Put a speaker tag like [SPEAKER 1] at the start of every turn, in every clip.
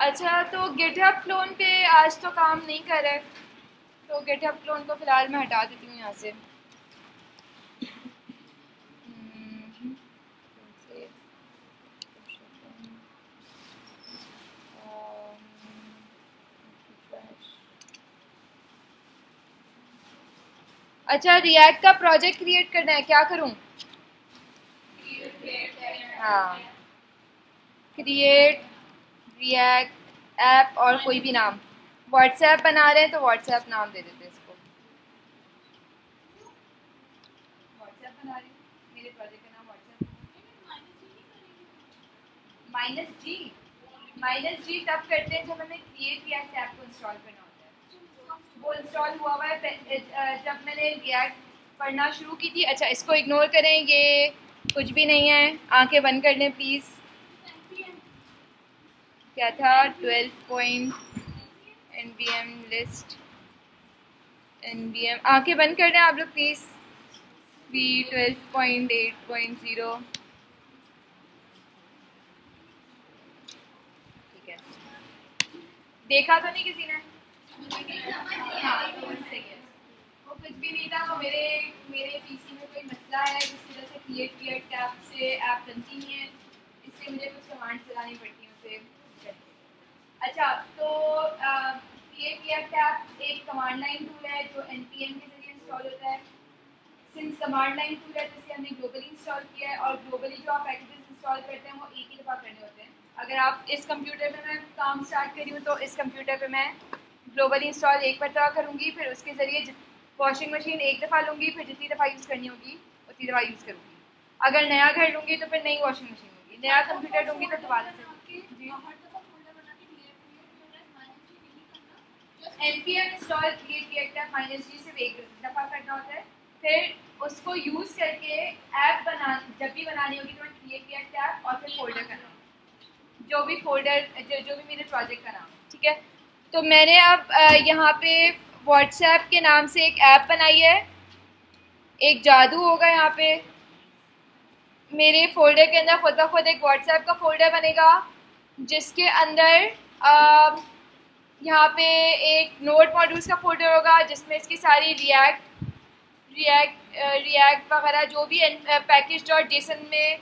[SPEAKER 1] अच्छा तो GitHub clone पे आज तो काम नहीं कर रहा है। तो गिटहब क्लोन को फ़िलहाल मैं हटा देती हूँ यहाँ से। अच्छा रिएक्ट का प्रोजेक्ट क्रिएट करना है क्या करूँ? हाँ। क्रिएट रिएक्ट ऐप और कोई भी नाम। व्हाट्सएप बना रहे हैं तो व्हाट्सएप नाम दे देते हैं इसको। व्हाट्सएप बना रही मेरे प्रोजेक्ट का नाम WhatsApp minus G minus G तब करते हैं जब हमें क्रिएट रिएक्ट ऐप को इंस्टॉल करना होता है। वो इंस्टॉल हुआ हुआ है जब मैंने रिएक्ट पढ़ना शुरू की थी। अच्छा इसको इग्नोर करें, ये कुछ भी नहीं है। आँखें बंद कर लें प्लीज़ क्या था? Twelve point N B M list N B M आँखें बंद कर दें आप लोग please B twelve point eight point zero ठीक है. देखा तो नहीं किसी ने? हाँ तो वो कुछ भी नहीं था, वो मेरे मेरे पीसी में कोई मसला है, जिसकी वजह से क्रिएट क्रिएट टैब से ऐप बनती नहीं है इससे मुझे कुछ कमांड चलानी पड़ती है उसे. अच्छा तो ये किया टैप एक कमांड लाइन टूल है जो एन के ज़रिए इंस्टॉल होता है। सिंस कमांड लाइन टूल है जिसे हमने ग्लोबली इंस्टॉल किया है और ग्लोबली जो आप पैकेजेस इंस्टॉल करते हैं वो एक ही दफ़ा करने होते हैं। अगर आप इस कंप्यूटर पे मैं काम स्टार्ट करी हूँ तो इस कंप्यूटर पे मैं ग्लोबली इंस्टॉल एक दफ़ा करूँगी फिर उसके ज़रिए वॉशिंग मशीन एक दफ़ा लूँगी फिर जितनी दफ़ा यूज़ करनी होगी उतनी दफ़ा यूज़ करूँगी। अगर नया घर लूँगी तो फिर नई वॉशिंग मशीन होगी। नया कंप्यूटर लूँगी तो दोबारा से। जी। N P M install create किया माइनस जी सिर्फ़ एक दफ़ा करना होता है। फिर उसको यूज़ करके ऐप बना, जब भी बनानी होगी तो मैं क्रिएट किया टैब और फिर फोल्डर करना जो भी फोल्डर जो जो भी मेरे प्रोजेक्ट का नाम ठीक है? तो मैंने अब यहाँ पे व्हाट्सएप के नाम से एक ऐप बनाई है। एक जादू होगा यहाँ पे। मेरे फोल्डर के अंदर खुद ब खुद एक व्हाट्सएप का फोल्डर बनेगा, जिसके अंदर यहाँ पे एक नोट मॉड्यूल्स का फोल्डर होगा जिसमें इसकी सारी रिएक्ट रिएक्ट रिएक्ट वगैरह जो भी पैकेज डॉट जेसन में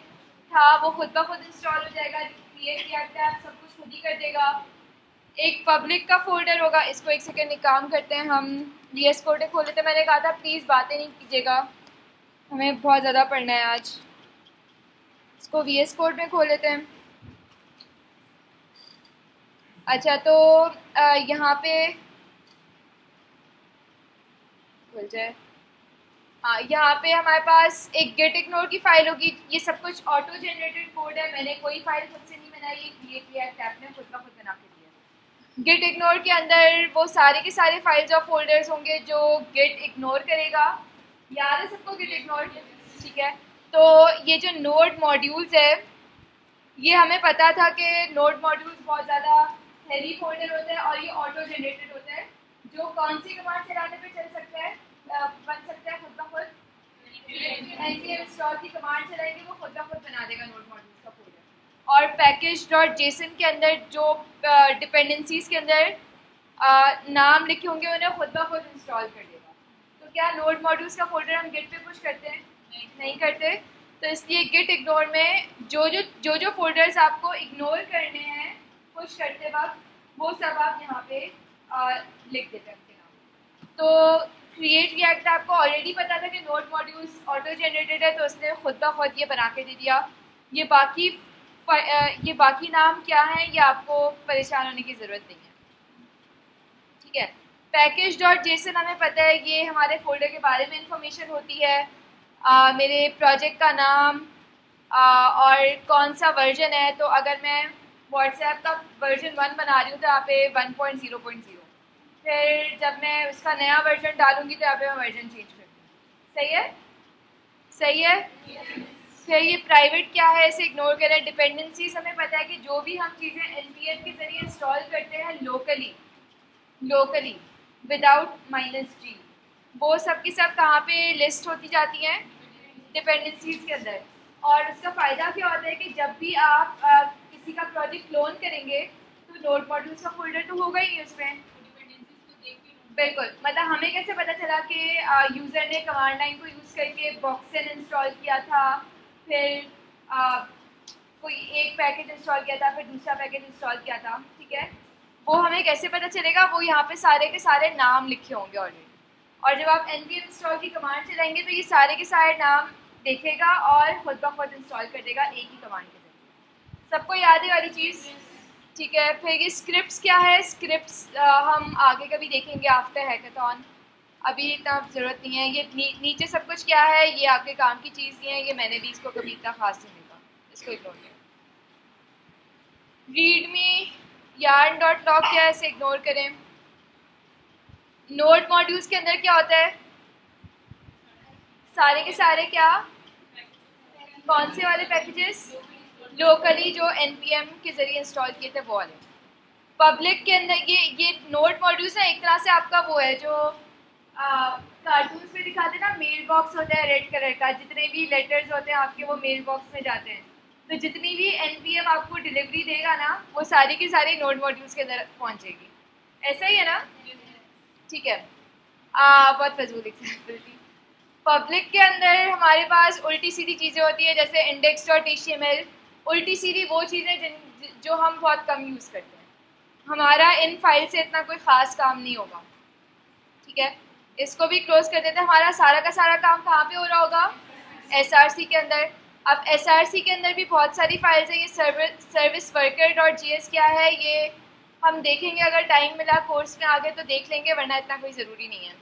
[SPEAKER 1] था, वो खुद ब खुद इंस्टॉल हो जाएगा रिएक्ट सब कुछ खुद ही कर देगा। एक पब्लिक का फोल्डर होगा, इसको एक सेकेंड एक काम करते हैं हम। वी एस कोड खोल लेते मैंने कहा था प्लीज़ बातें नहीं कीजिएगा। हमें बहुत ज़्यादा पढ़ना है आज। इसको वी एस कोड में खोल लेते हैं अच्छा तो यहाँ पे खुल जाए। हाँ यहाँ पे हमारे पास एक गेट इग्नोर की फ़ाइल होगी। ये सब कुछ ऑटो जनरेटेड कोड है। मैंने कोई फ़ाइल खुद से नहीं बनाई, ये क्रिएट किया टैप में खुद का खुद बना के दिया गेट इग्नोर के अंदर वो सारे के सारे फाइल्स और फोल्डर्स होंगे जो गेट इग्नोर करेगा। याद है सबको गेट इग्नोर ठीक है। तो ये जो नोड मॉड्यूल्स है, ये हमें पता था कि नोड मॉड्यूल्स बहुत ज़्यादा हैवी फोल्डर होता है और ये ऑटो जनरेटेड होता है। जो कौन सी कमांड चलाने पे चल सकता है बन सकता है खुद ब खुद। इंस्टॉल की कमांड चलाएँगे, वो खुद ब खुद बना देगा नोट मॉड्यूल्स का फोल्डर और पैकेज डॉट जेसन के अंदर जो डिपेंडेंसीज के अंदर नाम लिखे होंगे, उन्हें खुद ब खुद इंस्टॉल कर देगा। तो क्या नोड मॉड्यूल्स का फोल्डर हम गिट पे पुश करते हैं? नहीं करते। तो इसलिए गिट इग्नोर में जो जो जो जो फोल्डर्स आपको इग्नोर करने हैं पुश करते वक्त वो सब आप यहाँ पे आ, लिख देते हैं अपने नाम। तो क्रिएट रिएक्ट आपको ऑलरेडी पता था कि नोट मॉड्यूल्स ऑटो जनरेटेड है तो उसने खुद ब खुद ये बना के दे दिया। ये बाकी ये बाकी नाम क्या है ये आपको परेशान होने की ज़रूरत नहीं है। ठीक है? पैकेज डॉट जेसन हमें पता है ये हमारे फोल्डर के बारे में इंफॉर्मेशन होती है। आ, मेरे प्रोजेक्ट का नाम आ, और कौन सा वर्जन है तो अगर मैं व्हाट्सएप का वर्जन वन बना रही हूँ तो यहाँ पे one point zero point zero फिर जब मैं उसका नया वर्जन डालूँगी तो यहाँ पे मैं वर्जन चेंज कर सही है? सही है? फिर ये प्राइवेट क्या है इसे इग्नोर करें। डिपेंडेंसीज हमें पता है कि जो भी हम चीज़ें एन के ज़रिए इंस्टॉल करते हैं locally locally without minus G वो सब की सब कहाँ पे लिस्ट होती जाती हैं? डिपेंडेंसीज के अंदर। और उसका फ़ायदा क्या होता है कि जब भी आप किसी का प्रोजेक्ट लोन करेंगे तो नोट मॉड्यूल्स का फोल्डर तो होगा ही उसमें। बिल्कुल। मतलब हमें कैसे पता चला कि यूज़र ने कमांड लाइन को यूज़ करके बॉक्सन इंस्टॉल किया था फिर आ, कोई एक पैकेज इंस्टॉल किया था फिर दूसरा पैकेज इंस्टॉल किया था ठीक है? वो हमें कैसे पता चलेगा? वो यहाँ पे सारे के सारे नाम लिखे होंगे ऑलरेडी और जब आप एन इंस्टॉल की कमांड चलाएँगे तो ये सारे के सारे नाम देखेगा और खुद ब खुद इंस्टॉल कर देगा एक ही कमांड सबको याद है वाली चीज़? ठीक है फिर ये स्क्रिप्ट्स क्या है? स्क्रिप्ट्स हम आगे कभी देखेंगे आफ्टर हैकाथॉन अभी इतना ज़रूरत नहीं है। ये नी, नीचे सब कुछ क्या है? ये आपके काम की चीज़ नहीं है। ये मैंने भी इसको कभी इतना खास नहीं देखा। इसको इग्नोर किया रीड मी यार्न डॉट लॉक क्या है इसे इग्नोर करें। नोट मॉड्यूल्स के अंदर क्या होता है? सारे के सारे क्या? कौन से वाले पैकेजेस लोकली जो NPM के ज़रिए इंस्टॉल किए थे वो वाले। पब्लिक के अंदर ये ये नोट मॉड्यूल्स है एक तरह से आपका वो है जो कार्टून्स में दिखाते ना मेल बॉक्स होता है रेड कलर का जितने भी लेटर्स होते हैं आपके वो मेल बॉक्स में जाते हैं। तो जितनी भी NPM आपको डिलीवरी देगा ना वो सारी की सारी नोट मॉड्यूल्स के अंदर पहुँचेगी। ऐसा ही है ना? ठीक है। आ, बहुत फजूल एग्ज़ाम्पल थी। पब्लिक के अंदर हमारे पास उल्टी सीधी चीज़ें होती है जैसे इंडेक्स डॉट एच उल्टी सीधी वो चीज़ें जिन, जो हम बहुत कम यूज़ करते हैं। हमारा इन फ़ाइल से इतना कोई ख़ास काम नहीं होगा। ठीक है? इसको भी क्लोज कर देते हैं। हमारा सारा का सारा काम कहाँ पे हो रहा होगा? एसआरसी के अंदर। अब एसआरसी के अंदर भी बहुत सारी फाइल्स हैं। ये service service worker dot G क्या है? ये हम देखेंगे। अगर टाइम मिला कोर्स में आगे तो देख लेंगे, वरना इतना कोई ज़रूरी नहीं है।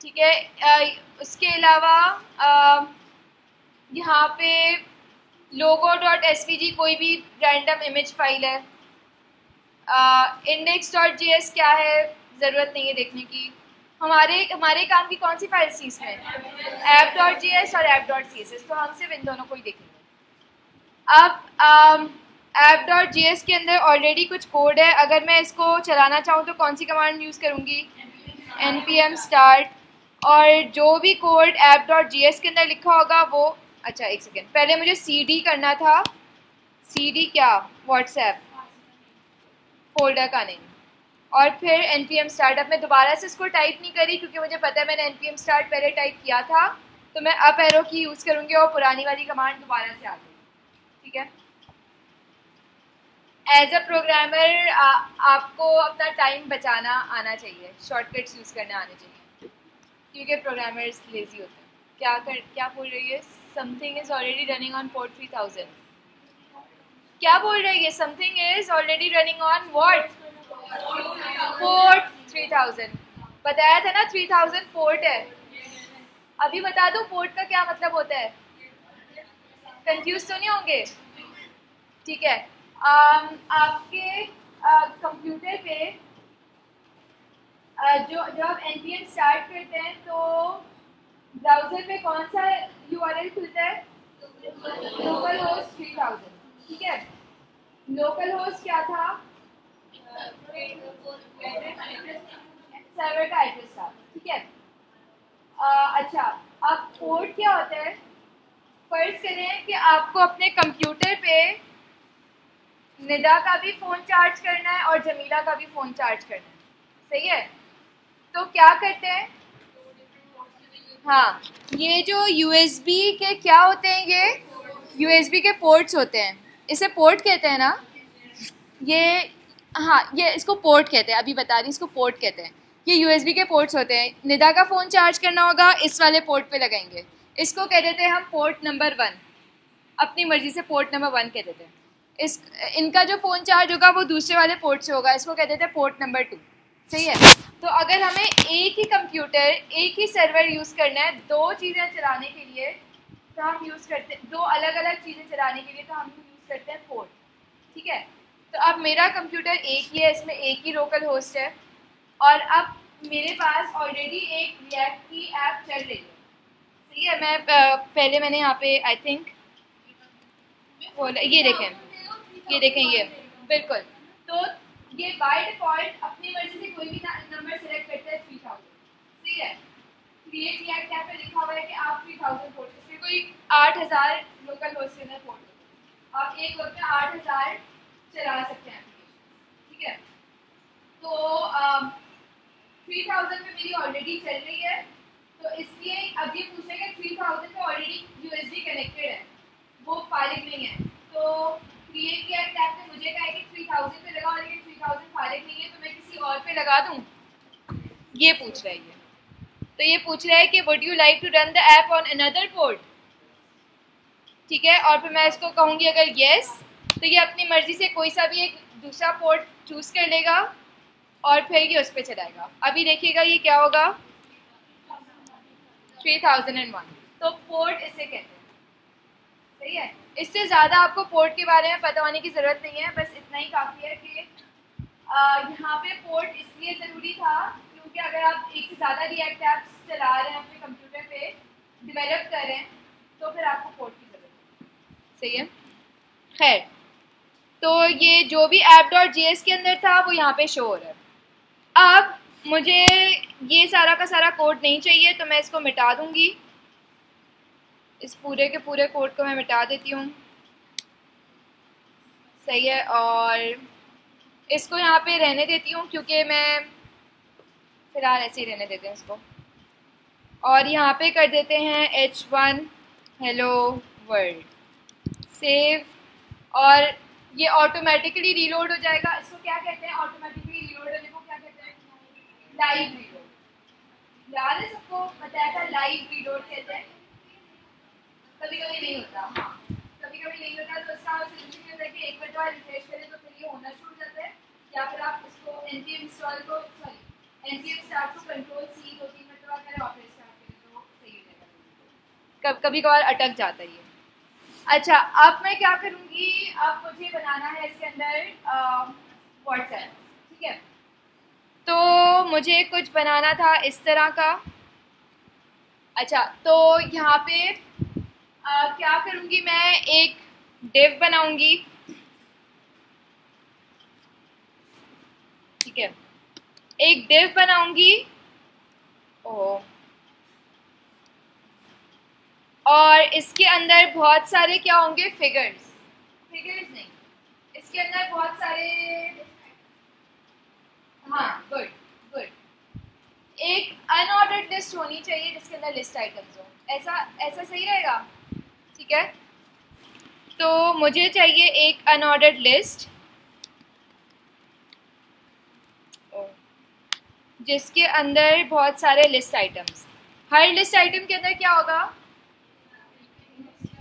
[SPEAKER 1] ठीक है? उसके अलावा यहाँ पे लोगो डॉट एस कोई भी रैंडम इमेज फ़ाइल है। इंडेक्स डॉट जी क्या है? ज़रूरत नहीं है देखने की। हमारे हमारे काम की कौन सी फ़ाइल थी इसमें? ऐप डॉट जी एस और ऐप डॉट सी तो हम सिर्फ़ इन दोनों को ही देखेंगे। अब ऐप डॉट जी एस के अंदर ऑलरेडी कुछ कोड है। अगर मैं इसको चलाना चाहूँ तो कौन सी कमांड यूज़ करूँगी? एन पी एम स्टार्ट और जो भी code app dot G S के अंदर लिखा होगा वो अच्छा एक सेकेंड पहले मुझे सी डी करना था। सी डी क्या? व्हाट्सएप फोल्डर का नहीं। और फिर एन पी एम स्टार्ट अब मैं दोबारा से इसको टाइप नहीं करी क्योंकि मुझे पता है मैंने एन पी एम स्टार्ट पहले टाइप किया था। तो मैं अप एरो की यूज़ करूँगी और पुरानी वाली कमांड दोबारा से आ गई। ठीक है? एज अ प्रोग्रामर आपको अपना टाइम बचाना आना चाहिए। शॉर्टकट्स यूज़ करना आने चाहिए। क्योंकि प्रोग्रामर्स लेज़ी होते हैं। क्या कर, क्या बोल रही है? Something is already running on port three thousand क्या बोल रही है something is already running on what port three thousand बताया था ना थ्री थाउज़ेंड पोर्ट है। अभी बता दो पोर्ट का क्या मतलब होता है। कंफ्यूज तो नहीं होंगे? ठीक है। Um, आपके कंप्यूटर uh, पे uh, जो जब आप एन स्टार्ट करते हैं तो ब्राउज़र पे कौन सा यू आर एल खुलता है? लोकल होस्ट थ्री थाउज़ेंड ठीक है? लोकल होस्ट क्या था? सर्वर का एड्रेस था। ठीक है? अच्छा अब पोर्ट क्या होता है? फ़र्ज़ करें कि आपको अपने कंप्यूटर पे निदा का भी फ़ोन चार्ज करना है और जमीला का भी फ़ोन चार्ज करना है। सही है? तो क्या करते हैं? हाँ ये जो यूएसबी के क्या होते हैं ये? यूएसबी के पोर्ट्स होते हैं। इसे पोर्ट कहते हैं ना? ये हाँ ये इसको पोर्ट कहते हैं। अभी बता रही इसको पोर्ट कहते हैं। ये यूएसबी के पोर्ट्स होते हैं। निदा का फ़ोन चार्ज करना होगा, इस वाले पोर्ट पे लगाएँगे। इसको कह देते हैं हम पोर्ट नंबर वन अपनी मर्ज़ी से पोर्ट नंबर वन कह देते हैं। इस, इनका जो फ़ोन चार्ज होगा, वो दूसरे वाले पोर्ट से होगा। इसको कह देते हैं पोर्ट नंबर टू सही है। तो अगर हमें एक ही कंप्यूटर एक ही सर्वर यूज़ करना है, दो चीज़ें चलाने के लिए तो हम यूज़ करते हैं, दो अलग अलग चीज़ें चलाने के लिए तो हम यूज़ करते हैं पोर्ट ठीक है? तो अब मेरा कंप्यूटर एक ही है, इसमें एक ही लोकल होस्ट है। और अब मेरे पास ऑलरेडी एक रिएक्ट की ऐप चल रही है। ठीक है? मैं पहले मैंने यहाँ पे आई थिंक ये देखें। ये देखें, ये। बिल्कुल। तो ये बाय डिफ़ॉल्ट अपनी मर्ज़ी से कोई भी नंबर सेलेक्ट करता है 3000 थाउज़ेंड है? क्रिएट किया, क्या पे लिखा हुआ है कि आप 3000 थाउज़ेंड पोर्ट इसमें कोई आठ हज़ार लोकल होलसेलर पोर्ट आप एक वक्त में आठ हज़ार चला सकते हैं ठीक है? तो थ्री 3000 पे मेरी ऑलरेडी चल रही है। तो इसलिए अब ये पूछेगा थ्री थाउज़ेंड में ऑलरेडी यूएसबी कनेक्टेड है। वो फालिग नहीं है। तो क्रिएट किया मुझे कहा कि थ्री थाउज़ेंड पे नहीं है तो मैं किसी और पे लगा दूँ? ये पूछ रहा है ये। तो ये पूछ रहा है कि would you like to run the app on another port ठीक है, और फिर मैं इसको कहूँगी अगर येस तो ये अपनी मर्ज़ी से कोई सा भी एक दूसरा पोर्ट चूज़ कर लेगा और फिर ये उस पर चलाएगा। अभी देखिएगा ये क्या होगा। थ्री थाउज़ेंड एंड वन तो पोर्ट इसे कहते हैं। सही है? इससे ज़्यादा आपको पोर्ट के बारे में पता होने की ज़रूरत नहीं है, बस इतना ही काफ़ी है कि यहाँ पे पोर्ट इसलिए ज़रूरी था क्योंकि अगर आप एक से ज़्यादा रिएक्ट ऐप्स चला रहे हैं, अपने कंप्यूटर पे डिवेलप कर रहे हैं तो फिर आपको पोर्ट की ज़रूरत सही है? खैर तो ये जो भी ऐप डॉट जी के अंदर था, वो यहाँ पे शो हो रहा है। अब मुझे ये सारा का सारा कोड नहीं चाहिए तो मैं इसको मिटा दूँगी। इस पूरे के पूरे कोड को मैं मिटा देती हूँ। सही है, और इसको यहाँ पे रहने देती हूँ क्योंकि मैं फ़िलहाल ऐसे ही रहने देते हैं इसको। और यहाँ पे कर देते हैं H one hello world save और ये ऑटोमेटिकली रीलोड हो जाएगा। इसको क्या कहते हैं? ऑटोमेटिकली रीलोड होने को क्या कहते हैं। लाइव रीलोड याद है सबको? बताया था लाइव रीलोड कहते हैं। कभी कभी नहीं होता हाँ। कभी कभी नहीं होता तो इसका सोल्यूशन ये है कि एक बार रिफ्रेश करें तो फिर ये होना शुरू हो जाता है। या फिर आप इसको एन पी इंस्टॉल को सॉरी एन एम स्टार्ट को कंट्रोल सी दो तीन तो कभी कभार अटक जाता है ये। अच्छा अब मैं क्या करूँगी, अब मुझे बनाना है इसके अंदर व्हाट्सएप ठीक है? तो मुझे कुछ बनाना था इस तरह का। अच्छा तो यहाँ पे क्या करूँगी मैं? एक डिव बनाऊँगी। ठीक है। एक डिव बनाऊँगी। ओह और इसके अंदर बहुत सारे क्या होंगे? फिगर्स फिगर्स नहीं। इसके अंदर बहुत सारे हाँ गुड गुड एक अनऑर्डर्ड लिस्ट होनी चाहिए जिसके अंदर लिस्ट आइटम्स हो। ऐसा ऐसा सही रहेगा? ठीक है? तो मुझे चाहिए एक अनऑर्डर्ड लिस्ट जिसके अंदर बहुत सारे लिस्ट आइटम्स हर लिस्ट आइटम के अंदर क्या होगा?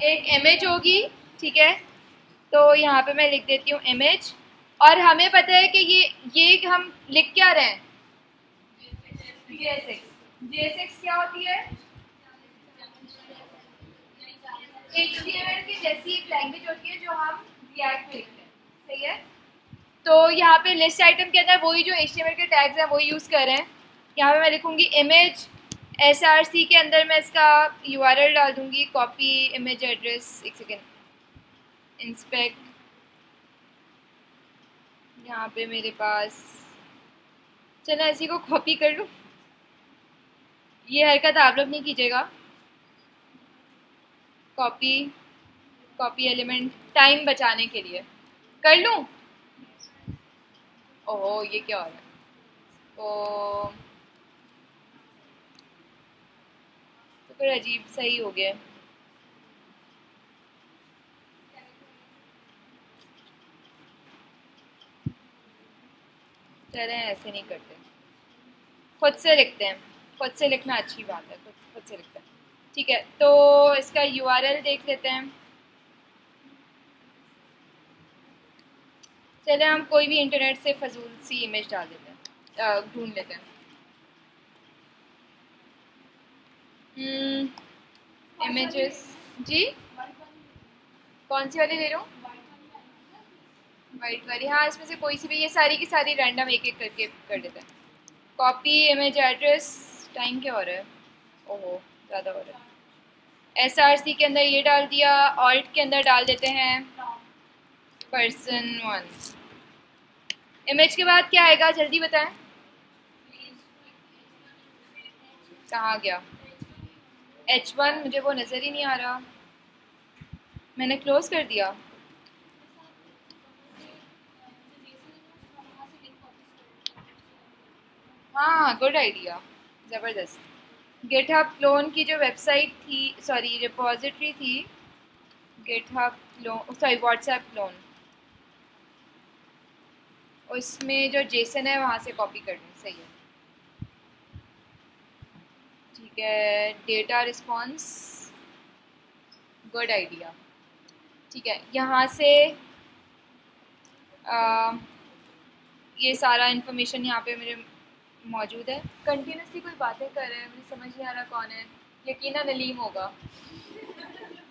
[SPEAKER 1] एक इमेज होगी, ठीक है? तो यहाँ पे मैं लिख देती हूँ इमेज और हमें पता है कि ये ये हम लिख क्या रहे हैं? J S X J S X क्या होती है? एच की जैसी एक लैंग्वेज होती है जो सही है? तो यहाँ पे लिस्ट आइटम के अंदर वही जो एचटीएमएल के टैग्स हैं, वही यूज़ कर रहे हैं। यहाँ पे मैं लिखूँगी इमेज एस आर सी के अंदर मैं इसका यू आर एल डाल दूँगी कॉपी इमेज एड्रेस एक सेकेंड इंस्पेक्ट यहाँ पे मेरे पास चलो, इसी को कॉपी कर लूँ। ये हरकत आप लोग नहीं कीजिएगा। कॉपी कॉपी एलिमेंट टाइम बचाने के लिए। कर लूँ? ओह, ये क्या हो रहा है? तो फिर अजीब सही हो गया। चले ऐसे नहीं करते। खुद से लिखते हैं। खुद से लिखना अच्छी बात है खुद खुद से लिखते हैं। ठीक है तो इसका यूआरएल देख लेते हैं। चले हम कोई भी इंटरनेट से फजूल सी इमेज डाल देते हैं ढूंढ लेते हैं। इमेजेस hmm, जी? कौन सी वाली ले रहा हूँ? वाइट वाली। हाँ इसमें से कोई सी भी ये सारी की सारी रैंडम एक एक करके कर देते हैं। कॉपी इमेज एड्रेस टाइम क्या हो रहा है? ओहो। ज़्यादा हो रहा है। एस आर सी के अंदर ये डाल दिया ऑल्ट के अंदर डाल देते हैं पर्सन वन इमेज के बाद क्या आएगा? जल्दी बताएँ। कहाँ गया? एच वन मुझे वो नज़र ही नहीं आ रहा। मैंने क्लोज़ कर दिया। हाँ गुड आइडिया ज़बरदस्त। गिटहब क्लोन की जो वेबसाइट थी सॉरी रिपोजिटरी थी GitHub clone sorry WhatsApp clone उसमें जो जेसन है वहाँ से कॉपी कर दूँ सही है। ठीक है डेटा रिस्पॉन्स गुड आइडिया ठीक है यहाँ से आ, ये सारा इन्फॉर्मेशन यहाँ पे मेरे मौजूद है। कंटिन्यूसली कोई बातें कर रहे हैं मुझे समझ नहीं आ रहा कौन है। यकीन नलीम होगा।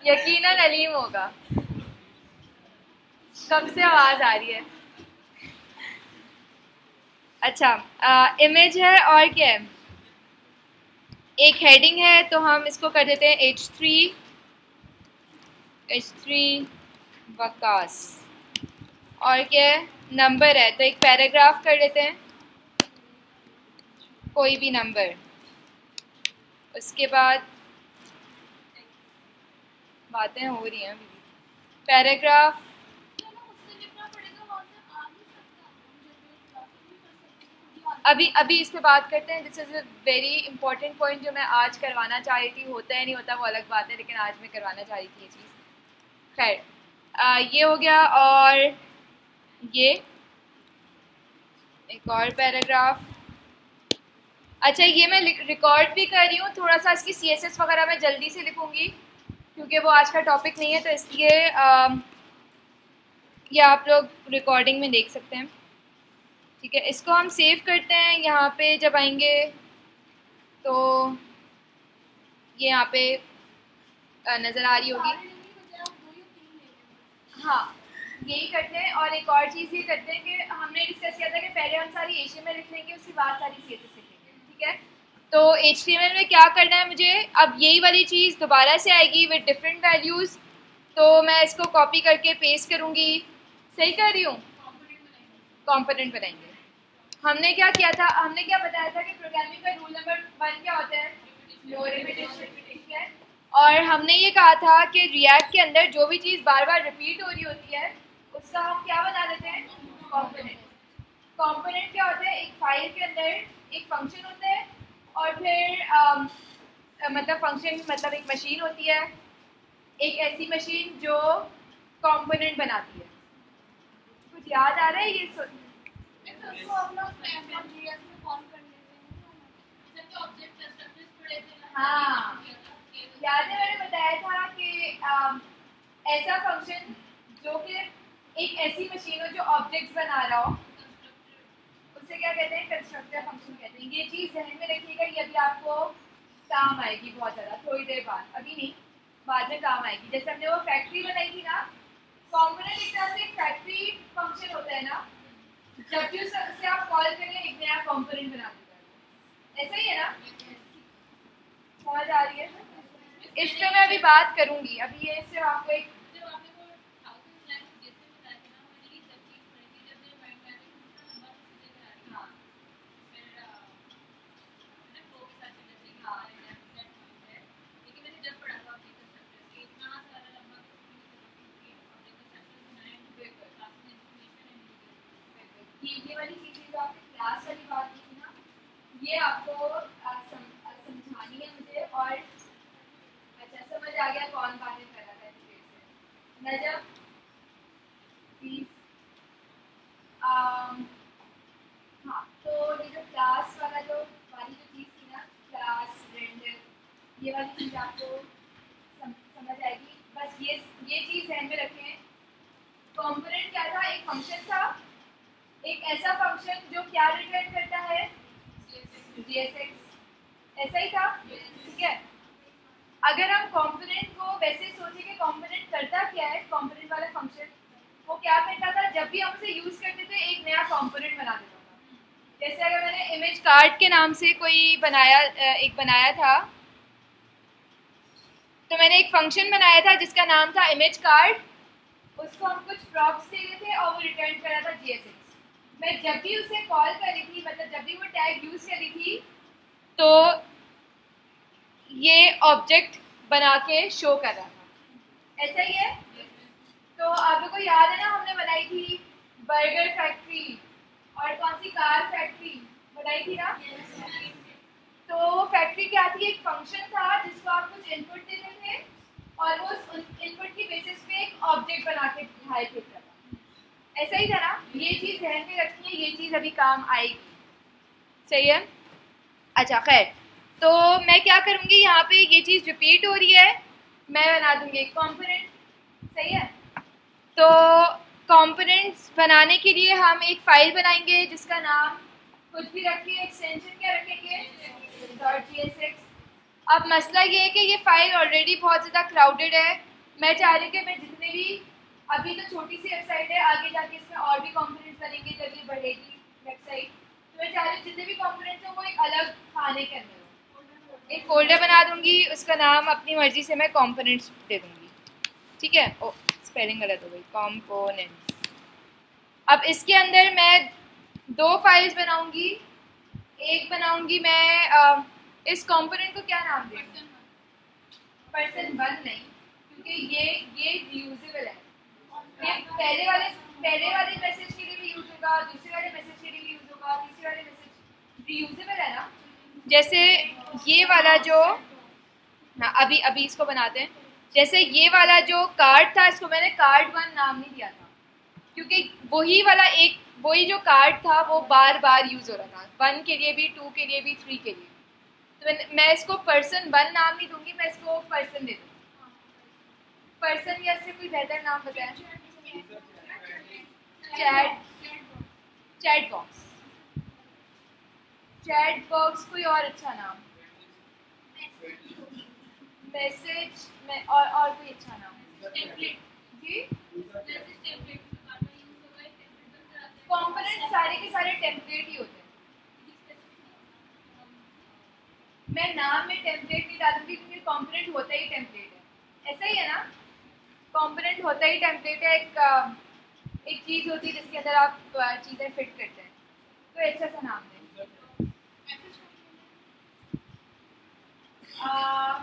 [SPEAKER 1] यकीन नलीम होगा। कब से आवाज़ आ रही है? अच्छा आ, इमेज है और क्या है? एक हेडिंग है तो हम इसको कर देते हैं H three H three Waqas. और क्या है? नंबर है तो एक पैराग्राफ कर देते हैं। कोई भी नंबर। उसके बाद बातें हो रही हैं पैराग्राफ। अभी अभी इस पर बात करते हैं। This is a very important point जो मैं आज करवाना चाह रही थी। होता है, नहीं होता, वो अलग बात है, लेकिन आज मैं करवाना चाह रही थी ये चीज़। खैर ये हो गया और ये। एक और पैराग्राफ। अच्छा ये मैं रिकॉर्ड भी कर रही हूँ। थोड़ा सा इसकी सी एस एस वगैरह मैं जल्दी से लिखूँगी, क्योंकि वो आज का टॉपिक नहीं है तो इसलिए ये आप लोग रिकॉर्डिंग में देख सकते हैं। ठीक है, इसको हम सेव करते हैं, यहाँ पे जब आएँगे तो ये यहाँ पे नज़र आ रही होगी। हाँ यही करते हैं, और एक और चीज़ ये करते हैं कि हमने डिस्कस किया था कि पहले हम सारी एशिया में लिख लेंगे, उसके बाद सारी सी एस लिखेंगे ठीक है? तो एच में क्या करना है मुझे? अब यही वाली चीज़ दोबारा से आएगी विद डिफरेंट वैल्यूज़ तो मैं इसको कॉपी करके पेस्ट करूँगी। सही कर रही हूँ? कॉम्पोनेंट बनाएँगे। हमने क्या किया था? हमने क्या बताया था कि प्रोग्रामिंग का रूल नंबर वन क्या होता है? नो रिपीटेशन और हमने ये कहा था कि रिएक्ट के अंदर जो भी चीज़ बार बार रिपीट हो रही होती है, उसका हम क्या बना देते हैं? कॉम्पोनेंट कॉम्पोनेंट क्या होता है? एक फ़ाइल के अंदर एक फ़ंक्शन होता है और फिर आ, मतलब फ़ंक्शन मतलब एक मशीन होती है। एक ऐसी मशीन जो कॉम्पोनेंट बनाती है। कुछ याद आ रहा है ये सुन? हाँ याद है मैंने बताया था कि ऐसा फ़ंक्शन जो कि एक ऐसी मशीन हो जो ऑब्जेक्ट्स बना रहा हो। उसे क्या कहते हैं कंस्ट्रक्टर फ़ंक्शन कहते हैं। ये चीज़ जहन में रखिएगा, ये अभी आपको काम आएगी बहुत ज़्यादा, थोड़ी देर बाद। अभी नहीं, बाद में काम आएगी। जैसे हमने वो फैक्ट्री बनाई थी ना कॉम्पोनेंट एक तरह से फैक्ट्री फ़ंक्शन होता है ना, जब भी उससे आप कॉल करें, एक नया कंपोनेंट बना देगा ऐसा ही है ना? समझ आ रही है। इस पे मैं अभी बात करूँगी। अभी ये सिर्फ़ आपको एक ये वाली चीज़ें जो आपने क्लास वाली बात की थी ना ये आपको समझानी है मुझे और अच्छा समझ आ गया कौन बातें कर रहा था से नजब प्लीज़ हाँ तो ये जो क्लास वाला जो वाली जो चीज़ थी ना क्लास रेंडर ये वाली चीज़ आपको सम, समझ आएगी बस ये ये चीज़ ध्यान में रखें कंपोनेंट क्या था एक फ़ंक्शन था एक ऐसा फ़ंक्शन जो क्या रिटर्न करता है ऐसा ही था ठीक है अगर हम कंपोनेंट को वैसे सोचे कि कंपोनेंट करता क्या है कंपोनेंट वाला फ़ंक्शन वो क्या करता था जब भी हम उसे यूज़ करते थे एक नया कंपोनेंट बना देता था जैसे अगर मैंने इमेज कार्ड के नाम से कोई बनाया एक बनाया था। तो मैंने एक फ़ंक्शन बनाया था जिसका नाम था इमेज कार्ड उसको हम कुछ प्रॉप्स दे रहे थे और वो रिटर्न करा था जी मैं जब भी उसे कॉल करी थी मतलब जब भी वो टैग यूज़ करी थी तो ये ऑब्जेक्ट बना के शो कर रहा था। ऐसा ही है? तो आप लोग को याद है ना, हमने बनाई थी बर्गर फैक्ट्री और कौन सी कार फैक्ट्री बनाई थी ना? तो फैक्ट्री क्या थी एक फ़ंक्शन था, जिसको आप कुछ इनपुट देते थे, और वो इनपुट की बेसिस पे एक ऑब्जेक्ट बना के देता था। ऐसा ही था ना? ये चीज़ ध्यान में रखनी है, ये चीज़ अभी काम आएगी। सही है? अच्छा खैर। तो मैं क्या करूँगी? यहाँ पे ये चीज़ रिपीट हो रही है। मैं बना दूँगी एक कॉम्पोनेंट सही है? तो कंपोनेंट्स बनाने के लिए हम एक फ़ाइल बनाएँगे, जिसका नाम कुछ भी रखिए एक्सटेंशन क्या रखेंगे? अब मसला ये है कि ये फ़ाइल ऑलरेडी बहुत ज़्यादा क्राउडेड है। मैं चाह रही हूँ कि मैं जितने भी, अभी तो छोटी सी वेबसाइट है, आगे जाके इसमें और भी कंपोनेंट्स बनेंगे, जब ये बढ़ेगी वेबसाइट तो मैं चाह रही हूँ जितने भी कंपोनेंट्स हैं, वो एक अलग खाने के अंदर एक फोल्डर बना दूँगी, उसका नाम अपनी मर्ज़ी से मैं कॉम्पोनेंट्स दे दूँगी। ठीक है? ओ स्पेलिंग गलत हो गई। कॉम्पोनेंट्स अब इसके अंदर मैं दो फाइल्स बनाऊँगी एक बनाऊँगी मैं आ, इस कंपोनेंट को क्या नाम दें? पर्सन वन नहीं क्योंकि ये ये रियूजेबल है। ये पहले वाले पहले वाले मैसेज के लिए भी यूज़ होगा दूसरे वाले मैसेज के लिए भी यूज़ होगा तीसरे वाले मैसेज रियूजेबल है ना? जैसे ये वाला जो हाँ अभी अभी इसको बनाते हैं। जैसे ये वाला जो कार्ड था इसको मैंने कार्ड वन नाम नहीं दिया था। क्योंकि वही वाला एक वही जो कार्ड था वो बार बार यूज़ हो रहा था। वन के लिए भी टू के लिए भी थ्री के लिए तो मैं मैं इसको पर्सन वन नाम नहीं दूँगी मैं इसको पर्सन दे दूँगी। पर्सन या इससे कोई बेहतर नाम बताएँ? Chat chat box chat box कोई और अच्छा नाम? मैसेज और और कोई अच्छा नाम? जी? कंपोनेंट सारे के सारे टेम्पलेट ही होते हैं। मैं नाम में टेम्पलेट नहीं डालूँगी क्योंकि कॉम्पोनेंट होता ही टेम्पलेट है। ऐसा ही है ना? कॉम्पोनेंट होता ही टेम्पलेट है, एक एक चीज़ होती है जिसके अंदर आप चीज़ें फिट करते हैं। तो अच्छा सा नाम दें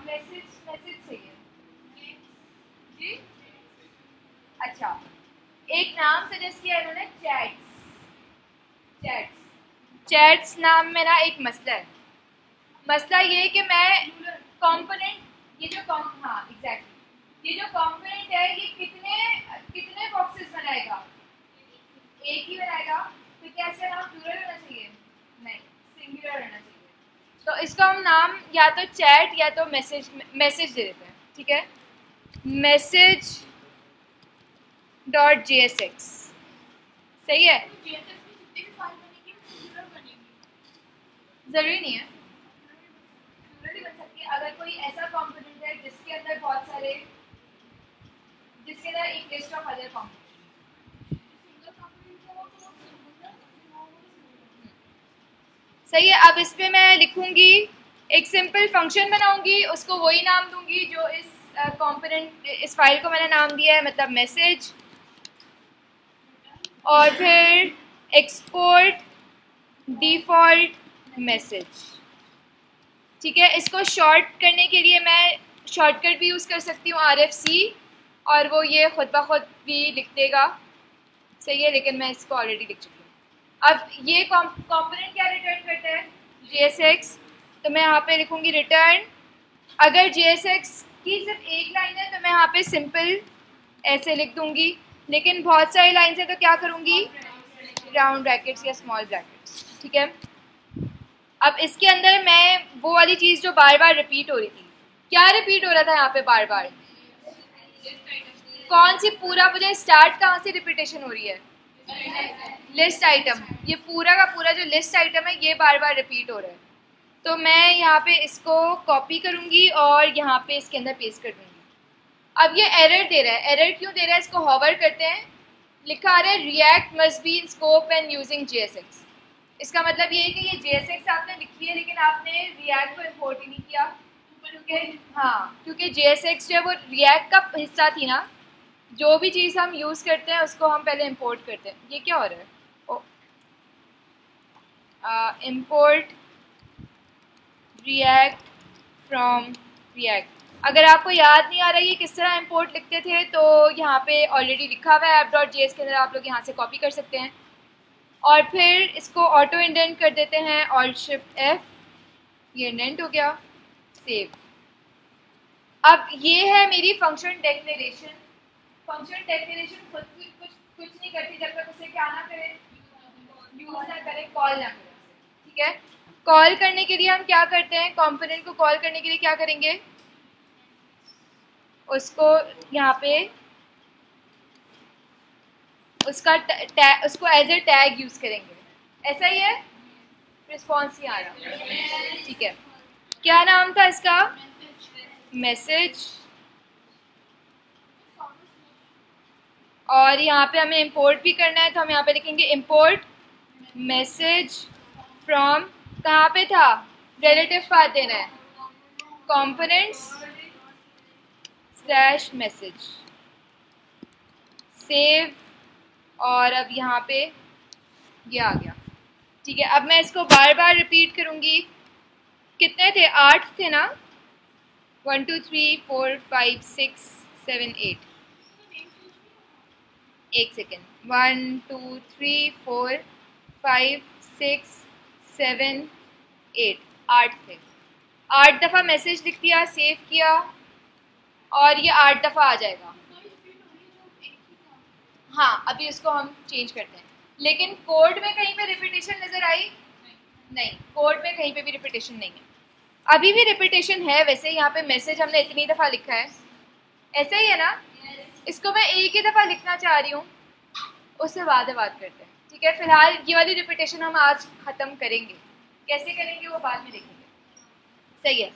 [SPEAKER 1] मैसेज मैसेज सही है। जी? अच्छा। एक नाम सजेस्ट किया इन्होंने चैट्स चैट्स चैट्स नाम में ना एक मसला है। मसला ये है कि मैं कंपोनेंट ये जो कॉम हाँ एग्जैक्टली ये जो कंपोनेंट है, ये कितने कितने बॉक्सेस बनाएगा? एक ही बनाएगा तो क्या इसका नाम प्लूरल होना चाहिए? नहीं सिंगुलर होना चाहिए। तो इसका हम नाम या तो चैट या तो मैसेज मैसेज दे देते हैं, ठीक है? Message dot J S X सही है? ज़रूरी नहीं है। अगर कोई ऐसा कॉम्पोनेंट है जिसके अंदर बहुत सारे जिसके अंदर एक लिस्ट ऑफ़ अदर कॉम्पोनेंट सही है अब इस पर मैं लिखूँगी एक सिंपल फ़ंक्शन बनाऊँगी उसको वही नाम दूँगी जो इस कंपोनेंट इस फ़ाइल को मैंने नाम दिया है मतलब मैसेज और फिर एक्सपोर्ट डिफ़ॉल्ट मैसेज ठीक है? इसको शॉर्ट करने के लिए मैं शॉर्टकट भी यूज़ कर सकती हूँ आर एफ़ सी और वो ये खुद ब खुद भी लिख देगा। सही है? लेकिन मैं इसको ऑलरेडी लिख चुकी हूँ। अब ये कॉम्पोनेंट क्या रिटर्न करता है? जी एस एक्स तो मैं यहाँ पे लिखूँगी रिटर्न अगर जी एस एक्स की सिर्फ़ एक लाइन है तो मैं यहाँ पे सिंपल ऐसे लिख दूँगी। लेकिन बहुत सारी लाइन है तो क्या करूँगी? राउंड ब्रैकेट्स या स्मॉल ब्रैकेट्स ठीक है? अब इसके अंदर मैं वो वाली चीज़ जो बार बार रिपीट हो रही थी, क्या रिपीट हो रहा था यहाँ पे बार बार कौन सी पूरा, मुझे स्टार्ट कहाँ से रिपीटेशन हो रही है? लिस्ट आइटम ये पूरा का पूरा जो लिस्ट आइटम है, ये बार बार रिपीट हो रहा है। तो मैं यहाँ पे इसको कॉपी करूँगी और यहाँ पे इसके अंदर पेस्ट कर दूँगी। अब ये एरर दे रहा है एरर क्यों दे रहा है, इसको हॉवर करते हैं। लिखा आ रहा है React must be in scope and using जी इसका मतलब ये है कि ये जे एस एक्स आपने लिखी है लेकिन आपने रिएक्ट को इम्पोर्ट ही नहीं किया। क्योंकि हाँ क्योंकि जे एस एक्स जो है वो रिएक्ट का हिस्सा थी ना जो भी चीज़ हम यूज़ करते हैं उसको हम पहले इम्पोर्ट करते हैं। ये क्या हो रहा है? इम्पोर्ट रिएक्ट फ्रॉम रिएक्ट अगर आपको याद नहीं आ रहा है किस तरह इम्पोर्ट लिखते थे तो यहाँ पे ऑलरेडी लिखा हुआ है ऐप डॉट जे के अंदर, आप लोग यहाँ से कॉपी कर सकते हैं। और फिर इसको ऑटो इंडेंट कर देते हैं ऑल शिफ्ट एफ़ ये इंडेंट हो गया सेव अब ये है मेरी फ़ंक्शन डेक्लेरेशन फ़ंक्शन डेक्लेरेशन खुद कुछ कुछ नहीं करती, जब तक उसे क्या ना करें यूज़ ना करें कॉल ना करें ठीक है? कॉल करने के लिए हम क्या करते हैं? कंपोनेंट को कॉल करने के लिए क्या करेंगे? उसको यहाँ पे उसका उसको एज ए टैग यूज़ करेंगे। ऐसा ही है? रिस्पॉन्स ही आ रहा। ठीक है। क्या नाम था इसका? मैसेज और यहाँ पे हमें इंपोर्ट भी करना है तो हम यहाँ पे लिखेंगे इंपोर्ट मैसेज फ्रॉम कहाँ पे था? रिलेटिव पाथ देना है। कंपोनेंट्स स्लैश मैसेज सेव और अब यहाँ पे ये आ गया। ठीक है, अब मैं इसको बार बार रिपीट करूँगी। कितने थे? आठ थे ना? One two three four five six seven eight एक second one two three four five six seven eight आठ थे। आठ दफ़ा मैसेज लिख दिया सेव किया। और ये आठ दफ़ा आ जाएगा। हाँ अभी इसको हम चेंज करते हैं। लेकिन कोड में कहीं पे रिपीटेशन नज़र आई? नहीं कोड में कहीं पे भी रिपीटेशन नहीं है। अभी भी रिपीटेशन है, वैसे यहाँ पे मैसेज हमने इतनी दफ़ा लिखा है। ऐसे ही है ना? yes. इसको मैं एक ही दफ़ा लिखना चाह रही हूँ। उससे बाद बात करते हैं। ठीक है, फ़िलहाल ये वाली रिपीटेशन हम आज ख़त्म करेंगे। कैसे करेंगे वो बाद में देखेंगे। सही है।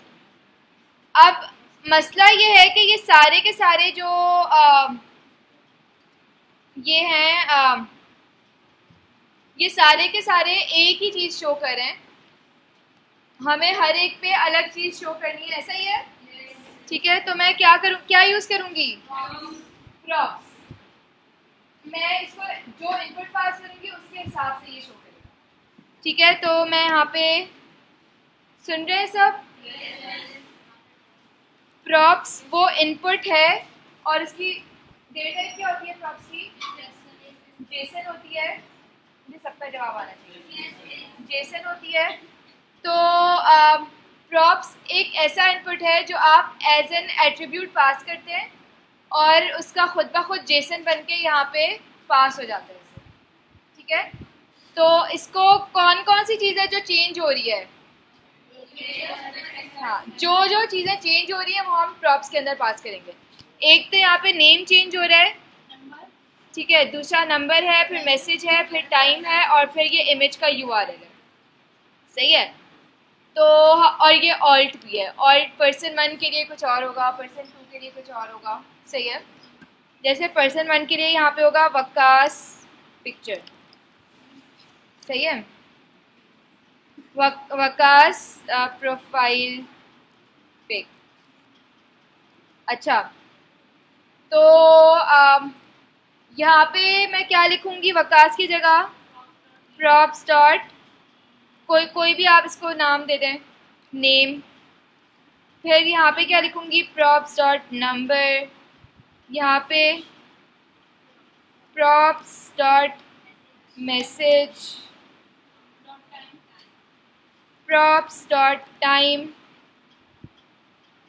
[SPEAKER 1] अब मसला ये है कि ये सारे के सारे जो आ, ये हैं ये सारे के सारे एक ही चीज़ शो कर हमें हर एक पे अलग चीज़ शो करनी है ऐसा ही है? ठीक है तो मैं क्या करूँ क्या यूज़ करूँगी? मैं इसको जो इनपुट पास करूँगी उसके हिसाब से ये शो करेगा। ठीक है तो मैं यहाँ पे सुन रहे हैं सब? प्रॉप्स वो इनपुट है, और इसकी डेटा क्या होती है प्रॉप्स की जेसन होती है, मुझे सबका जवाब आना चाहिए। जेसन होती है तो प्रॉप्स एक ऐसा इनपुट है जो आप एज एन एट्रीब्यूट पास करते हैं, और उसका खुद ब खुद जेसन बन के यहाँ पे पास हो जाता है। ठीक है? तो इसको कौन कौन सी चीज़ें जो चेंज हो रही है? हाँ जो जो चीज़ें चेंज हो रही है, वो हम प्रॉप्स के अंदर पास करेंगे। एक तो यहाँ पे नेम चेंज हो रहा है। ठीक है, दूसरा नंबर है, फिर मैसेज है, फिर टाइम है, और फिर ये इमेज का यू आर है। सही है? तो और ये ऑल्ट भी है। ऑल्ट पर्सन वन के लिए कुछ और होगा पर्सन टू के लिए कुछ और होगा। सही है? जैसे पर्सन वन के लिए यहाँ पे होगा, वकास पिक्चर सही है? वकास प्रोफ़ाइल पिक अच्छा तो यहाँ पे मैं क्या लिखूँगी? वकास की जगह प्रॉप डॉट कोई कोई भी आप इसको नाम दे दें नेम फिर यहाँ पे क्या लिखूँगी? प्रॉप्स डॉट नंबर यहाँ पे props dot message props dot time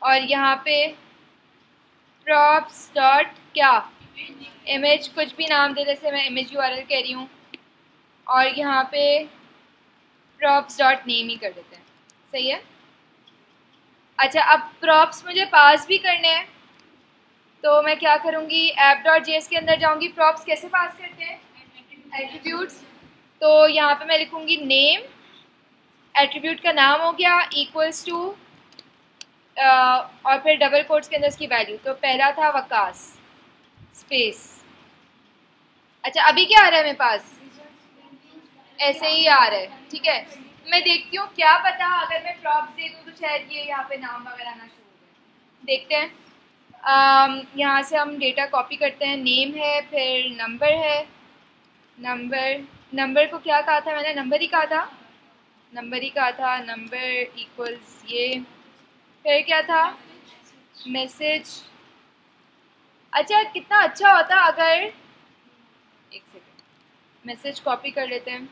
[SPEAKER 1] और यहाँ पे प्रॉप्स डॉट क्या? इमेज कुछ भी नाम दे, जैसे मैं इमेज यू कह रही हूँ। और यहाँ पे प्रॉप्स डॉट नेम ही कर देते हैं। सही है? अच्छा अब प्रॉप्स मुझे पास भी करने हैं। तो मैं क्या करूँगी? ऐप डॉट जे के अंदर जाऊँगी। प्रॉप्स कैसे पास करते हैं? एट्रीब्यूट्स तो यहाँ पे मैं लिखूँगी नेम एट्रीब्यूट का नाम हो गया इक्वल्स टू और फिर डबल कोट्स के अंदर उसकी वैल्यू तो पहला था वकास स्पेस अच्छा अभी क्या आ रहा है मेरे पास? ऐसे ही आ रहा है, ठीक है? मैं देखती हूँ, क्या पता अगर मैं प्रॉप दे दूँ तो शायद ये यहाँ पे नाम वगैरह आना शुरू हो जाए। देखते हैं। यहाँ से हम डेटा कॉपी करते हैं। नेम है, फिर नंबर है। नंबर नंबर को क्या कहा था मैंने? नंबर ही कहा था। नंबर ही कहा था, नंबर इक्वल्स ये। फिर क्या था? मैसेज अच्छा कितना अच्छा होता अगर एक सेकेंड मैसेज कॉपी कर लेते हैं।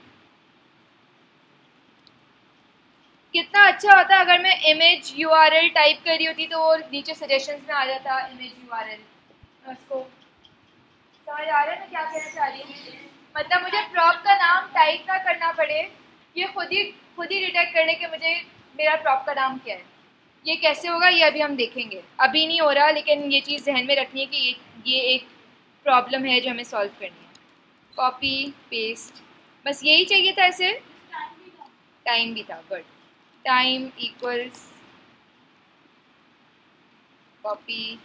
[SPEAKER 1] कितना अच्छा होता अगर मैं image U R L type कर होती तो वो नीचे सजेशंस में आ जाता इमेज यू आर एल उसको समझ आ रहा है मैं क्या कहना चाह रही हूँ? मतलब मुझे प्रॉप का नाम टाइप ना करना पड़े। ये खुद ही खुद ही डिटेक्ट कर ले कि मुझे मेरा प्रॉप का नाम क्या है। ये कैसे होगा, ये अभी हम देखेंगे। अभी नहीं हो रहा, लेकिन ये चीज़ जहन में रखनी है कि ये ये एक प्रॉब्लम है जो हमें सॉल्व करनी है। कॉपी पेस्ट बस यही चाहिए था ऐसे। टाइम भी था गुड टाइम इक्वल्स कॉपी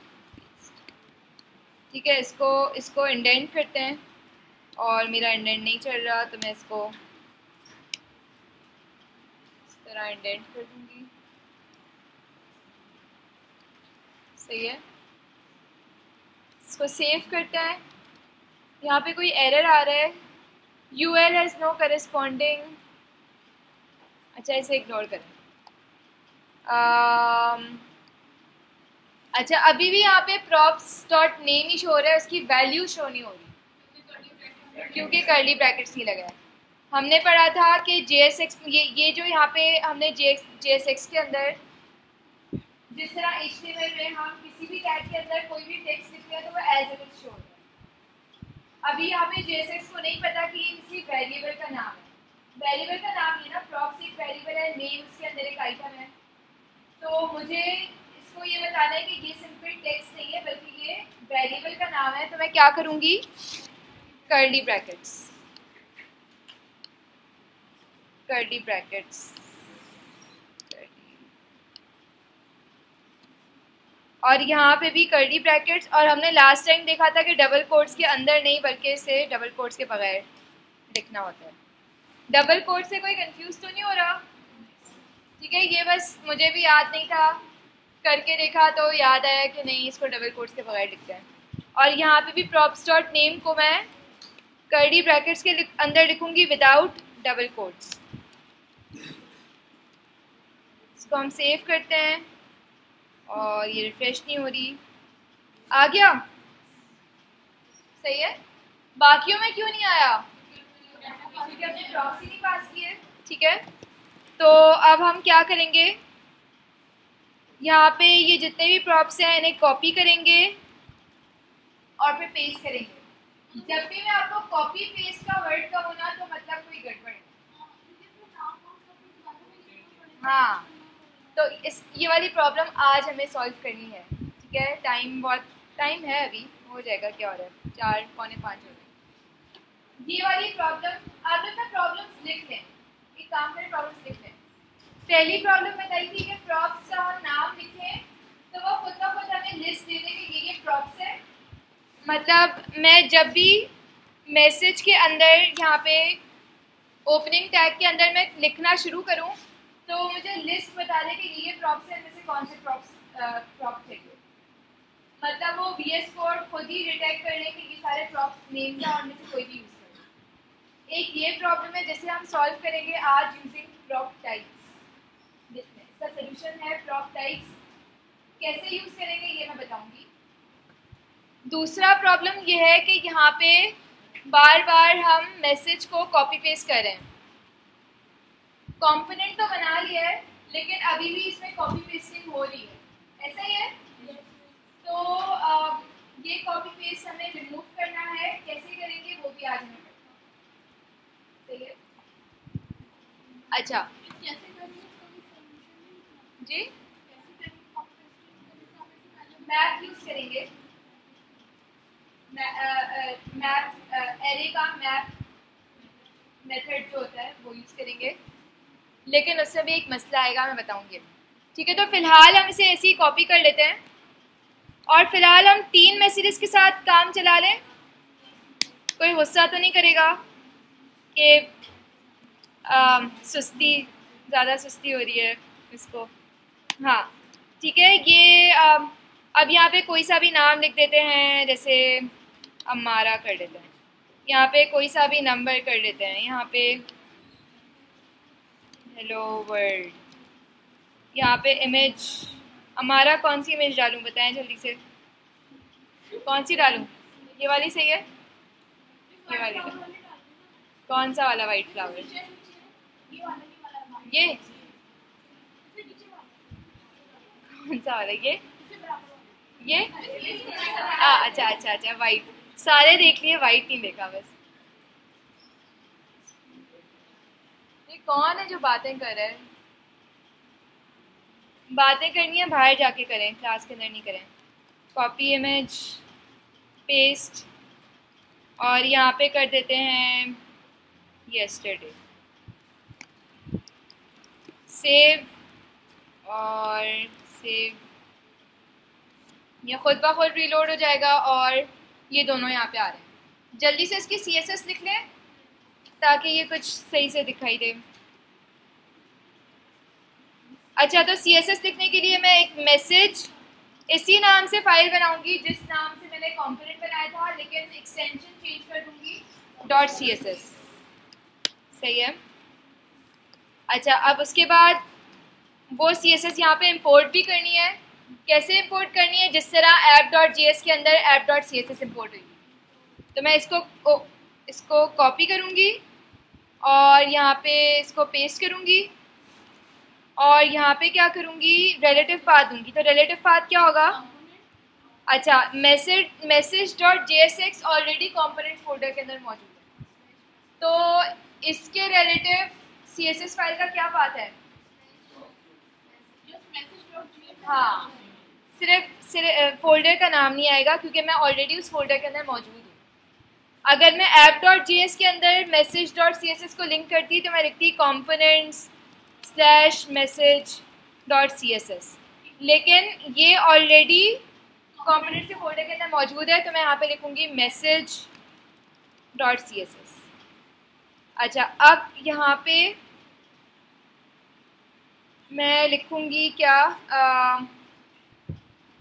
[SPEAKER 1] ठीक है, इसको इसको इंडेंट करते हैं। और मेरा इंडेंट नहीं चल रहा तो मैं इसको तरह इंडेंट कर दूँगी सही है? इसको सेव करते हैं। यहाँ पे कोई एरर आ रहा है। U L has no corresponding अच्छा इसे इग्नोर करें। Um, अच्छा अभी भी यहाँ पे प्रॉप्स डॉट नेम ही शो हो रहा है उसकी वैल्यू शो नहीं हो रही। क्योंकि करली ब्रैकेट्स नहीं लगा है। हमने पढ़ा था कि जे एस एक्स ये ये जो यहाँ पे हमने जे जे एस एक्स के अंदर, जिस तरह HTML में हम किसी भी टैग के अंदर कोई भी टेक्स्ट लिखते हैं तो वो एज इट शो होता है। अभी यहाँ पे जे एस एक्स को नहीं पता कि ये किसी वेरिएबल का नाम है। वेरिएबल का नाम ये ना प्रॉप्स एक वेरिएबल है नेम उसके अंदर एक आइटम है। तो मुझे इसको ये बताना है कि ये सिंपल टेक्स्ट नहीं है, बल्कि ये वेरिएबल का नाम है तो मैं क्या करूँगी? कर्ली ब्रैकेट्स कर्ली ब्रैकेट्स और यहाँ पे भी कर्ली ब्रैकेट्स और हमने लास्ट टाइम देखा था कि डबल कोट्स के अंदर नहीं, बल्कि इसे डबल कोट्स के बगैर लिखना होता है। डबल कोट से कोई कंफ्यूज तो नहीं हो रहा? ठीक है, ये बस मुझे भी याद नहीं था। करके देखा तो याद आया कि नहीं, इसको डबल कोट्स के बगैर लिखते हैं। और यहाँ पे भी प्रॉप्स डॉट नेम को मैं कर्ली ब्रैकेट्स के अंदर लिखूँगी विदाउट डबल कोट्स इसको हम सेव करते हैं। और ये रिफ्रेश नहीं हो रही। आ गया। सही है? बाकियों में क्यों नहीं आया? क्योंकि नहीं पास की है ठीक है? तो अब हम क्या करेंगे? यहाँ पे ये जितने भी प्रॉप्स हैं, इन्हें कॉपी करेंगे और फिर पेस्ट करेंगे। जब भी मैं आपको कॉपी पेस्ट का वर्ड का होना तो मतलब कोई गड़बड़ हाँ। तो इस, ये वाली प्रॉब्लम आज हमें सॉल्व करनी है। ठीक है? टाइम बहुत टाइम है अभी। हो जाएगा क्या रहा है? चार, पौने पाँच हो रहे ये वाली प्रॉब्लम आप लोग ना प्रॉब्लम लिख लें। एक काम करें प्रॉब्लम लिख लें। पहली प्रॉब्लम बताई थी कि प्रॉप्स का हम नाम लिखें तो वो खुद का खुद हमें लिस्ट दे दे कि ये ये प्रॉप्स है। मतलब मैं जब भी मैसेज के अंदर यहाँ पे ओपनिंग टैग के अंदर मैं लिखना शुरू करूँ तो मुझे लिस्ट बता दें कि ये प्रॉप्स हैं, इनमें से कौन से प्रॉप्स प्रॉप चाहिए मतलब वो वी एस कोड खुद ही डिटेक्ट कर ले कि ये सारे प्रॉप्स नेम हैं और उनमें से कोई भी यूज़ करें एक ये प्रॉब्लम है, जैसे हम सॉल्व करेंगे आज यूजिंग प्रॉप टाइप्स इसका सोल्यूशन है प्रॉप टाइप्स कैसे यूज़ करेंगे, ये मैं बताऊँगी। दूसरा प्रॉब्लम ये है कि यहाँ पे बार बार हम मैसेज को कॉपी पेस्ट कर कंपोनेंट तो बना लिया है लेकिन अभी भी इसमें कॉपी पेस्टिंग हो रही है। ऐसा ही है? तो आ, ये कॉपी पेस्ट हमें रिमूव करना है। कैसे करेंगे वो भी आज हमें सही है। अच्छा। जी। मैप यूज़ करेंगे। मैप एरे का मैप मेथड जो होता है वो यूज़ करेंगे। लेकिन उससे भी एक मसला आएगा मैं बताऊँगी। ठीक है तो फ़िलहाल हम इसे ऐसे ही कॉपी कर लेते हैं। और फ़िलहाल हम तीन मैसेजेस के साथ काम चला लें। कोई गुस्सा तो नहीं करेगा कि सुस्ती ज़्यादा सुस्ती हो रही है इसको। हाँ ठीक है ये आ, अब यहाँ पे कोई सा भी नाम लिख देते हैं जैसे अमारा कर लेते हैं। यहाँ पे कोई सा भी नंबर कर लेते हैं। यहाँ पे हेलो वर्ल्ड यहाँ पे इमेज हमारा कौन सी इमेज डालूँ बताएँ जल्दी से? कौन सी डालूँ? ये वाली सही है? ये वाली कौन सा वाला वाइट फ्लावर ये? कौन सा वाला? ये? ये? आ, अच्छा अच्छा अच्छा वाइट सारे देख लिए वाइट नहीं देखा बस। कौन है जो बातें कर रहा है? बातें करनी है, बाहर जाके करें क्लास के अंदर नहीं करें। कॉपी इमेज पेस्ट और यहाँ पे कर देते हैं यस्टरडे सेव और सेव ये खुद ब खुद रीलोड हो जाएगा और ये दोनों यहाँ पे आ रहे हैं। जल्दी से इसकी सी एस एस लिख लें ताकि ये कुछ सही से दिखाई दे। अच्छा तो सी एस एस लिखने के लिए मैं एक मैसेज इसी नाम से फ़ाइल बनाऊँगी जिस नाम से मैंने कॉम्पोनेंट बनाया था लेकिन एक्सटेंशन चेंज कर दूँगी डॉट सी एस एस सही है? अच्छा अब उसके बाद वो सी एस एस यहाँ पर इम्पोर्ट भी करनी है। कैसे इम्पोर्ट करनी है? जिस तरह ऐप डॉट जी एस के अंदर app dot C S S import होगी। तो मैं इसको ओ, इसको कॉपी करूँगी और यहाँ पे इसको पेस्ट करूँगी। और यहाँ पे क्या करूँगी? रिलेटिव पाथ दूँगी। तो रिलेटिव पाथ क्या होगा? अच्छा message message dot J S X already component folder के अंदर मौजूद है। तो इसके relative C S S file का क्या बात है? हाँ। सिर्फ़ सिर्फ़ फोल्डर का नाम नहीं आएगा क्योंकि मैं ऑलरेडी उस फोल्डर के अंदर मौजूद हूँ। अगर मैं ऐप डॉट जी एस के अंदर message dot C S S को लिंक करती तो मैं लिखती components slash message dot C S S लेकिन ये ऑलरेडी कॉम्पोनेंट के फोल्डर के अंदर मौजूद है तो मैं यहाँ पे लिखूँगी message dot C S S अच्छा अब यहाँ पे मैं लिखूँगी क्या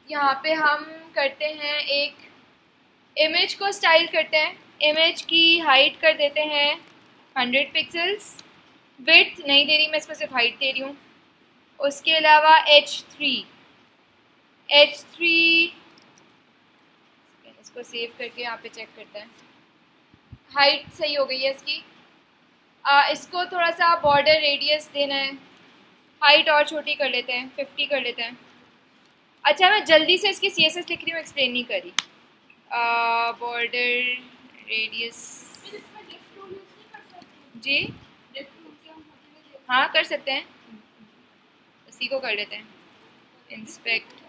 [SPEAKER 1] यहाँ पे हम करते हैं एक इमेज को स्टाइल करते हैं। इमेज की हाइट कर देते हैं हंड्रेड पिक्सल्स विथ नहीं दे रही मैं इसको सिर्फ़ हाइट दे रही हूँ। उसके अलावा एच थ्री एच थ्री इसको सेव करके यहाँ पे चेक करते हैं। हाइट सही हो गई है इसकी। आ, इसको थोड़ा सा बॉर्डर रेडियस देना है। हाइट और छोटी कर लेते हैं फिफ्टी कर लेते हैं। अच्छा मैं जल्दी से इसकी सी एस एस लिख रही हूँ एक्सप्लेन नहीं करी बॉर्डर रेडियस जी? हाँ कर सकते हैं। उसी को कर लेते हैं। इंस्पेक्ट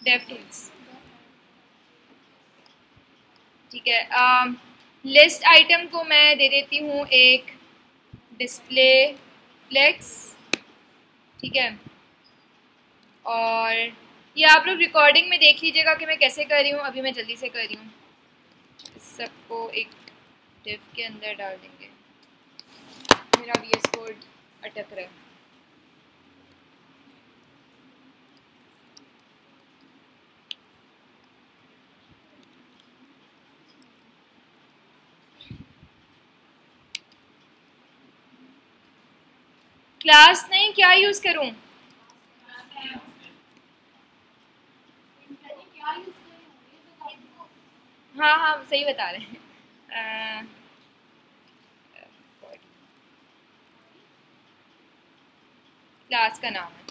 [SPEAKER 1] डेफ टूल्स ठीक है लिस्ट आइटम को मैं दे देती हूँ एक डिस्प्ले फ्लेक्स ठीक है, और ये आप लोग रिकॉर्डिंग में देख लीजिएगा कि मैं कैसे कर रही हूँ। अभी मैं जल्दी से कर रही हूँ। सबको एक डिव के अंदर डाल देंगे। मेरा वी एस कोड अटक रहा है। क्लास नहीं, क्या यूज़ करूँ? हाँ हाँ सही बता रहे हैं। क्लास का नाम है।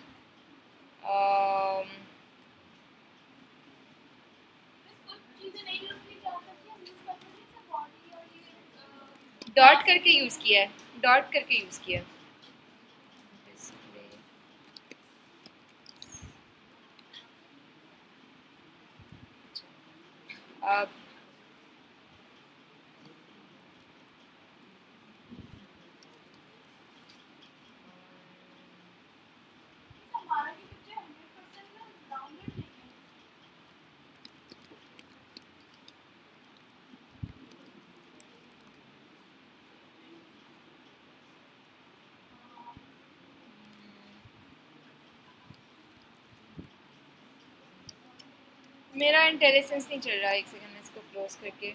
[SPEAKER 1] डॉट करके यूज़ किया है, डॉट करके यूज़ किया है। अब मेरा इंटेलिजेंस नहीं चल रहा है एक सेकंड में इसको क्लोज करके।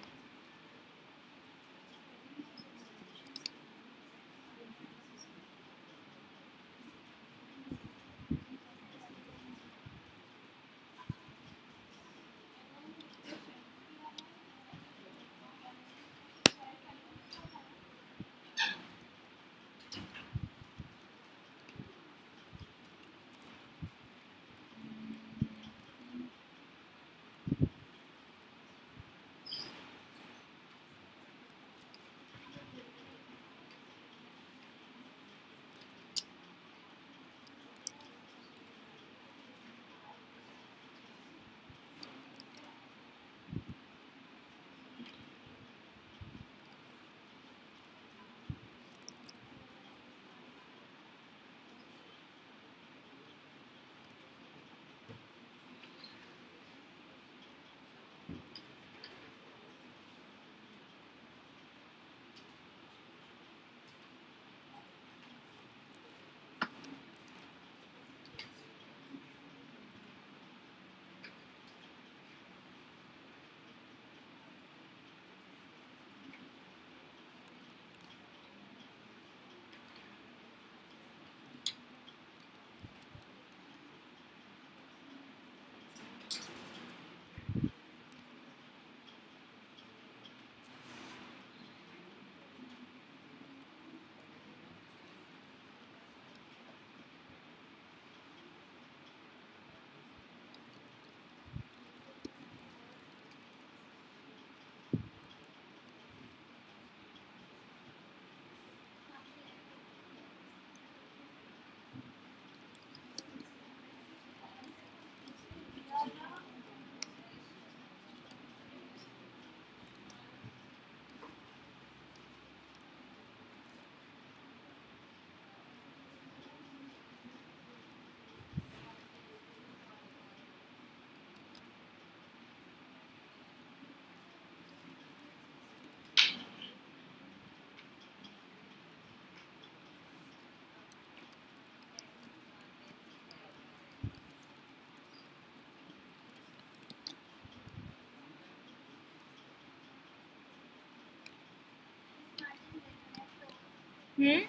[SPEAKER 1] हम्म?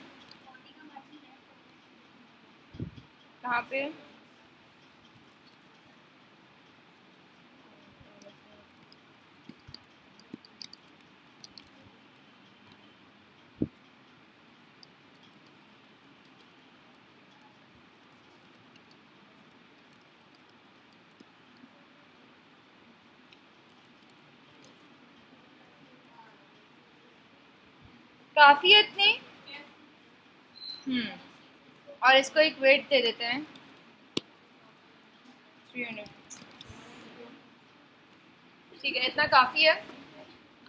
[SPEAKER 1] कहाँ पे? काफ़ी इतनी। हम्म। और इसको एक वेट दे देते हैं। थ्री हंड्रेड ठीक है इतना काफ़ी है।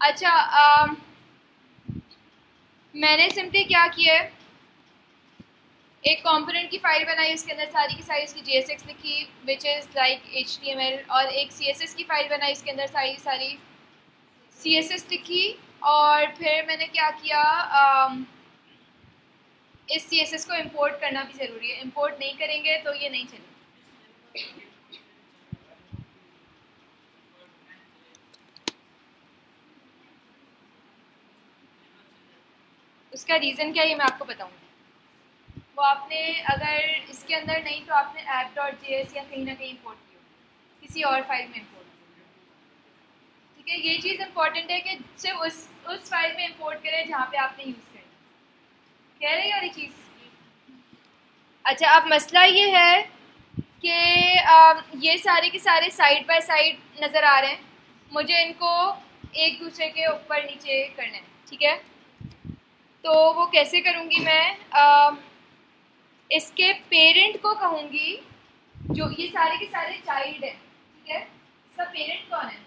[SPEAKER 1] अच्छा आ, मैंने सिंपली क्या किया है? एक कंपोनेंट की फ़ाइल बनाई उसके अंदर सारी की सारी उसकी जे लिखी which is like H T M L और एक सी एस एस की फ़ाइल बनाई उसके अंदर सारी सारी सी एस एस लिखी और फिर मैंने क्या किया आम, इस सी को इंपोर्ट करना भी ज़रूरी है। इंपोर्ट नहीं करेंगे तो ये नहीं चलेगा। उसका रीज़न क्या है मैं आपको बताऊँगी। वो आपने अगर इसके अंदर नहीं तो आपने ऐप डॉट जे या कहीं ना कहीं इंपोर्ट किया। किसी और फ़ाइल में इंपोर्ट ठीक है? ये चीज़ इंपॉर्टेंट है कि सिर्फ़ उस उस फ़ाइल में इम्पोर्ट करें जहाँ पे आपने यूज़ कह रही वाली चीज़ अच्छा अब मसला ये है कि ये सारे के सारे साइड बाय साइड नज़र आ रहे हैं। मुझे इनको एक दूसरे के ऊपर नीचे करना है ठीक है? तो वो कैसे करूँगी मैं? आ, इसके पेरेंट को कहूँगी जो ये सारे के सारे चाइल्ड हैं ठीक है? इसका पेरेंट कौन है?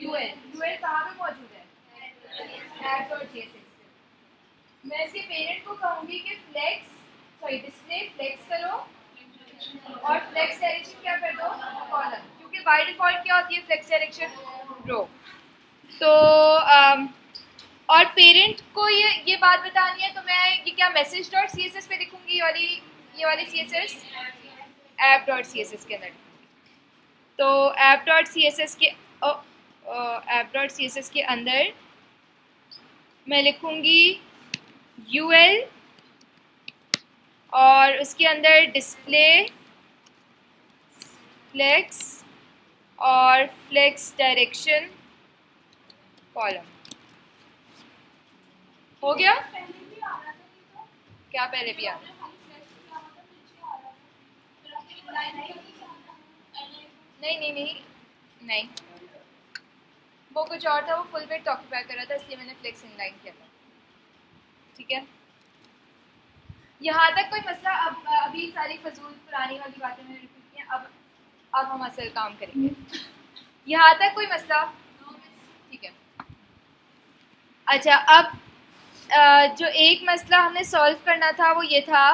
[SPEAKER 1] यूएल यूएल कहाँ पे मौजूद है? मैं इसके पेरेंट को कहूँगी कि फ्लेक्स सॉरी डिस्प्ले फ्लेक्स करो। और फ्लेक्स डायरेक्शन क्या कर दो? कॉलम क्योंकि बाय डिफ़ॉल्ट क्या होती है? फ्लेक्स डायरेक्शन रो तो um, और पेरेंट को ये ये बात बतानी है तो मैं ये क्या message dot C S S पे लिखूँगी वाली ये वाली C S S app dot C S S के अंदर तो app dot C S S के app dot C S S के अंदर मैं लिखूँगी यू एल और उसके अंदर डिस्प्ले फ्लेक्स और फ्लेक्स डायरेक्शन कॉलम हो गया? क्या पहले भी आ नहीं नहीं नहीं नहीं। वो कुछ और था, वो फुल वेट ऑक्यूपाई कर रहा था, इसलिए मैंने फ्लेक्स इन लाइन किया था। ठीक है? यहाँ तक कोई मसला? अब, अभी सारी फजूल पुरानी वाली बातें मैंने रिपीट की अब अब हम असल काम करेंगे। यहाँ तक कोई मसला? ठीक है। अच्छा अब जो एक मसला हमने सॉल्व करना था वो ये था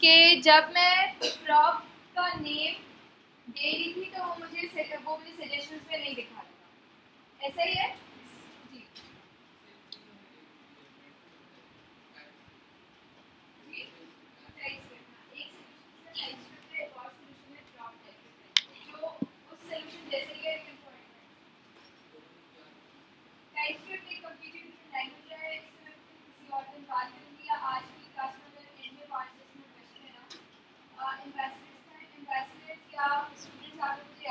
[SPEAKER 1] कि जब मैं प्रॉप का नेम दे रही थी तो वो मुझे वो मुझे सजेशंस में नहीं दिखा रहा ऐसा ही है?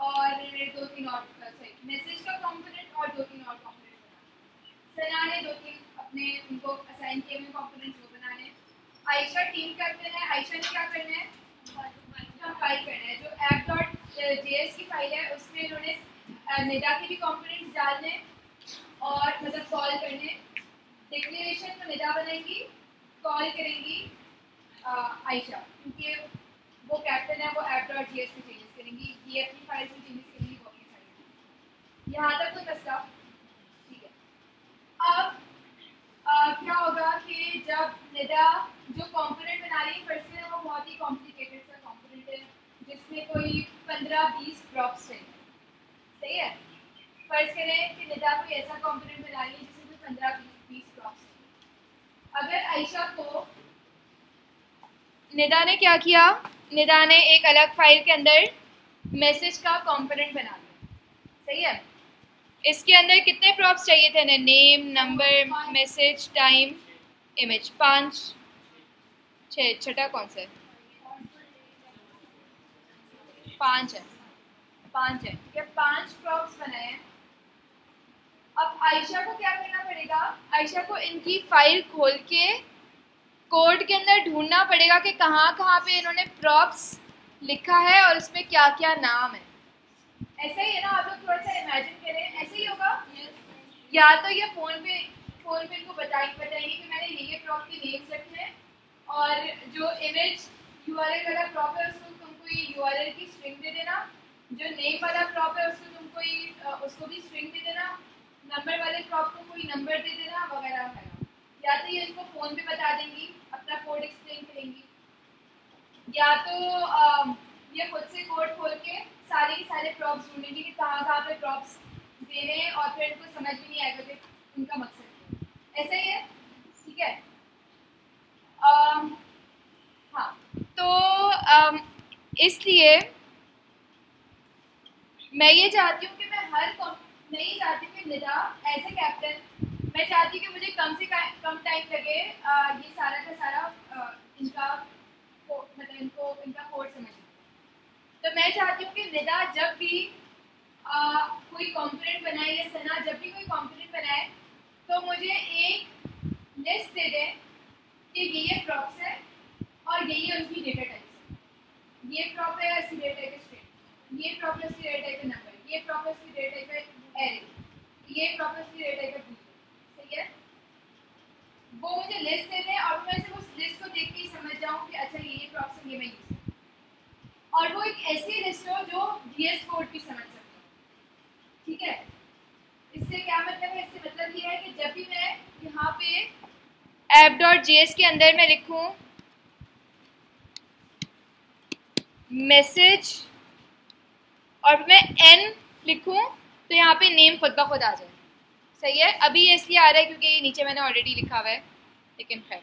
[SPEAKER 1] और दो तीन और मैसेज का कंपोनेंट और दो तीन और कंपोनेंट बनाना दो तीन अपने उनको असाइन किए हुए कंपोनेंट वो बनाने. आयशा टीम करते हैं. आयशा ने क्या करना है? कंपाइल करना है. जो ऐप डॉट जेएस की फ़ाइल है, उसमें इन्होंने निदा के भी कंपोनेंट्स डालने और मतलब कॉल करने. डिक्लेरेशन तो निदा बनाएँगी कॉल करेंगी आयशा क्योंकि वो कैप्टन है, वो ऐप डॉट जी एस में चेंजेस ये अपनी फ़ाइल में यहाँ तक मसला ठीक है। अब निदा जो कंपोनेंट बना रही है फ़र्स्ट में वो बहुत ही कॉम्प्लिकेटेड सा कंपोनेंट है, जिसमें कोई पंद्रह बीस प्रॉप्स है। सही है? फ़र्ज़ करें कि कोई ऐसा बना रही है जिसमें कोई पंद्रह बीस प्रॉप्स अगर आयशा को निदा ने क्या किया? निदा ने एक अलग फ़ाइल के अंदर मैसेज का कंपोनेंट बना लिया सही है? इसके अंदर कितने प्रॉप्स चाहिए थे? ना name number message time image पाँच। छः छठा कौन सा है? पाँच है। पाँच है। है, पाँच प्रॉप्स बनाए अब आयशा को क्या करना पड़ेगा? आयशा को इनकी फ़ाइल खोल के कोड के अंदर ढूंढना पड़ेगा कि कहाँ कहाँ पे इन्होंने प्रॉप्स लिखा है और उसमें क्या क्या नाम है। ऐसा ही है ना आप लोग थोड़ा सा इमेजिन करें। ऐसे ही होगा? Yes. या तो ये फ़ोन पे फ़ोन पे इनको बताई बताएँगे कि मैंने ये ये प्रॉप के नेम्स रखे हैं और जो इमेज यू आर एल वाला प्रॉप है उसको तुम कोई यू आर एल की स्ट्रिंग दे देना। जो नेम वाला प्रॉप है उसको तुम कोई उसको भी स्ट्रिंग दे देना। नंबर वाले प्रॉप को कोई नंबर दे देना वगैरह वगैरह। या तो ये इनको फ़ोन पे बता देंगी अपना कोड एक्सप्लेन करेंगी। या तो ये खुद से कोड खोल के सारे के सारे प्रॉप्स ढूंढेंगे कि कहाँ कहाँ पे प्रॉप्स दे रहे हैं और फिर इनको समझ भी नहीं आएगा कि उनका मकसद ऐसा ही है? ठीक है? हाँ। तो इसलिए मैं ये चाहती हूँ कि मैं हर मैं ये चाहती हूँ कि निदा एज ए कैप्टन मैं चाहती हूँ कि मुझे कम से कम टाइम लगे ये सारा का सारा इनका मतलब इनको इनका कोड समझ तो मैं चाहती हूँ कि निदा जब भी आ, कोई कॉम्पोनेंट बनाए या सना जब भी कोई कॉम्पोनेंट बनाए तो मुझे एक लिस्ट दे दें कि ये ये प्रॉप्स है और ये ये उनकी डेटा टाइप्स ये प्रॉप है इसकी डेटा टाइप स्ट्रिंग ये प्रॉप है इसकी डेटा टाइप नंबर ये प्रॉप है इसकी डेटा टाइप एरे ये प्रॉप है इसकी डेटा टाइप सही है? वो मुझे लिस्ट और मैं उस लिस्ट को देख के समझ जाऊँ कि अच्छा ये ये मैं यूज़ और वो एक ऐसी लिस्ट हो जो जीएस कोड समझ ठीक है? इससे क्या मतलब है? इससे मतलब ये है कि जब भी मैं यहाँ पे ऐप डॉट जी के अंदर मैं लिखूँ मैसेज और मैं एन लिखूँ तो यहाँ पे नेम खुद ब खुद आ जाए। सही है। अभी ये इसलिए आ रहा है क्योंकि ये नीचे मैंने ऑलरेडी लिखा हुआ है, लेकिन खैर।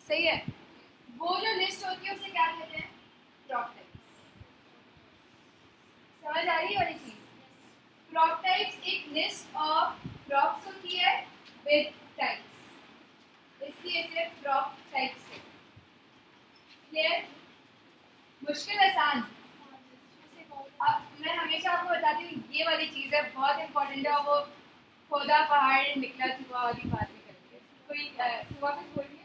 [SPEAKER 1] सही है। वो जो लिस्ट होती है, उसे क्या कहते हैं? क्रॉप समझ आ रही है वाली चीज़? क्रॉप टाइप्स एक लिस्ट ऑफ़ क्रॉप्स होती है विद टाइप्स इसलिए इसे क्रॉप टाइप्स क्लियर मुश्किल, आसान। मैं हमेशा आपको बताती हूँ, ये वाली चीज़ है, बहुत इंपॉर्टेंट है वो खोदा पहाड़ निकला चुका वाली बात नहीं करती है। कोई हुआ कुछ बोल रही है?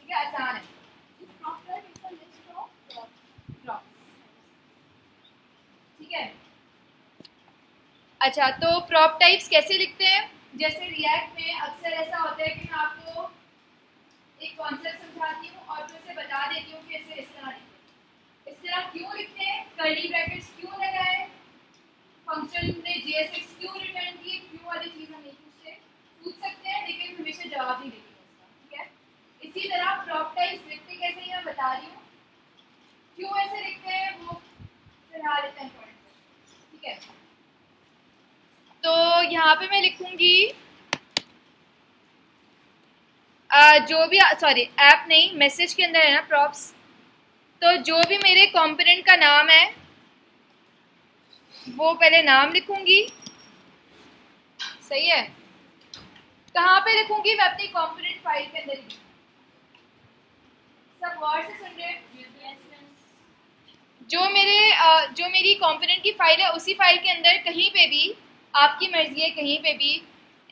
[SPEAKER 1] ठीक है, आसान है। अच्छा तो प्रॉप टाइप्स कैसे लिखते हैं? जैसे रिएक्ट में अक्सर ऐसा होता है कि मैं आपको एक कॉन्सेप्ट समझाती हूँ और फिर उसे बता देती हूँ कि इसे इस तरह इस तरह क्यों लिखते हैं कर्ली ब्रैकेट्स क्यों लगाए? फ़ंक्शन ने जेएसएक्स क्यों रिटर्न किए? क्यों वाली चीज़ हम एक दूसरे पूछ सकते हैं, लेकिन हमेशा जवाब नहीं देते ठीक है? इसी तरह प्रॉप टाइप्स लिखते कैसे मैं बता रही हूँ। क्यों ऐसे लिखते हैं वो? फ़िलहाल इतना ठीक है? तो यहाँ पे मैं लिखूँगी जो भी सॉरी ऐप नहीं मैसेज के अंदर है ना प्रॉप्स तो जो भी मेरे कंपोनेंट का नाम है, वो पहले नाम लिखूँगी। सही है? कहाँ पे लिखूँगी? मैं अपनी कंपोनेंट फ़ाइल के अंदर जो मेरे जो मेरी कंपोनेंट की फ़ाइल है, उसी फ़ाइल के अंदर कहीं पे भी, आपकी मर्ज़ी है, कहीं पे भी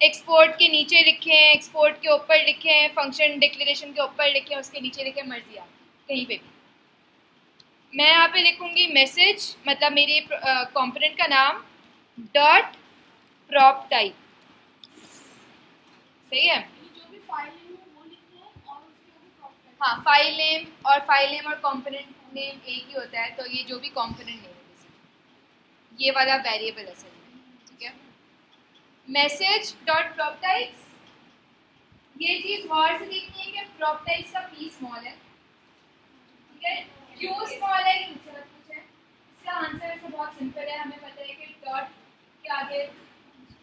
[SPEAKER 1] एक्सपोर्ट के नीचे लिखें एक्सपोर्ट के ऊपर लिखें फ़ंक्शन डिक्लेरेशन के ऊपर लिखें, उसके नीचे लिखें, मर्ज़ी आप कहीं पे भी। मैं यहाँ पे लिखूँगी मैसेज मतलब मेरे कंपोनेंट का नाम डॉट प्रॉप टाइप सही है? हाँ फ़ाइल नेम और फ़ाइल नेम और कंपोनेंट नेम एक ही होता है तो ये जो भी कंपोनेंट नेम है ये वाला वेरिएबल है सर ठीक है? मैसेज डॉट प्रॉप टाइप्स ये चीज़ और से देखनी है कि प्रॉप टाइप्स का पी स्मॉल है ठीक है? क्यों स्मॉल है? मत पूछे। इसका आंसर ऐसे बहुत सिंपल है। हमें पता है कि डॉट के आगे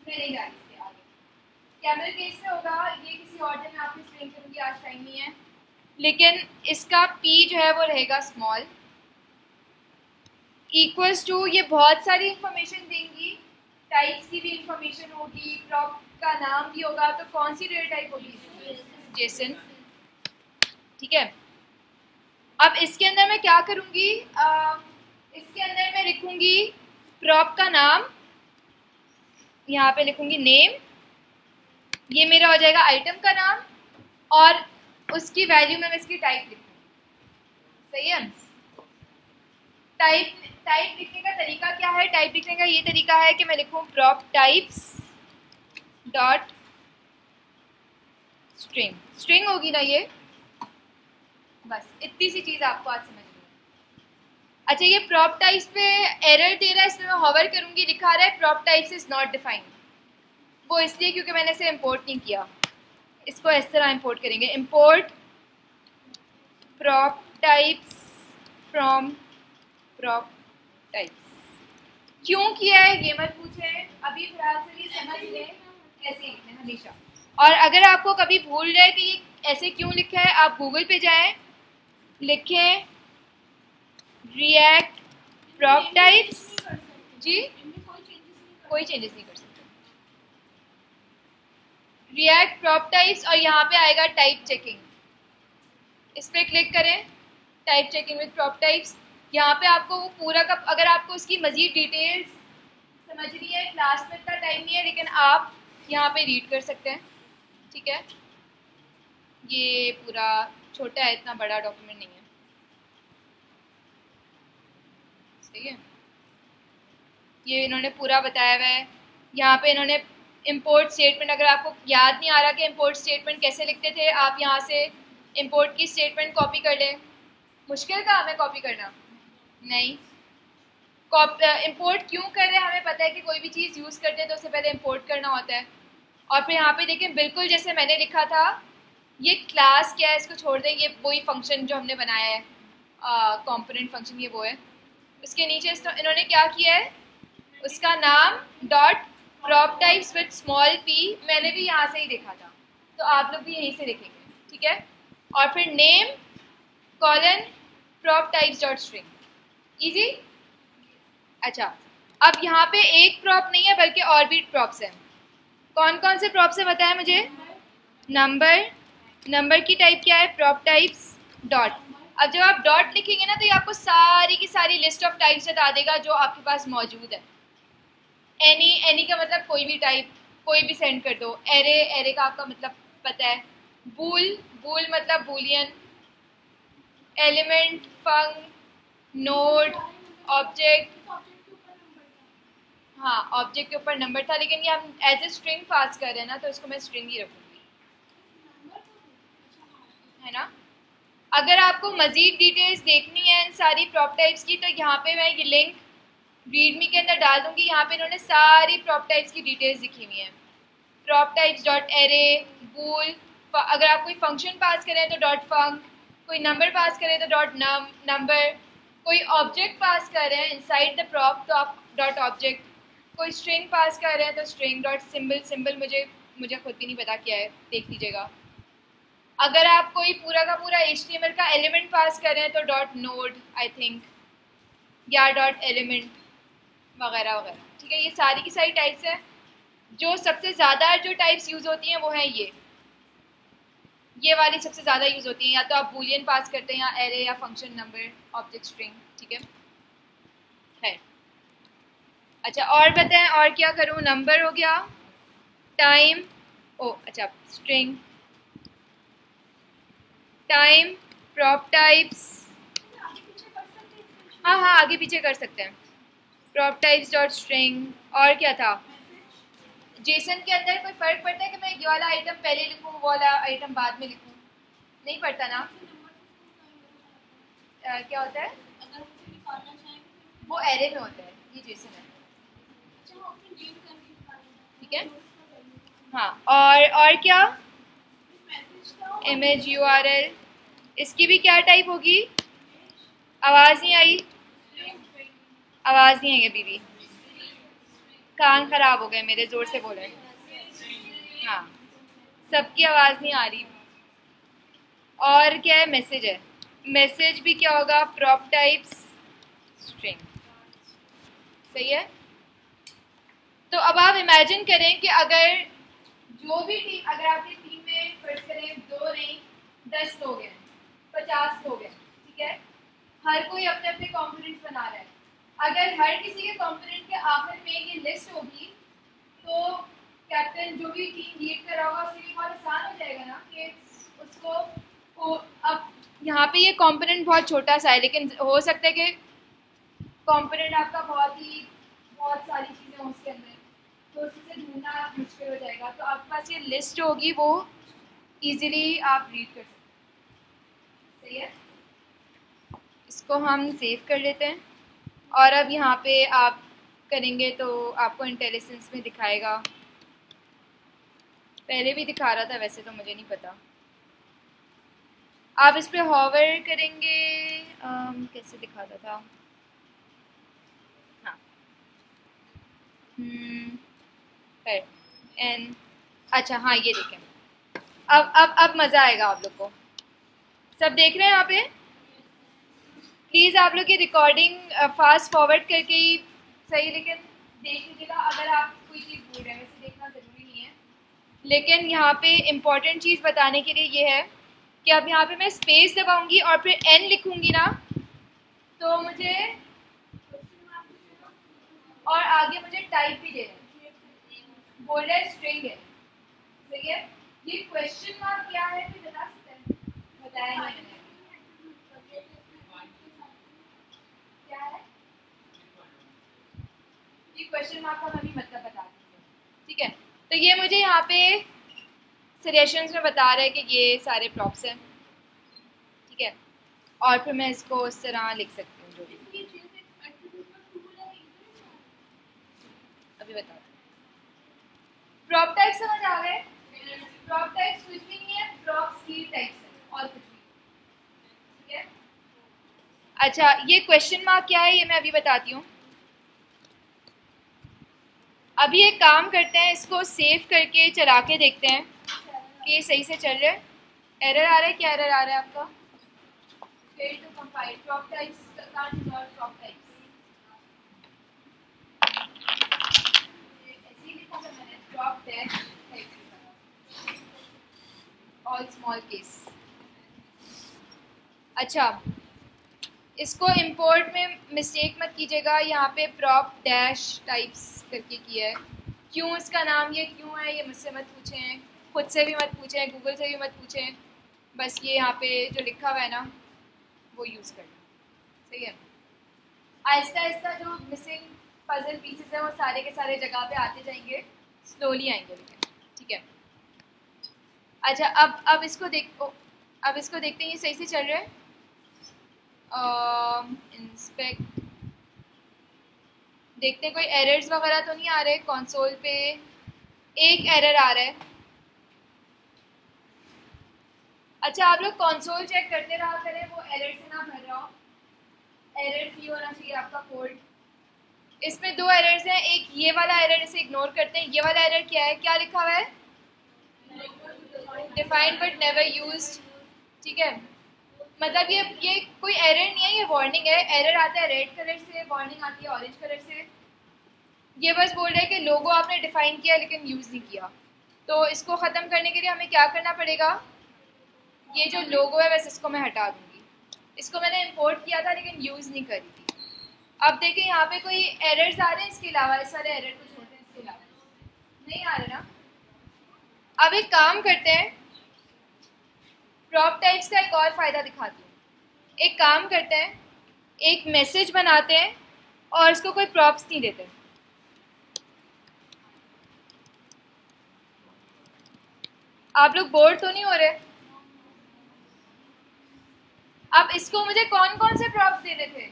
[SPEAKER 1] मैं नहीं डाली इसके आगे। कैमल केस में होगा। ये किसी और दिन मैं आपको एक्सप्लेन करूँगी। आज टाइम नहीं है। लेकिन इसका पी जो है वो रहेगा स्मॉल इक्वल्स टू ये बहुत सारी इंफॉर्मेशन देंगी। टाइप्स की भी इंफॉर्मेशन होगी। प्रॉप का नाम भी होगा। तो कौन सी डेटा टाइप होगी? जेसन ठीक है? अब इसके अंदर मैं क्या करूँगी? इसके अंदर मैं लिखूँगी प्रॉप का नाम। यहाँ पे लिखूँगी नेम ये मेरा हो जाएगा आइटम का नाम और उसकी वैल्यू में मैं इसकी टाइप लिखूँगी। सही है? टाइप टाइप लिखने का तरीका क्या है? टाइप लिखने का ये तरीका है कि मैं लिखूँ prop types dot string string होगी ना ये? बस, इतनी सी चीज़ आपको आज समझ अच्छा ये प्रॉप टाइप्स पे एरर दे रहा है इसमें मैं हॉवर करूँगी लिखा रहा है prop types is not defined वो इसलिए क्योंकि मैंने इसे इम्पोर्ट नहीं किया। इसको इस तरह इम्पोर्ट करेंगे। Import prop types from prop types क्यों किया है? ये मत पूछे। अभी फ़िलहाल समझ लें ऐसे हमेशा। और अगर आपको कभी भूल जाए कि ये ऐसे क्यों लिखा है, आप गूगल पे जाएँ। लिखें रिएक्ट प्रॉप टाइप्स जी? कोई चेंजेस नहीं कर सकते। रिएक्ट प्रॉप टाइप्स और यहाँ पे आएगा टाइप चेकिंग इस पर क्लिक करें type checking with prop types यहाँ पे आपको वो पूरा का, अगर आपको उसकी मज़ीद डिटेल्स समझनी है क्लास में इतना टाइम नहीं है, लेकिन आप यहाँ पे रीड कर सकते हैं। ठीक है? ये पूरा छोटा है, इतना बड़ा डॉक्यूमेंट नहीं है। सही है? ये इन्होंने पूरा बताया हुआ है। यहाँ पे इन्होंने इम्पोर्ट स्टेटमेंट अगर आपको याद नहीं आ रहा कि इम्पोर्ट स्टेटमेंट कैसे लिखते थे, आप यहाँ से इम्पोर्ट की स्टेटमेंट कॉपी कर लें। मुश्किल काम है कॉपी करना? नहीं। इम्पोर्ट क्यों कर? रहे हैं हमें पता है कि कोई भी चीज़ यूज़ करते हैं तो उससे पहले इम्पोर्ट करना होता है। और फिर यहाँ पे देखें बिल्कुल जैसे मैंने लिखा था ये क्लास क्या है? इसको छोड़ दें, ये वही फ़ंक्शन जो हमने बनाया है। कॉम्पोनेंट फ़ंक्शन ये वो है। उसके नीचे इस तो इन्होंने क्या किया है? उसका नाम dot prop types with small P मैंने भी यहाँ से ही देखा था। तो आप लोग भी यहीं से देखेंगे, ठीक है? और फिर name colon prop types dot string easy अच्छा अब यहाँ पे एक प्रॉप नहीं है, बल्कि और भी प्रॉप्स हैं। कौन कौन से प्रॉप्स हैं बताया मुझे? नंबर नंबर की टाइप क्या है? प्रॉप टाइप्स डॉट अब जब आप डॉट लिखेंगे ना तो ये आपको सारी की सारी लिस्ट ऑफ़ टाइप्स बता देगा जो आपके पास मौजूद है। एनी एनी का मतलब कोई भी टाइप कोई भी सेंड कर दो। एरे एरे का आपका मतलब पता है। बूल बूल मतलब boolean element func node object हाँ ऑब्जेक्ट के ऊपर नंबर था, लेकिन ये हम एज ए स्ट्रिंग पास कर रहे हैं ना तो इसको मैं स्ट्रिंग ही रखूँगी। है ना? अगर आपको मज़ीद डिटेल्स देखनी है इन सारी प्रॉप टाइप्स की तो यहाँ पे मैं ये लिंक रीडमी के अंदर डाल दूँगी। यहाँ पे इन्होंने सारी प्रॉप टाइप्स की डिटेल्स लिखी हुई हैं। Prop types dot array bool अगर आप कोई फ़ंक्शन पास करें तो डॉट फंक कोई नंबर पास करें तो डॉट नम नंबर कोई ऑब्जेक्ट पास कर रहे हैं इनसाइड द प्रॉप तो आप डॉट ऑब्जेक्ट कोई स्ट्रिंग पास कर रहे हैं तो स्ट्रिंग डॉट सिंबल सिंबल मुझे मुझे खुद भी नहीं पता क्या है, देख लीजिएगा। अगर आप कोई पूरा का पूरा एच का एलिमेंट पास कर तो डॉट नोड आई थिंक या डॉट एलिमेंट वगैरह वगैरह। ठीक है, ये सारी की सारी टाइप्स हैं। जो सबसे ज़्यादा जो टाइप्स यूज़ होती हैं वो हैं ये। ये वाली सबसे ज़्यादा यूज़ होती हैं। या तो आप बुलियन पास करते हैं, या एरे या फ़ंक्शन नंबर ऑब्जेक्ट स्ट्रिंग ठीक है? है। अच्छा और बताएँ, और क्या करूँ? नंबर हो गया टाइम ओ अच्छा स्ट्रिंग टाइम प्रॉप टाइप्स हाँ हाँ आगे पीछे कर सकते हैं। प्रॉप टाइप्स डॉट स्ट्रिंग और क्या था? जेसन के अंदर कोई फ़र्क पड़ता है कि मैं ये वाला आइटम पहले लिखूँ वो वाला आइटम बाद में लिखूँ? नहीं पड़ता ना? आ, क्या होता है? वो एरे में होता है ये जेसन है। ठीक है? हाँ और और क्या? इमेज यू आर एल इसकी भी क्या टाइप होगी? आवाज़ नहीं आई। आवाज़ नहीं आई भी कान ख़राब हो गए मेरे, ज़ोर से बोले हाँ। सबकी आवाज़ नहीं आ रही। और क्या है? मैसेज है। मैसेज भी क्या होगा? प्रॉप टाइप्स स्ट्रिंग सही है? तो अब आप इमेजिन करें कि अगर जो भी टीम अगर आपकी फ़र्ज़ करें दो नहीं, दस लोग हैं, पचास लोग हैं, ठीक है? हर कोई अपने अपने कॉम्पोनेंट्स बना रहा है। अगर हर किसी के कॉम्पोनेंट के आखिर में ये लिस्ट होगी तो कैप्टन जो भी टीम लीड कर रहा होगा उसके लिए बहुत आसान हो जाएगा ना कि उसको अब यहाँ पे ये कंपोनेंट बहुत छोटा सा है, लेकिन हो सकता है कि कंपोनेंट आपका बहुत ही, बहुत सारी चीज़ें उसके अंदर तो उससे ढूंढना मुश्किल हो जाएगा। तो आपके पास ये लिस्ट होगी, वो इजीली आप रीड कर सकते सही है? इसको हम सेव कर लेते हैं। और अब यहाँ पे आप करेंगे तो आपको इंटेलिजेंस में दिखाएगा। पहले भी दिखा रहा था वैसे तो मुझे नहीं पता। आप इस पर हॉवर करेंगे आम, कैसे दिखाता था? हाँ। एन हम्म, अच्छा हाँ ये देखें। अब अब अब मज़ा आएगा आप लोग को। सब देख रहे हैं यहाँ पे? प्लीज़ आप लोग की रिकॉर्डिंग फास्ट फॉरवर्ड करके ही सही, लेकिन देख लीजिएगा, अगर आप कोई चीज़ भूल रहे हैं, वैसे देखना ज़रूरी नहीं है। लेकिन यहाँ पे इंपॉर्टेंट चीज़ बताने के लिए ये है कि अब यहाँ पे मैं स्पेस दबाऊँगी और फिर एन लिखूँगी ना तो मुझे और आगे मुझे टाइप भी दे रहे बोल रहे स्ट्रिंग है। सही है? ये क्वेश्चन मार्क क्या है फिर बता सकते हैं? बताया नहीं क्या है? ये क्वेश्चन मार्क का मैं भी मतलब बता ठीक है? तो ये मुझे यहाँ पे सजेशंस में बता रहा है कि ये सारे प्रॉप्स हैं। ठीक है? और फिर मैं इसको उस तरह लिख सकती हूँ जो भी। अभी बता प्रॉप टाइप समझ आ गए प्रॉप टाइप कुछ भी नहीं है प्रॉप स्किल टाइप है और कुछ भी ठीक है? अच्छा ये क्वेश्चन मार्क क्या है? ये मैं अभी बताती हूँ। अभी एक काम करते हैं इसको सेव करके चला के देखते हैं कि ये सही से चल रहा है। एरर आ रहा है क्या? एरर आ रहा है आपका? Fail to compile. Crop types can't resolve crop types. ऐसे ही लिखा था मैंने crop dash all small case. अच्छा इसको इंपोर्ट में मिस्टेक मत कीजिएगा, यहाँ पे प्रॉप डैश टाइप्स करके किया है। क्यों इसका नाम ये क्यों है, ये मुझसे मत पूछें, खुद से भी मत पूछें गूगल से भी मत पूछें। बस ये यहाँ पे जो लिखा हुआ है ना, वो यूज़ करना। सही है? आहिस्ता आहिस्ता जो मिसिंग पजल पीसेस हैं, वो सारे के सारे जगह पे आते जाएँगे स्लोली आएँगे। लेकिन ठीक है? अच्छा अब अब इसको देख अब इसको देखते हैं, ये सही से चल रहा है? इंस्पेक्ट देखते हैं, कोई एरर्स वगैरह तो नहीं आ रहे कंसोल पे? एक एरर आ रहा है। अच्छा आप लोग कंसोल चेक करते रहा करें, वो एरर से ना भर रहा हो। एरर फ्री होना चाहिए आपका कोड इसमें दो एरर्स हैं, एक ये वाला एरर इसे इग्नोर करते हैं। ये वाला एरर क्या है? क्या लिखा हुआ है? डिफाइंड बट नेवर यूज़ ठीक है? मतलब ये ये कोई एरर नहीं है, ये वार्निंग है। एरर आता है रेड कलर से वार्निंग आती है ऑरेंज कलर से। ये बस बोल रहे हैं कि लोगो आपने डिफाइन किया, लेकिन यूज़ नहीं किया। तो इसको ख़त्म करने के लिए हमें क्या करना पड़ेगा? ये जो लोगो है, बस इसको मैं हटा दूँगी। इसको मैंने इम्पोर्ट किया था, लेकिन यूज़ नहीं करी थी। अब देखें, यहाँ पे कोई एरर्स आ रहे हैं इसके अलावा? इस सारे एरर कुछ होते हैं इसके अलावा। नहीं आ रहे ना? अब एक काम करते हैं प्रॉप टाइप्स का एक और फ़ायदा दिखाती हूँ एक काम करते हैं एक मैसेज बनाते हैं और उसको कोई प्रॉप्स नहीं देते आप लोग बोर्ड तो नहीं हो रहे अब इसको मुझे कौन कौन से प्रॉप्स देने थे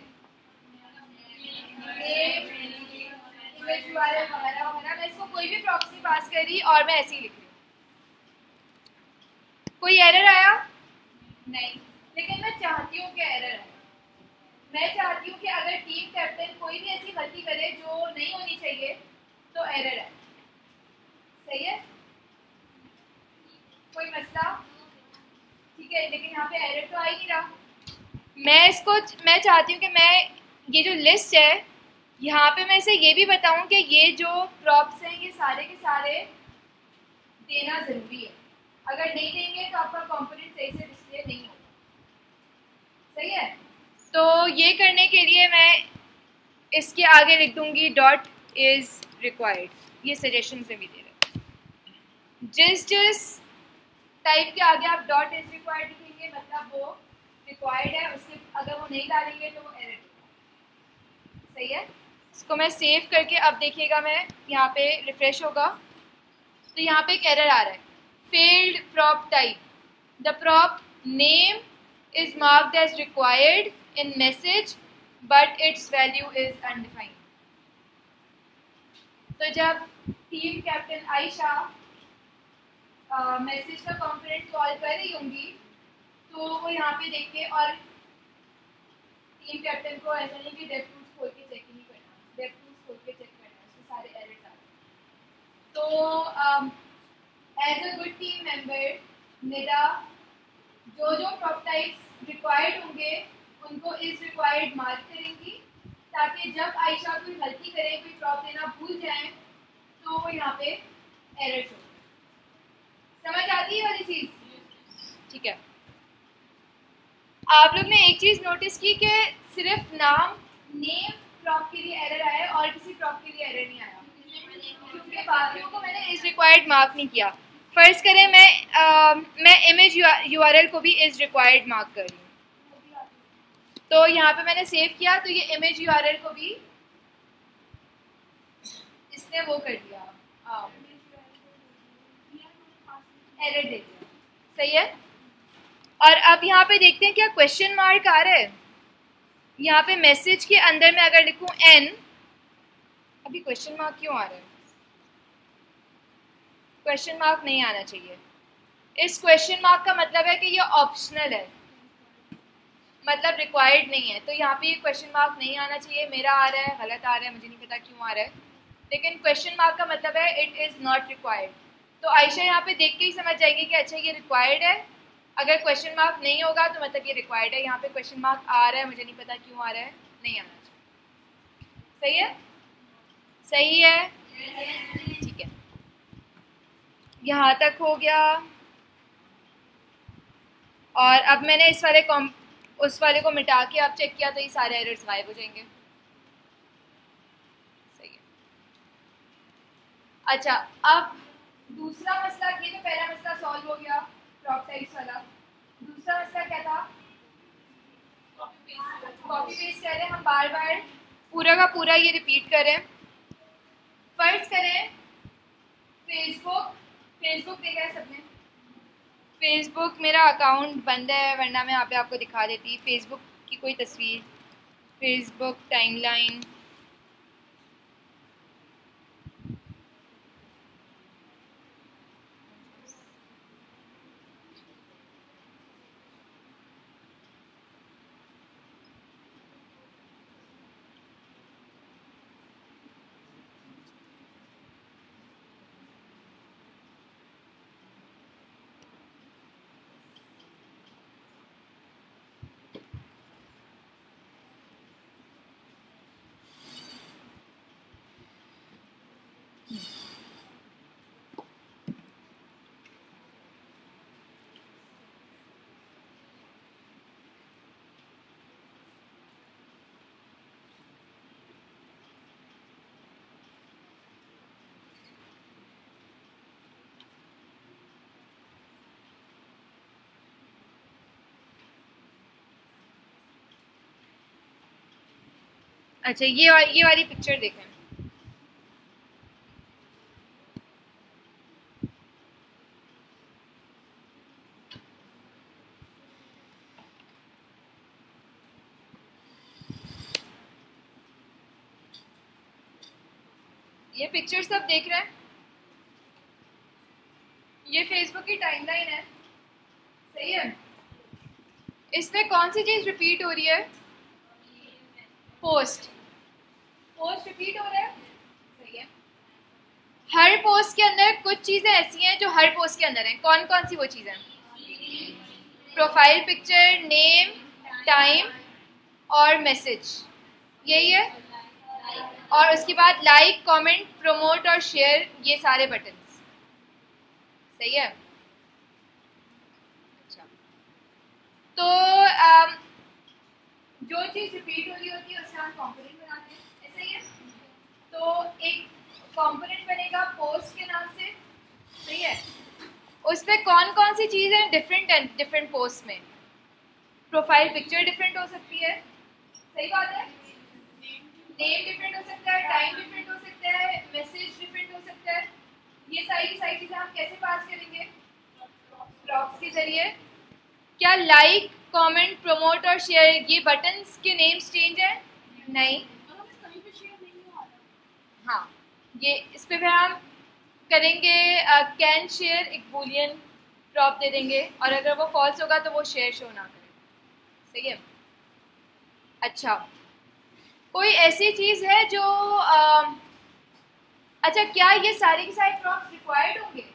[SPEAKER 1] मैं इसको कोई भी प्रॉक्सी पास करी और मैं ऐसे ही लिख कोई एरर आया? नहीं। लेकिन मैं चाहती हूँ कि एरर आए। मैं चाहती हूँ कि अगर टीम कैप्टन कोई भी ऐसी गलती करे जो नहीं होनी चाहिए तो एरर आए। सही है? कोई मसला? ठीक है लेकिन यहाँ पे एरर तो आ ही नहीं रहा। मैं इसको मैं चाहती हूँ कि मैं ये जो लिस्ट है यहाँ पे मैं इसे ये भी बताऊँ कि ये जो प्रॉप्स हैं ये सारे के सारे देना ज़रूरी है। अगर नहीं देंगे तो आपका कंपोनेंट सही से डिस्प्ले नहीं होगा। सही है? तो ये करने के लिए मैं इसके आगे लिख दूँगी डॉट इज़ रिक्वायर्ड ये सजेशन से भी दे रहे जिस जिस टाइप के आगे आप डॉट इज़ रिक्वायर्ड लिखेंगे मतलब वो रिक्वायर्ड है उसके अगर वो नहीं डालेंगे तो वो एरर सही है? इसको मैं सेव करके, अब देखिएगा मैं, यहाँ पे रिफ्रेश होगा। तो यहाँ पे एक एरर आ रहा है। Failed prop type the prop name is marked as required in message but its value is undefined तो जब टीम कैप्टन आयशा मैसेज का कॉम्पोनेंट कॉल कर रही होंगी तो वो यहाँ पे देख और टीम कैप्टन को ऐसा नहीं कि डेफ टूल्स खोल के चेक ही नहीं करना डेफ टूल्स खोल के चेक करना उसमें सारे एरर्स आ तो as a good team member मेरा जो जो प्रॉप टाइप्स रिक्वायर्ड होंगे उनको इस रिक्वायर्ड मार्क करेंगी ताकि जब आयशा कोई गलती करे कोई प्रॉप देना भूल जाए तो वो यहाँ पे एरर्स हो समझ आती है वाली चीज़? ठीक है। आप लोग ने एक चीज़ नोटिस की कि सिर्फ़ नाम नेम प्रॉप के लिए एरर आया और किसी प्रॉप के लिए एरर नहीं आया। क्योंकि बाकियों को मैंने इस रिक्वायर्ड मार्क नहीं किया। फ़र्स्ट करें मैं आ, मैं इमेज यू आर को भी इज़ रिक्वायर्ड मार्क कर रही हूँ। तो यहाँ पे मैंने सेव किया तो ये इमेज यू आर एल को भी इसने वो कर दिया। एरर दे दिया। सही है? और अब यहाँ पे देखते हैं क्या क्वेश्चन मार्क आ रहा है। यहाँ पे मैसेज के अंदर में अगर लिखूँ एन अभी क्वेश्चन मार्क क्यों आ रहा है? क्वेश्चन मार्क नहीं आना चाहिए। इस क्वेश्चन मार्क का मतलब है कि ये ऑप्शनल है। मतलब रिक्वायर्ड नहीं है। तो यहाँ पे ये क्वेश्चन मार्क नहीं आना चाहिए। मेरा आ रहा है, गलत आ रहा है, मुझे नहीं पता क्यों आ रहा है। लेकिन क्वेश्चन मार्क का मतलब है इट इज़ नॉट रिक्वायर्ड तो आयशा यहाँ पे देख के ही समझ जाएगी कि अच्छा ये रिक्वायर्ड है। अगर क्वेश्चन मार्क नहीं होगा तो मतलब ये रिक्वायर्ड है। यहाँ पे क्वेश्चन मार्क आ रहा है, मुझे नहीं पता क्यों आ रहा है। नहीं आना चाहिए। सही है? सही है। ठीक है। यहाँ तक हो गया। और अब मैंने इस वाले कॉम, उस वाले को मिटा के अब चेक किया तो ये सारे एरर्स गायब हो जाएँगे। सही है। अच्छा अब दूसरा मसला, ये तो पहला मसला सॉल्व हो गया क्रॉप टाइप्स वाला। दूसरा मसला क्या था? कॉपी पेस्ट कर, हम बार बार पूरा का पूरा ये रिपीट करें। फ़र्ज़ करें फेसबुक फेसबुक देखा है सबने? फेसबुक मेरा अकाउंट बंद है, वरना मैं यहाँ पे आपको दिखा देती। फेसबुक की कोई तस्वीर फेसबुक टाइमलाइन अच्छा ये वा, ये वाली पिक्चर देखें। ये पिक्चर सब देख रहे हैं? ये फेसबुक की टाइमलाइन है। सही है? इसमें कौन सी चीज़ रिपीट हो रही है? पोस्ट रिपीट हो रहा है? सही है। हर पोस्ट के अंदर कुछ चीज़ें ऐसी हैं जो हर पोस्ट के अंदर हैं। कौन कौन सी वो चीज़ें प्रोफ़ाइल पिक्चर नेम टाइम और मैसेज यही है। और उसके बाद लाइक कमेंट प्रमोट और शेयर ये सारे बटन सही है। अच्छा। तो आ, जो चीज़ रिपीट हो रही होती है उससे हम कॉम्पोनेंट बनाते हैं। ऐसा ही है? तो एक कॉम्पोनेंट बनेगा पोस्ट के नाम से, सही है? उसमें कौन कौन सी चीज़ें डिफरेंट डिफरेंट पोस्ट में? प्रोफ़ाइल पिक्चर डिफरेंट हो सकती है। सही बात है? नेम डिफरेंट हो सकता है टाइम डिफरेंट हो सकता है मैसेज डिफरेंट हो सकता है। ये सारी की सारी चीज़ें हम कैसे पास करेंगे? प्रॉप्स के ज़रिए। क्या लाइक कमेंट प्रमोट और शेयर ये बटन्स के नेम्स चेंज हैं? नहीं। हाँ ये इस पर फिर हम करेंगे कैन शेयर एक बुलियन ड्रॉप दे देंगे और अगर वो फॉल्स होगा तो वो शेयर शो ना करें। सही है? अच्छा कोई ऐसी चीज़ है जो आ, अच्छा क्या ये सारे के सारे प्रॉप्स रिक्वायर्ड होंगे?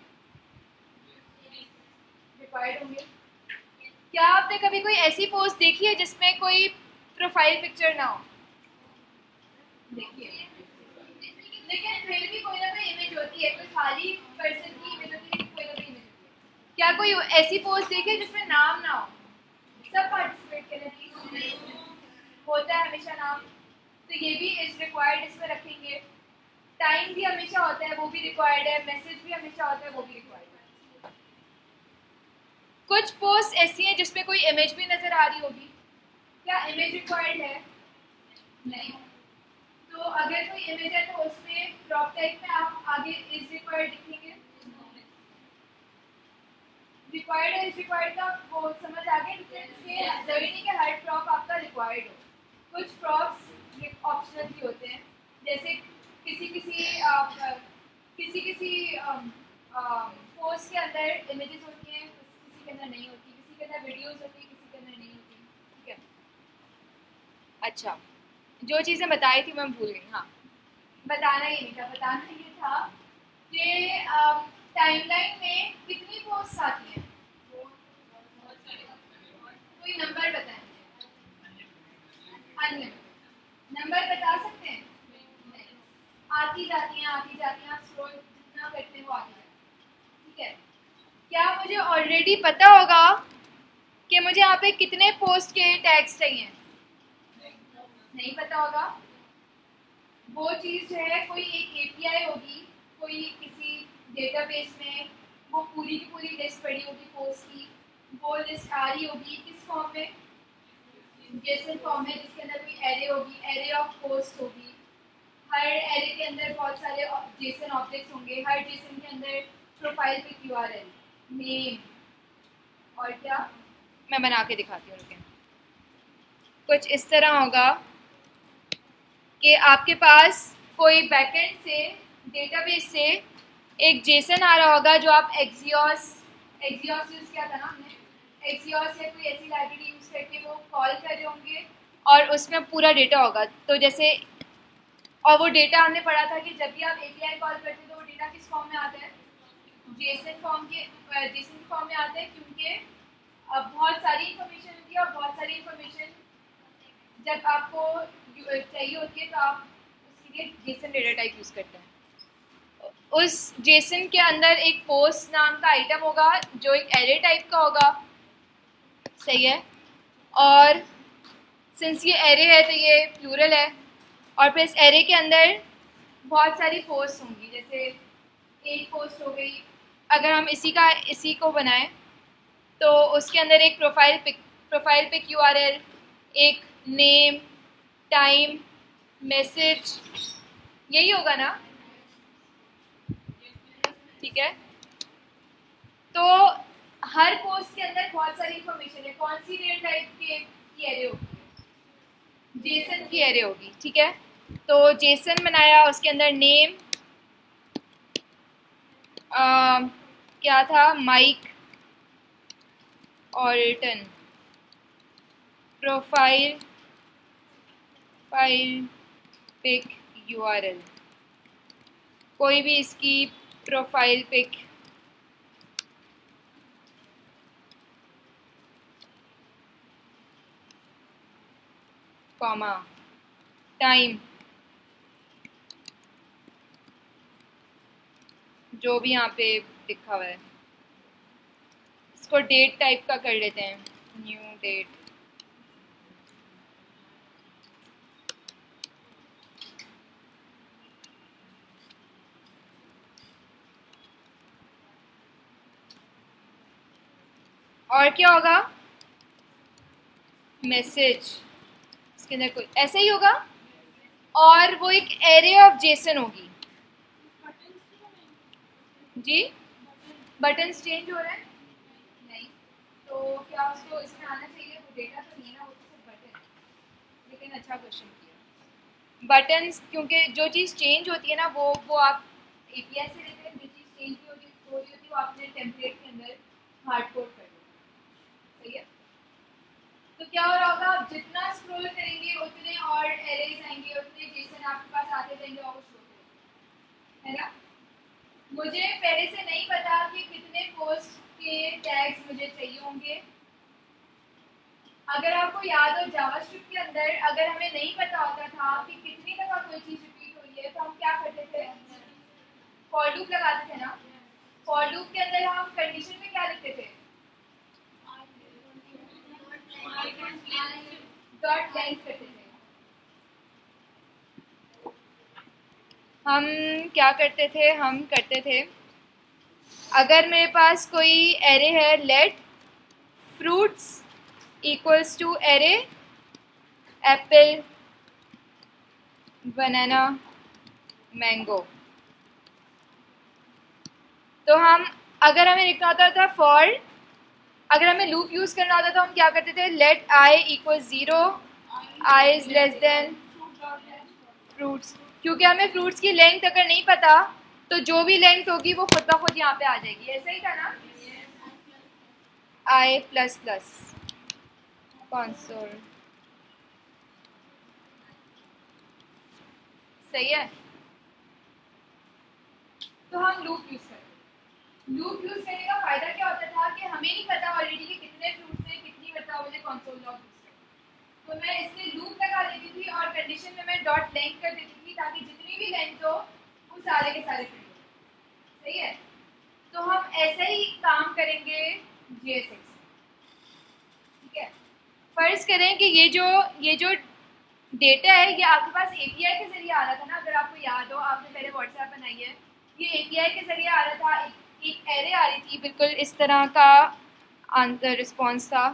[SPEAKER 1] रिक्वायर्ड होंगे। क्या आपने कभी कोई ऐसी पोस्ट देखी है जिसमें कोई प्रोफ़ाइल पिक्चर ना हो? देखिए लेकिन फिर भी कोई ना कोई इमेज होती है, कोई खाली पर्सन की इमेज होती है, कोई ना कोई इमेज क्या कोई ऐसी पोस्ट देखी जिसमें नाम ना हो? सब पार्टिसिपेट करें होता है हमेशा नाम। तो ये भी इज़ रिक्वायर्ड इसमें रखेंगे। टाइम भी हमेशा होता है, वो भी रिक्वायर्ड है। मैसेज भी हमेशा होता है, वो भी रिक्वायर्ड है। कुछ पोस्ट ऐसी हैं जिसमें कोई इमेज भी नज़र आ रही होगी। क्या इमेज रिक्वायर्ड है? नहीं। तो अगर कोई इमेज है तो उसमें क्रॉप टाइप में आप आगे इज़ रिक्वायर्ड लिखेंगे। रिक्वायर्ड इज़ रिक्वायर्ड का वो समझ आ गया डिफरेंस ज़रूरी नहीं कि हर क्रॉप आपका रिक्वायर्ड हो। कुछ क्रॉप्स ऑप्शनल भी होते हैं। जैसे किसी किसी किसी किसी पोस्ट के अंदर इमेजेस होती हैं, किसी के अंदर नहीं होती, किसी के अंदर वीडियोस होती है, किसी के अंदर नहीं होती, ठीक है? अच्छा। जो चीज़ें बताई थी मैं भूल गई हाँ। बताना ही नहीं था, बताना ये था कि टाइमलाइन में कितनी पोस्ट आती हैं? कोई नंबर बताएँ? नंबर बता सकते हैं? आती जाती हैं, आती जाती हैं, आप जितना करते हैं वो आती जाती ठीक है? क्या मुझे ऑलरेडी पता होगा कि मुझे यहाँ पे कितने पोस्ट के टैग्स चाहिए? नहीं पता होगा। वो चीज़ जो है, कोई एक एपीआई होगी, कोई किसी डेटाबेस में, वो पूरी की पूरी लिस्ट पड़ी होगी पोस्ट की। वो लिस्ट आ रही होगी किस फॉर्म में? जेसन फॉर्म है, जिसके अंदर कोई एरे होगी एरे ऑफ़ पोस्ट होगी। हर एरे के अंदर बहुत सारे जेसन ऑब्जेक्ट्स होंगे। हर जेसन के अंदर प्रोफ़ाइल पे क्यू आर एल नेम और क्या? मैं बना के दिखाती हूँ कुछ इस तरह होगा कि आपके पास कोई बैकेंड से डेटाबेस से एक जेसन आ रहा होगा जो आप एक्सियोस एक्सियोस यूज़ किया था ना हमने एक्सियोस या कोई ऐसी लाइब्रेरी यूज़ करके वो कॉल कर रहे होंगे और उसमें पूरा डेटा होगा। तो जैसे, और वो डेटा हमने पढ़ा था कि जब भी आप एपीआई कॉल करते हैं तो वो डेटा किस फॉर्म में आता है? जेसन फॉर्म के जेसन फॉर्म में आता है क्योंकि अब बहुत सारी इन्फॉर्मेशन होती है और बहुत सारी इन्फॉर्मेशन जब आपको चाहिए होती है तो आप उसके लिए जेसन डेटा टाइप यूज़ करते हैं। उस जेसन के अंदर एक पोस्ट नाम का आइटम होगा, जो एक एरे टाइप का होगा। सही है? और सिंस ये एरे है तो ये प्लूरल है। और फिर इस एरे के अंदर बहुत सारी पोस्ट होंगी, जैसे एक पोस्ट हो गई, अगर हम इसी का, इसी को बनाएँ तो उसके अंदर एक प्रोफ़ाइल पिक प्रोफ़ाइल पे क्यू आर एल एक नेम टाइम मैसेज यही होगा ना? ठीक है? तो हर पोस्ट के अंदर बहुत सारी इंफॉर्मेशन है? कौन सी रियल टाइप के की एरे होगी? जेसन की एरे होगी ठीक है? तो जेसन बनाया उसके अंदर नेम आ, क्या था? माइक ऑल्टन प्रोफ़ाइल फ़ाइल पिक यूआरएल कोई भी इसकी प्रोफ़ाइल पिक कॉमा टाइम जो भी यहाँ पे लिखा हुआ है। इसको डेट टाइप का कर लेते हैं। न्यू डेट और क्या होगा? मैसेज इसके अंदर कोई, ऐसा ही होगा? और वो एक एरे ऑफ़ जेसन होगी। जी? बटन चेंज हो रहे हैं? नहीं। तो क्या उसको इसमें आना चाहिए? वो डेटा तो नहीं ना, वो तो बटन लेकिन अच्छा क्वेश्चन किया। बटन्स क्योंकि जो चीज़ चेंज होती है ना, वो वो आप ए पी आई से लेते हैं जो चीज़ चेंज हो रही होती है वो आपने टेम्पलेट के अंदर हार्ड कोड तो क्या हो रहा होगा, आप जितना स्क्रोल करेंगे, उतने और एरेज आएँगे, उतने जेसन आपके पास आते जाएँगे और शो है ना? मुझे पहले से नहीं पता कि कितने पोस्ट के टैग्स मुझे चाहिए होंगे। अगर आपको याद हो जावास्क्रिप्ट के अंदर अगर हमें नहीं पता होता था कि कितनी दफ़ा कोई चीज़ रिपीट हो रही है तो हम क्या करते थे? फॉर लूप लगाते थे ना? फॉर लूप के अंदर हम कंडीशन में क्या लिखते थे? हम क्या करते थे? हम करते थे, अगर मेरे पास कोई एरे है let fruits equals to array apple banana mango तो हम, अगर हमें लिखना होता था फॉर अगर हमें लूप यूज़ करना होता तो हम क्या करते थे? Let I equal zero I is less than fruits क्योंकि हमें फ्रूट्स की लेंथ अगर नहीं पता तो जो भी लेंथ होगी वो खुद ब खुद यहाँ पे आ जाएगी। ऐसा ही था ना? आई प्लस प्लस कौनसोल सही है? तो हम लूप यूज़ करते लूप यूज़ करने का फ़ायदा क्या होता था कि हमें नहीं पता ऑलरेडी कि कितने फ्रूट्स हैं कितनी बताओ मुझे कंसोल लॉग तो मैं इसलिए लूप लगा देती थी और कंडीशन में मैं डॉट लेंथ कर देती थी ताकि जितनी भी लेंथ हो, वो सारे के सारे प्रिंट हो सही है? तो हम ऐसे ही काम करेंगे जी एस ठीक है? फ़र्ज़ करें कि ये जो ये जो डेटा है, ये आपके पास एपीआई के ज़रिए आ रहा था ना, अगर आपको याद हो, आपने पहले व्हाट्सएप बनाई है। ये एपीआई के ज़रिए आ रहा था एक एरे आ रही थी बिल्कुल इस तरह का रिस्पॉन्स था।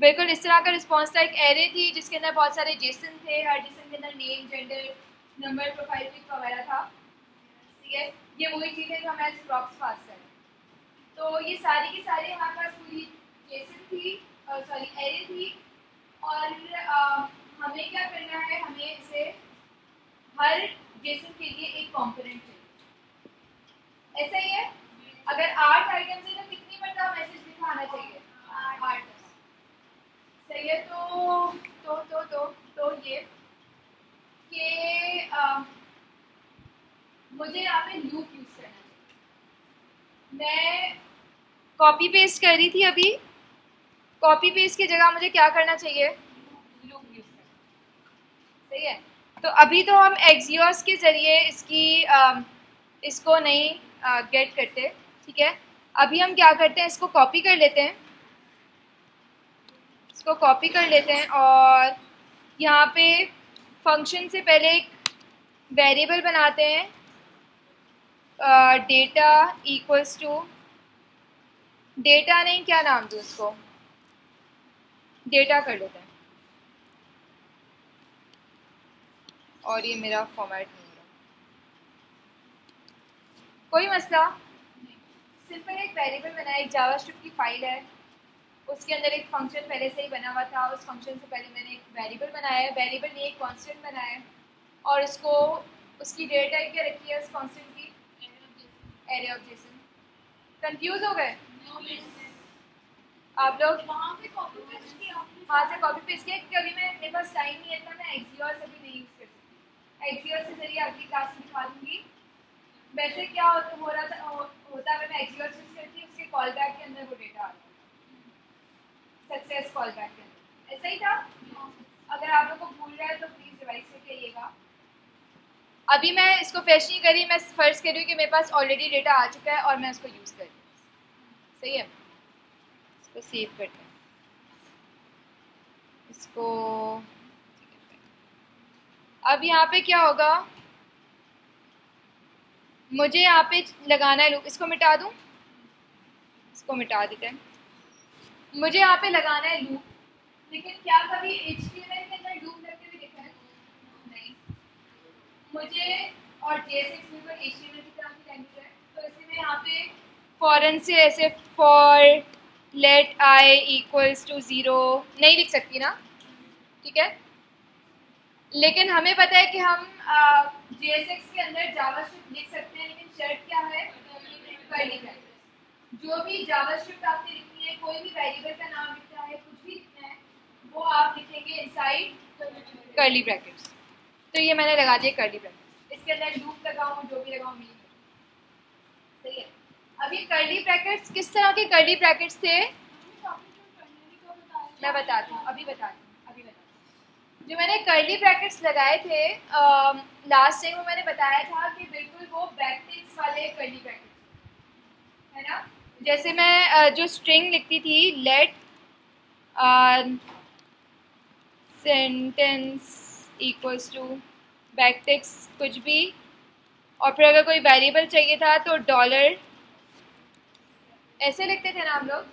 [SPEAKER 1] बिल्कुल इस तरह का रिस्पॉन्स था एक एरे थी जिसके अंदर बहुत सारे जेसन थे हर जेसन के अंदर name gender number profile pic वगैरह था। ठीक है? ये वही चीज़ें जो हमें प्रॉप्स पास करें तो ये सारी की सारी हमारे पास पूरी जेसन थी सॉरी एरे थी। और आ, हमें क्या करना है हमें इसे हर जेसन के लिए एक कॉम्पोनेंट ऐसा ही है। अगर आठ आइटम है तो कितनी मरतबा मैसेज दिखाना चाहिए? आठ। सही है तो तो तो तो तो ये कि मुझे यहाँ पे लूप यूज़ करना मैं कॉपी पेस्ट कर रही थी अभी। कॉपी पेस्ट की जगह मुझे क्या करना चाहिए? लूप यूज़ करना सही है। तो अभी तो हम एक्जियोस के ज़रिए इसकी आ, इसको नहीं गेट करते हैं, ठीक है? अभी हम क्या करते हैं, इसको कॉपी कर लेते हैं। इसको कॉपी कर लेते हैं और यहाँ पे फ़ंक्शन से पहले एक वेरिएबल बनाते हैं। डेटा इक्वल्स टू डेटा नहीं, क्या नाम दूँ उसको डेटा कर लेते हैं। और ये मेरा फॉर्मेट कोई मसला? सिर्फ़ मैंने एक वेरिएबल बनाया, एक जावास्क्रिप्ट की फ़ाइल है। उसके अंदर एक फ़ंक्शन पहले से ही बना हुआ था। उस फ़ंक्शन से पहले मैंने एक वेरिएबल बनाया है। वेरिएबल नहीं एक कांस्टेंट बनाया है। और इसको उसकी डेटा टाइप क्या रखी है उस कांस्टेंट की? एरे ऑफ़ जेसन कंफ्यूज हो गए? आप लोग?
[SPEAKER 2] वहाँ से कॉपी पेस्ट किया
[SPEAKER 1] से कॉपी क्योंकि मैं, मेरे पास टाइम नहीं है, इतना मैं एक्सियोर से भी नहीं यूज़ कर सकती। एक्सियोर से ज़रिए आपकी क्लास में दिखा दूँगी। वैसे क्या हो, हो रहा था हो, होता अगर मैं एक्सियोर से यूज़ करती उसके कॉल बैक के अंदर वो डेटा आता सक्सेस कॉल बैक के अंदर। ऐसा ही था? अगर आप लोग को भूल रहा है तो प्लीज़ रिवाइज करके आइएगा अभी मैं इसको फ्रेश नहीं करी मैं फ़र्ज़ कर रही हूँ कि मेरे पास ऑलरेडी डेटा आ चुका है और मैं उसको यूज़ कर रही हूँ। सही है? इसको सेव करते हैं। इसको अब यहाँ पे क्या होगा? मुझे यहाँ पे लगाना है लूप इसको मिटा दूँ? इसको मिटा देते हैं। मुझे यहाँ पे लगाना है लूप लेकिन क्या कभी एच के अंदर लूप लगते हुए दिखा है? नहीं। मुझे और जे में एच की तरह की लैंग्वेज है तो इसे मैं यहाँ पे फॉरन से ऐसे for let I equals to zero नहीं लिख सकती ना? ठीक है? लेकिन हमें पता है कि हम जे एस एक्स के अंदर जावास्क्रिप्ट लिख सकते हैं लेकिन शर्ट क्या है? कर्ली जो भी जावास्क्रिप्ट आपने लिखनी है कोई भी वेरिएबल का नाम लिखना है कुछ भी लिखना है वो आप लिखेंगे इनसाइड कर्ली ब्रैकेट्स तो ये मैंने लगा दिया कर्ली ब्रैकेट्स इसके अंदर लूप लगाऊँ जो भी लगाऊँ मिली सही है? ये कर्ली ब्रैकेट्स किस तरह के कर्ली ब्रैकेट्स थे? मैं हूँ। अभी बताती हूँ अभी बताती हूँ. जो मैंने कर्ली ब्रैकेट्स लगाए थे लास्ट टाइम वो मैंने बताया था कि बिल्कुल वो बैकटिक्स वाले कर्ली ब्रैकेट्स है ना? जैसे मैं जो स्ट्रिंग लिखती थी let sentence equals to backticks कुछ भी, और फिर अगर कोई वेरिएबल चाहिए था तो डॉलर ऐसे लिखते थे ना हम लोग?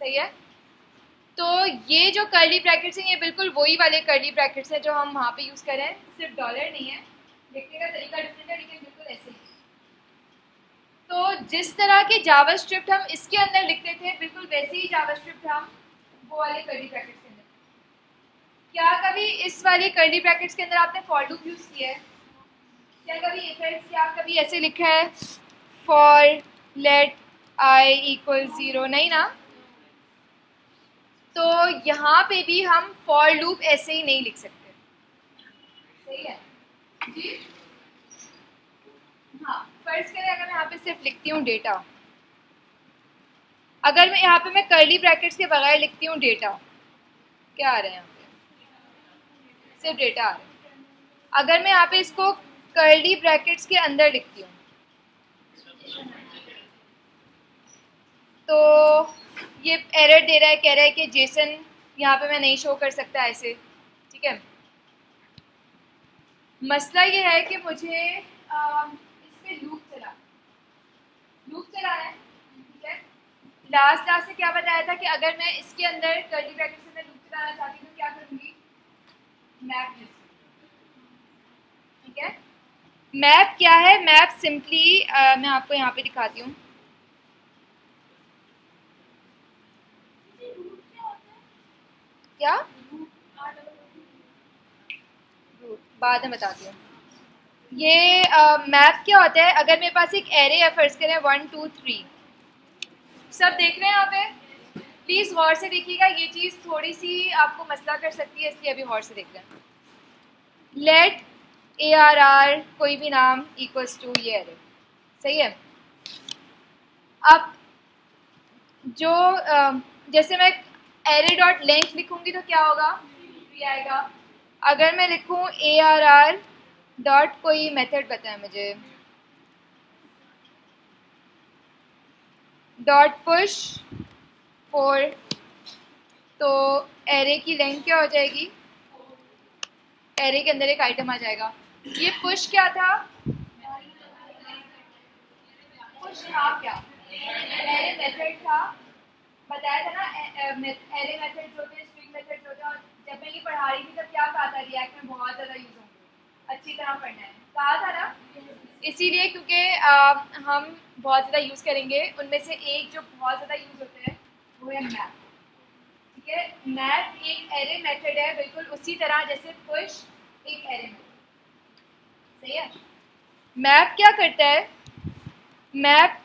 [SPEAKER 1] सही है? तो ये जो कर्ली ब्रैकेट्स हैं, ये बिल्कुल वही वाले कर्ली ब्रैकेट्स हैं जो हम वहाँ पे यूज़ करें सिर्फ़ डॉलर नहीं है। लिखने का तरीका डिफरेंट है, लेकिन बिल्कुल ऐसे ही। तो जिस तरह के जावा स्क्रिप्ट हम इसके अंदर लिखते थे, बिल्कुल वैसे ही जावा स्क्रिप्ट हम वो वाले कर्ली ब्रैकेट्स के अंदर क्या कभी इस वाले कर्ली ब्रैकेट्स के अंदर आपने फॉर लूप यूज़ किया है? क्या कभी इफ़ क्या? कभी ऐसे लिखा है for let I equal zero नहीं ना? तो यहाँ पे भी हम फॉर लूप ऐसे ही नहीं लिख सकते। सही है? जी? हाँ फ़र्ज़ करें अगर मैं यहाँ पे सिर्फ़ लिखती हूँ डेटा अगर मैं यहाँ पे मैं कर्ली ब्रैकेट्स के बगैर लिखती हूँ डेटा क्या आ रहा है यहाँ पे? सिर्फ़ डेटा आ रहा है। अगर मैं यहाँ पे इसको कर्ली ब्रैकेट्स के अंदर लिखती हूँ। तो ये एरर दे रहा है, कह रहा है कि जेसन यहाँ पे मैं नहीं शो कर सकता ऐसे। ठीक है? मसला ये है कि मुझे इस पर लूप चला। लूप चलाना है, ठीक है? लास्ट लास्ट से क्या बताया था कि अगर मैं इसके अंदर कर्ली ब्रैकेट से मैं लूप चलाना चाहती हूँ तो क्या करूँगी? मैप ठीक है? मैप क्या है? मैप सिंपली मैं आपको यहाँ पे दिखाती हूँ। क्या? बाद में बताती हूँ ये मैप uh, क्या होता है? अगर मेरे पास एक एरे है फ़र्ज़ करें वन टू थ्री सब देख रहे हैं यहाँ पे? प्लीज़ गौर से देखिएगा ये चीज़ थोड़ी सी आपको मसला कर सकती है इसलिए अभी गौर से देख रहे हैं। लेट ए आर आर कोई भी नाम इक्वल्स टू ये एरे सही है? अब जो uh, जैसे मैं एरे डॉट लेंथ लिखूँगी तो क्या होगा? भी आएगा। अगर मैं लिखूँ ए आर आर डॉट कोई मेथड बताए मुझे। डॉट पुश फोर तो एरे की लेंथ क्या हो जाएगी? एरे के अंदर एक आइटम आ जाएगा। ये पुश क्या था? पुश था क्या? एरे मेथड था। बताया था ना एरे मेथड जो थे स्ट्रिंग मेथड जो थे जब मैं ये पढ़ा रही थी, तब क्या कहा था रिएक्ट में? बहुत ज़्यादा यूज़ होंगे। अच्छी तरह पढ़ना है। कहा था ना? इसीलिए क्योंकि हम बहुत ज़्यादा यूज़ करेंगे। उनमें से एक जो बहुत ज़्यादा यूज़ होता है, वो है मैप ठीक है? मैप एक एरे मेथड है, बिल्कुल उसी तरह जैसे पुश एक एरे सही है? मैप क्या करता है? मैप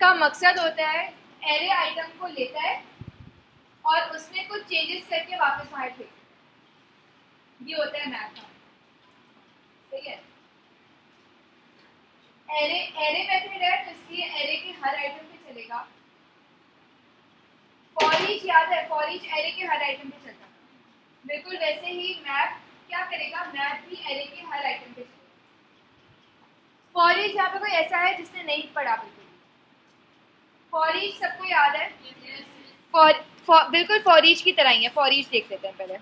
[SPEAKER 1] का मकसद होता है एरे आइटम को लेता है और उसमें कुछ चेंजेस करके वापस वहाँ थे ये होता है मैप का। सही है? एरे एरे मेथड है तो इसलिए एरे के हर आइटम पे चलेगा। फॉर ईच याद है फॉर ईच एरे के हर आइटम पे चलता बिल्कुल वैसे ही मैप क्या करेगा? मैप भी एरे के हर आइटम पे चलेगा। फॉर यहाँ पे कोई ऐसा है जिसने नहीं पढ़ा बिल्कुल। फॉर सबको याद है? बिल्कुल फॉर ईच की तरह ही है। फॉर ईच देख लेते हैं पहले।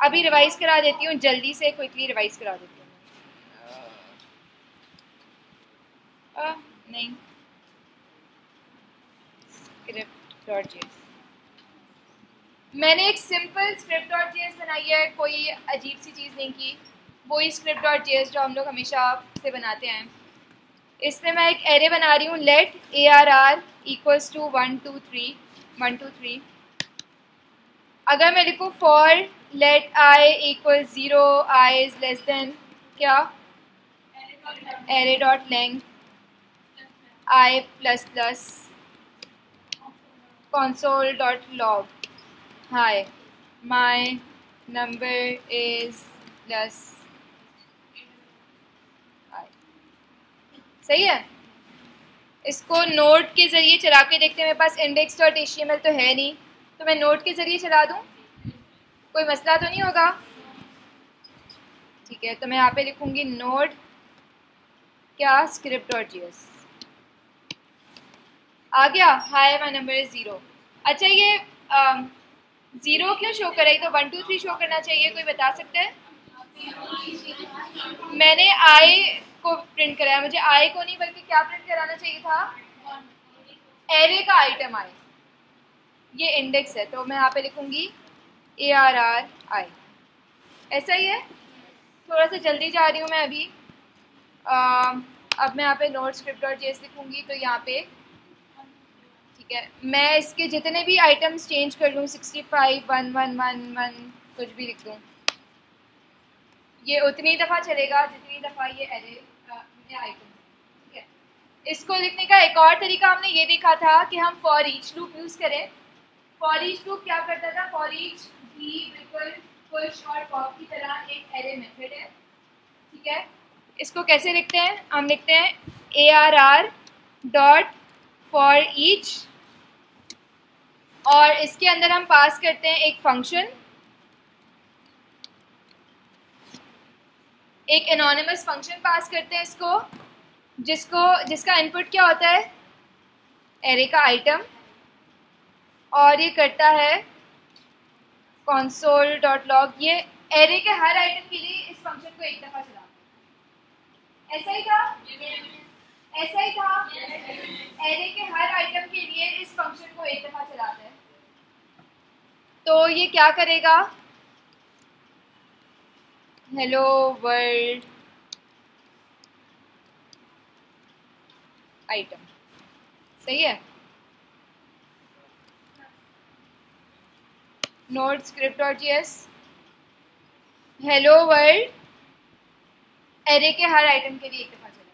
[SPEAKER 1] अभी रिवाइज करा देती हूँ। जल्दी से क्विकली रिवाइज करा देती हूँ। नहीं। मैंने एक सिंपल स्क्रिप्ट डॉट जेस बनाई है। कोई अजीब सी चीज़ नहीं की। वही स्क्रिप्ट डॉट जेस जो हम लोग हमेशा से बनाते हैं। इसमें मैं एक एरे बना रही हूँ. Let A R R equals to one two three one two three अगर मैं लिखूँ for let I equal zero I is less than क्या? Array dot length I plus plus console dot log. Hi. My number is plus. सही है? इसको note के ज़रिए चला के देखते हैं। मेरे पास इंडेक्स डॉट एच तो है नहीं। तो मैं नोट के ज़रिए चला दूँ? कोई मसला तो नहीं होगा? ठीक है तो मैं यहाँ पे लिखूँगी नोट क्या? स्क्रिप्ट डॉट जी आ गया। Hi my number is zero अच्छा ये ज़ीरो क्यों शो करेगी तो वन टू थ्री शो करना चाहिए, कोई बता सकता है? मैंने आई को प्रिंट कराया। मुझे आई को नहीं बल्कि क्या प्रिंट कराना चाहिए था? एरे का आइटम आई ये इंडेक्स है तो मैं यहाँ पे लिखूँगी ए आर आर आई ऐसा ही है? थोड़ा सा जल्दी जा रही हूँ मैं अभी। आ, अब मैं यहाँ पे नोट स्क्रिप्ट और जेस लिखूँगी तो यहाँ पे। ठीक है। मैं इसके जितने भी आइटम्स चेंज कर लूँ sixty five one one one one कुछ भी लिख दूँ ये उतनी दफ़ा चलेगा जितनी दफ़ा ये एरे आइटम ठीक है इसको लिखने का एक और तरीका हमने ये देखा था कि हम फॉर ईच लूप यूज़ करें। फॉर ईच लूप क्या करता था? फॉर ईच भी बिल्कुल पुश और पॉप की तरह एक एरे मेथड है। ठीक है? इसको कैसे लिखते हैं? हम लिखते हैं A R R dot for each और इसके अंदर हम पास करते हैं एक फ़ंक्शन एक एनोनिमस फ़ंक्शन पास करते हैं इसको। जिसको, जिसका इनपुट क्या होता है? एरे का आइटम और ये करता है कॉन्सोल डॉट लॉग ये एरे के हर आइटम के लिए इस फ़ंक्शन को एक दफ़ा चलाते ऐसा ही था? ऐसा ही था? एरे के हर आइटम के लिए इस फ़ंक्शन को एक दफ़ा चलाते हैं। तो ये क्या करेगा? हेलो वर्ल्ड आइटम सही है? नोट स्क्रिप्ट और G S hello world array के हर आइटम के लिए एक दफ़ा चला।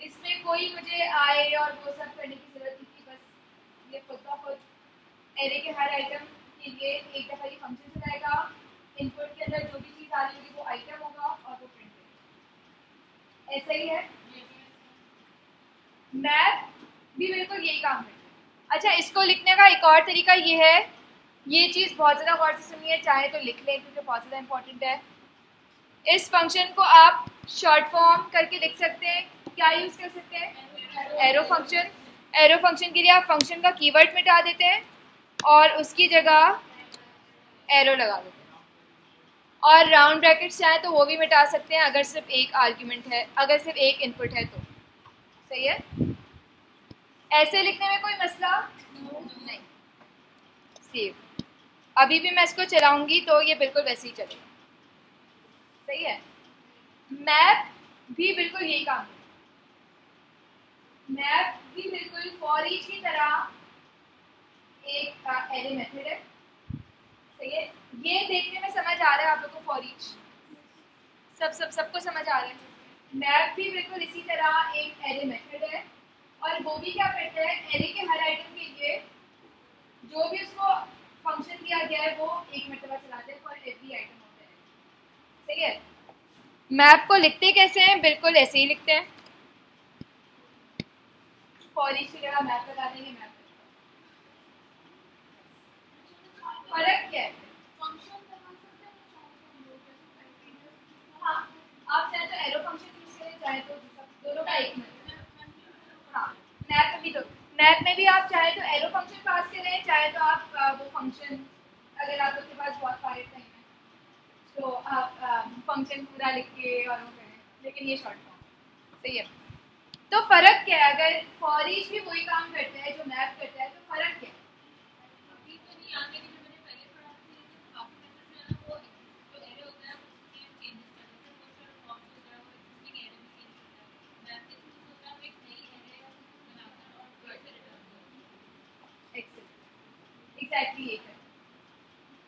[SPEAKER 1] इसमें कोई मुझे आए और वो सब करने की ज़रूरत नहीं थी, बस ये खुद का खुद एरे के हर आइटम के लिए एक दफ़ा ये फ़ंक्शन चलाएगा। इनपुट के अंदर जो भी चीज़ आ रही होगी, वो आइटम होगा और वो प्रिंट ऐसा ही है? मैथ भी बिल्कुल यही काम है। अच्छा इसको लिखने का एक और तरीका ये है, ये चीज़ बहुत ज़्यादा गौर से सुनिए, चाहे तो लिख लें क्योंकि बहुत ज़्यादा इंपॉर्टेंट है। इस फ़ंक्शन को आप शॉर्ट फॉर्म करके लिख सकते हैं। क्या यूज़ कर सकते हैं? एरो फ़ंक्शन एरो फ़ंक्शन के लिए आप फ़ंक्शन का कीवर्ड मिटा देते हैं और उसकी जगह एरो लगा देते हैं। और राउंड ब्रैकेट्स चाहें तो वो भी मिटा सकते हैं, अगर सिर्फ़ एक आर्ग्यूमेंट है, अगर सिर्फ़ एक इनपुट है तो। सही है? ऐसे लिखने में कोई मसला? नहीं। सेव अभी भी मैं इसको चलाऊँगी तो ये बिल्कुल वैसे ही चलेगा। सही है? मैप भी बिल्कुल यही काम है। मैप भी बिल्कुल फॉर ईच की तरह एक एरे मेथड है सही है ये देखने में समझ आ रहा है आप लोगों को फॉर ईच सब सब सबको समझ आ रहा है। मैप भी बिल्कुल इसी तरह एक एरे मेथड है। और वो भी क्या करता है? एरे के हर आइटम के लिए जो भी उसको फ़ंक्शन दिया गया है, वो एक मरतबा चलाते हैं फॉर एवरी आइटम होता है। सही है? मैप को लिखते कैसे हैं? बिल्कुल ऐसे ही लिखते हैं। फॉर ईच की जगह मैप लगा देंगे मैप फ़र्क क्या है? हाँ आप चाहे तो एरो फ़ंक्शन यूज़ करें, चाहे तो दोनों का एक हाँ। मैथ में तो मैथ में भी आप चाहे तो एरो फ़ंक्शन पास करें, चाहे तो आप वो फ़ंक्शन अगर आप लोग पास बहुत सारे टाइम है तो आप फ़ंक्शन पूरा लिख के और वो करें। लेकिन ये शॉर्ट फॉर्म सही है। तो फ़र्क क्या है? अगर फॉर भी वही काम करता है, जो मैथ करता है तो फ़र्क क्या है एग्जैक्टली ये करता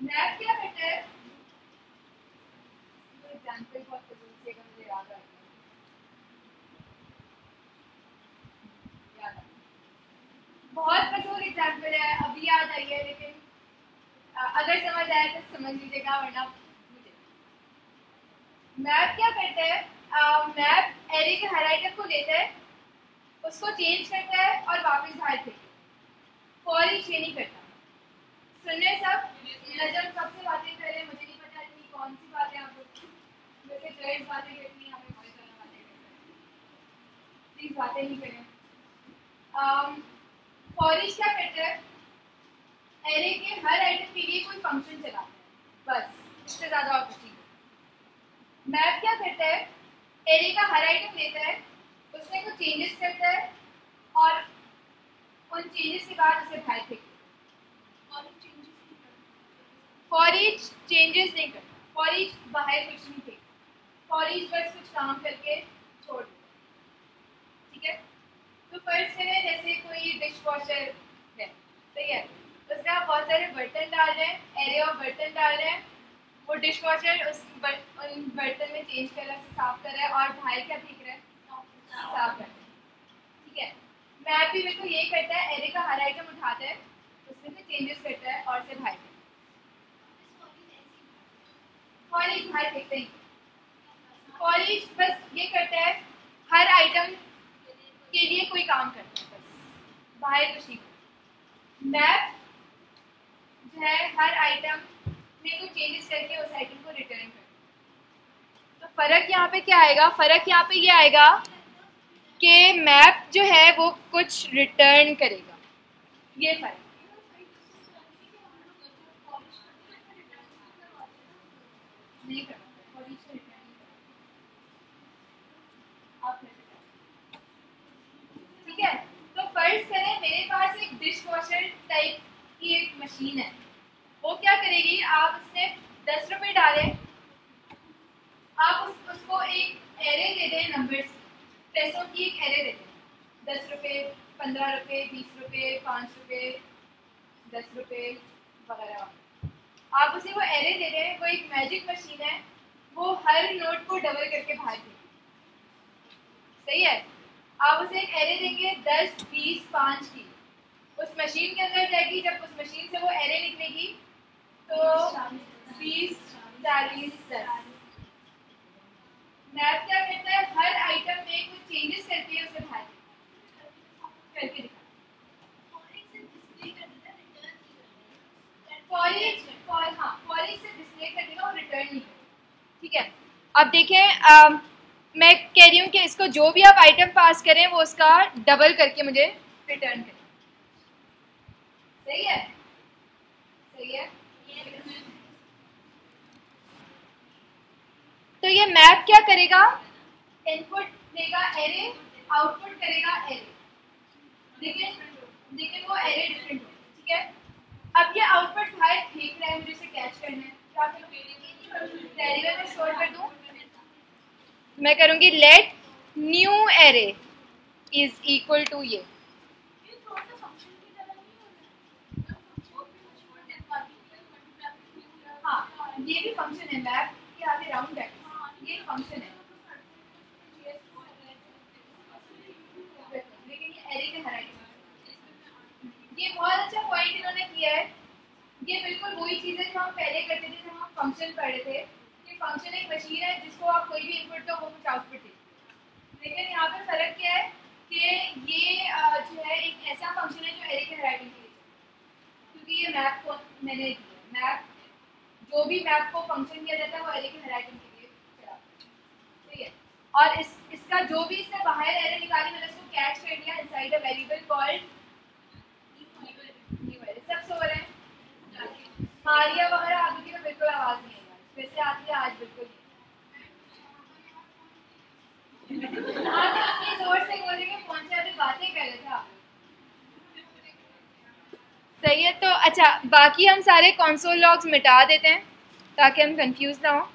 [SPEAKER 1] मैथ क्या करता है एग्जांपल बहुत पसंद से अगर मुझे याद आ गया याद आ गया। बहुत कठोर एग्ज़ाम्पल है अभी याद आई है, लेकिन अगर समझ आए तो समझ लीजिएगा, वरना मैप क्या करता है? मैप एरे के हर आइटम को लेता है, उसको चेंज करता है और वापस बाहर फेंकता है। फॉर ईच ये नहीं करता। सुन रहे सब? नज़र कब से बातें कर रहे हैं? मुझे नहीं पता इतनी कौन सी बातें आप लोग वैसे गर्ल्स बातें करती हैं, हमें बॉयज़ वाला बातें करते हैं। प्लीज़ बातें नहीं करें। फॉरिश क्या करता है? एरे के हर आइटम के लिए कोई फ़ंक्शन चलाता है। बस, इससे ज़्यादा और कुछ नहीं। मैप क्या करता है? एरे का हर आइटम लेता है, उसमें कुछ चेंजेस करता है और उन चेंजेस के बाद उसे बाहर फेंकता फॉर ईच चेंजेस नहीं करता। फॉर ईच बाहर कुछ नहीं फेंकता फॉर ईच बस कुछ काम करके छोड़ देता ठीक है? तो फ़र्स्ट करें जैसे कोई डिश वॉशर है सही है? उसमें आप बहुत सारे बर्तन डाल रहे हैं एरे ऑफ़ बर्तन डाल रहे हैं। वो डिश वॉशर उस बर, उन बर्तन में चेंज कर रहा है साफ़ कर रहा है और बाहर क्या फेंक रहा है? साफ़ है। ठीक है? मैप भी बिल्कुल यही करता है एरे का हर आइटम उठाता है उसमें से चेंजेस करता है और से बाहर है। बाहर फेंकते हैं ईच बस ये करता है हर आइटम के लिए कोई काम करता है, बस। बाहर कुछ नहीं मैप जो है हर आइटम में कुछ चेंजेस करके उस आइटम को रिटर्न करता है। तो फ़र्क यहाँ पे क्या आएगा? फ़र्क यहाँ पे ये आएगा कि मैप जो है वो कुछ रिटर्न करेगा। ये फ़र्क नहीं करता for each से return नहीं करता। आप कर सकते हैं। ठीक है? तो फ़र्ज़ करें मेरे पास एक डिश वॉशर टाइप की एक मशीन है। वो क्या करेगी? आप उसने दस रुपए डाले। आप उस, उसको एक एरे दे दें नंबर्स पैसों की एक एरे दे दें। दस रुपए पंद्रह रुपये बीस रुपए पाँच रुपए दस रुपए वगैरह। आप उसे वो एरे दे रहे हैं वो एक मैजिक मशीन है। वो हर नोट को डबल करके भाग देगी सही है? आप उसे एक एरे देंगे दस बीस पाँच की। उस मशीन के अंदर जाएगी जब उस मशीन से वो एरे निकलेगी तो बीस चालीस दस। मैथ क्या करता है? हर आइटम में कुछ चेंजेस करके उसे बाहर देगा। करके फॉरेज फॉर हाँ। फॉरेज से डिस्प्ले कर देगा और रिटर्न नहीं ठीक है? अब देखें अम, मैं कह रही हूँ कि इसको जो भी आप आइटम पास करें, वो उसका डबल करके मुझे रिटर्न करें। सही है? सही है? तो ये मैप क्या करेगा? इनपुट देगा एरे आउटपुट करेगा एरे लेकिन लेकिन वो एरे डिफरेंट होगा ठीक है? अब ये आउटपुट बाहर फेंक रहा है मुझे कैच करना है। क्या करूँ वेरिएबल में स्टोर कर दूँ। मैं करूँगी let new array is equal to ये। ये भी फ़ंक्शन है लैब के आगे राउंड है। ये फ़ंक्शन है। है है एरे में हराएँगे बहुत अच्छा पॉइंट इन्होंने किया है। ये बिल्कुल वही चीज़ है जो हम पहले करते थे, जब हम फ़ंक्शन पढ़े थे। फ़ंक्शन एक मशीन है जिसको आप कोई भी इनपुट दो वो कुछ आउटपुट दे लेकिन यहाँ पे फ़र्क क्या है कि ये जो है, एक ऐसा फ़ंक्शन है जो एरे के राइटिंग के लिए क्योंकि ये मैप को मैंने दिया। मैप जो भी मैप को फ़ंक्शन किया जाता है वो एरे के राइटिंग के लिए ठीक है? और इस, इसका जो भी इससे बाहर एरे निकाली, मैंने उसको कैच कर लिया इनसाइड अ वेरिएबल कॉल्ड सब सो रहे हैं? मारिया वगैरह आगे की तो बिल्कुल आवाज़ नहीं है फिर आती है आज बिल्कुल। हाँ ज़ोर से बोलेंगे, फ़ोन से अभी बातें कर रहे थे। सही है तो अच्छा बाकी हम सारे कॉन्सोल लॉग्स मिटा देते हैं, ताकि हम कंफ्यूज ना हो।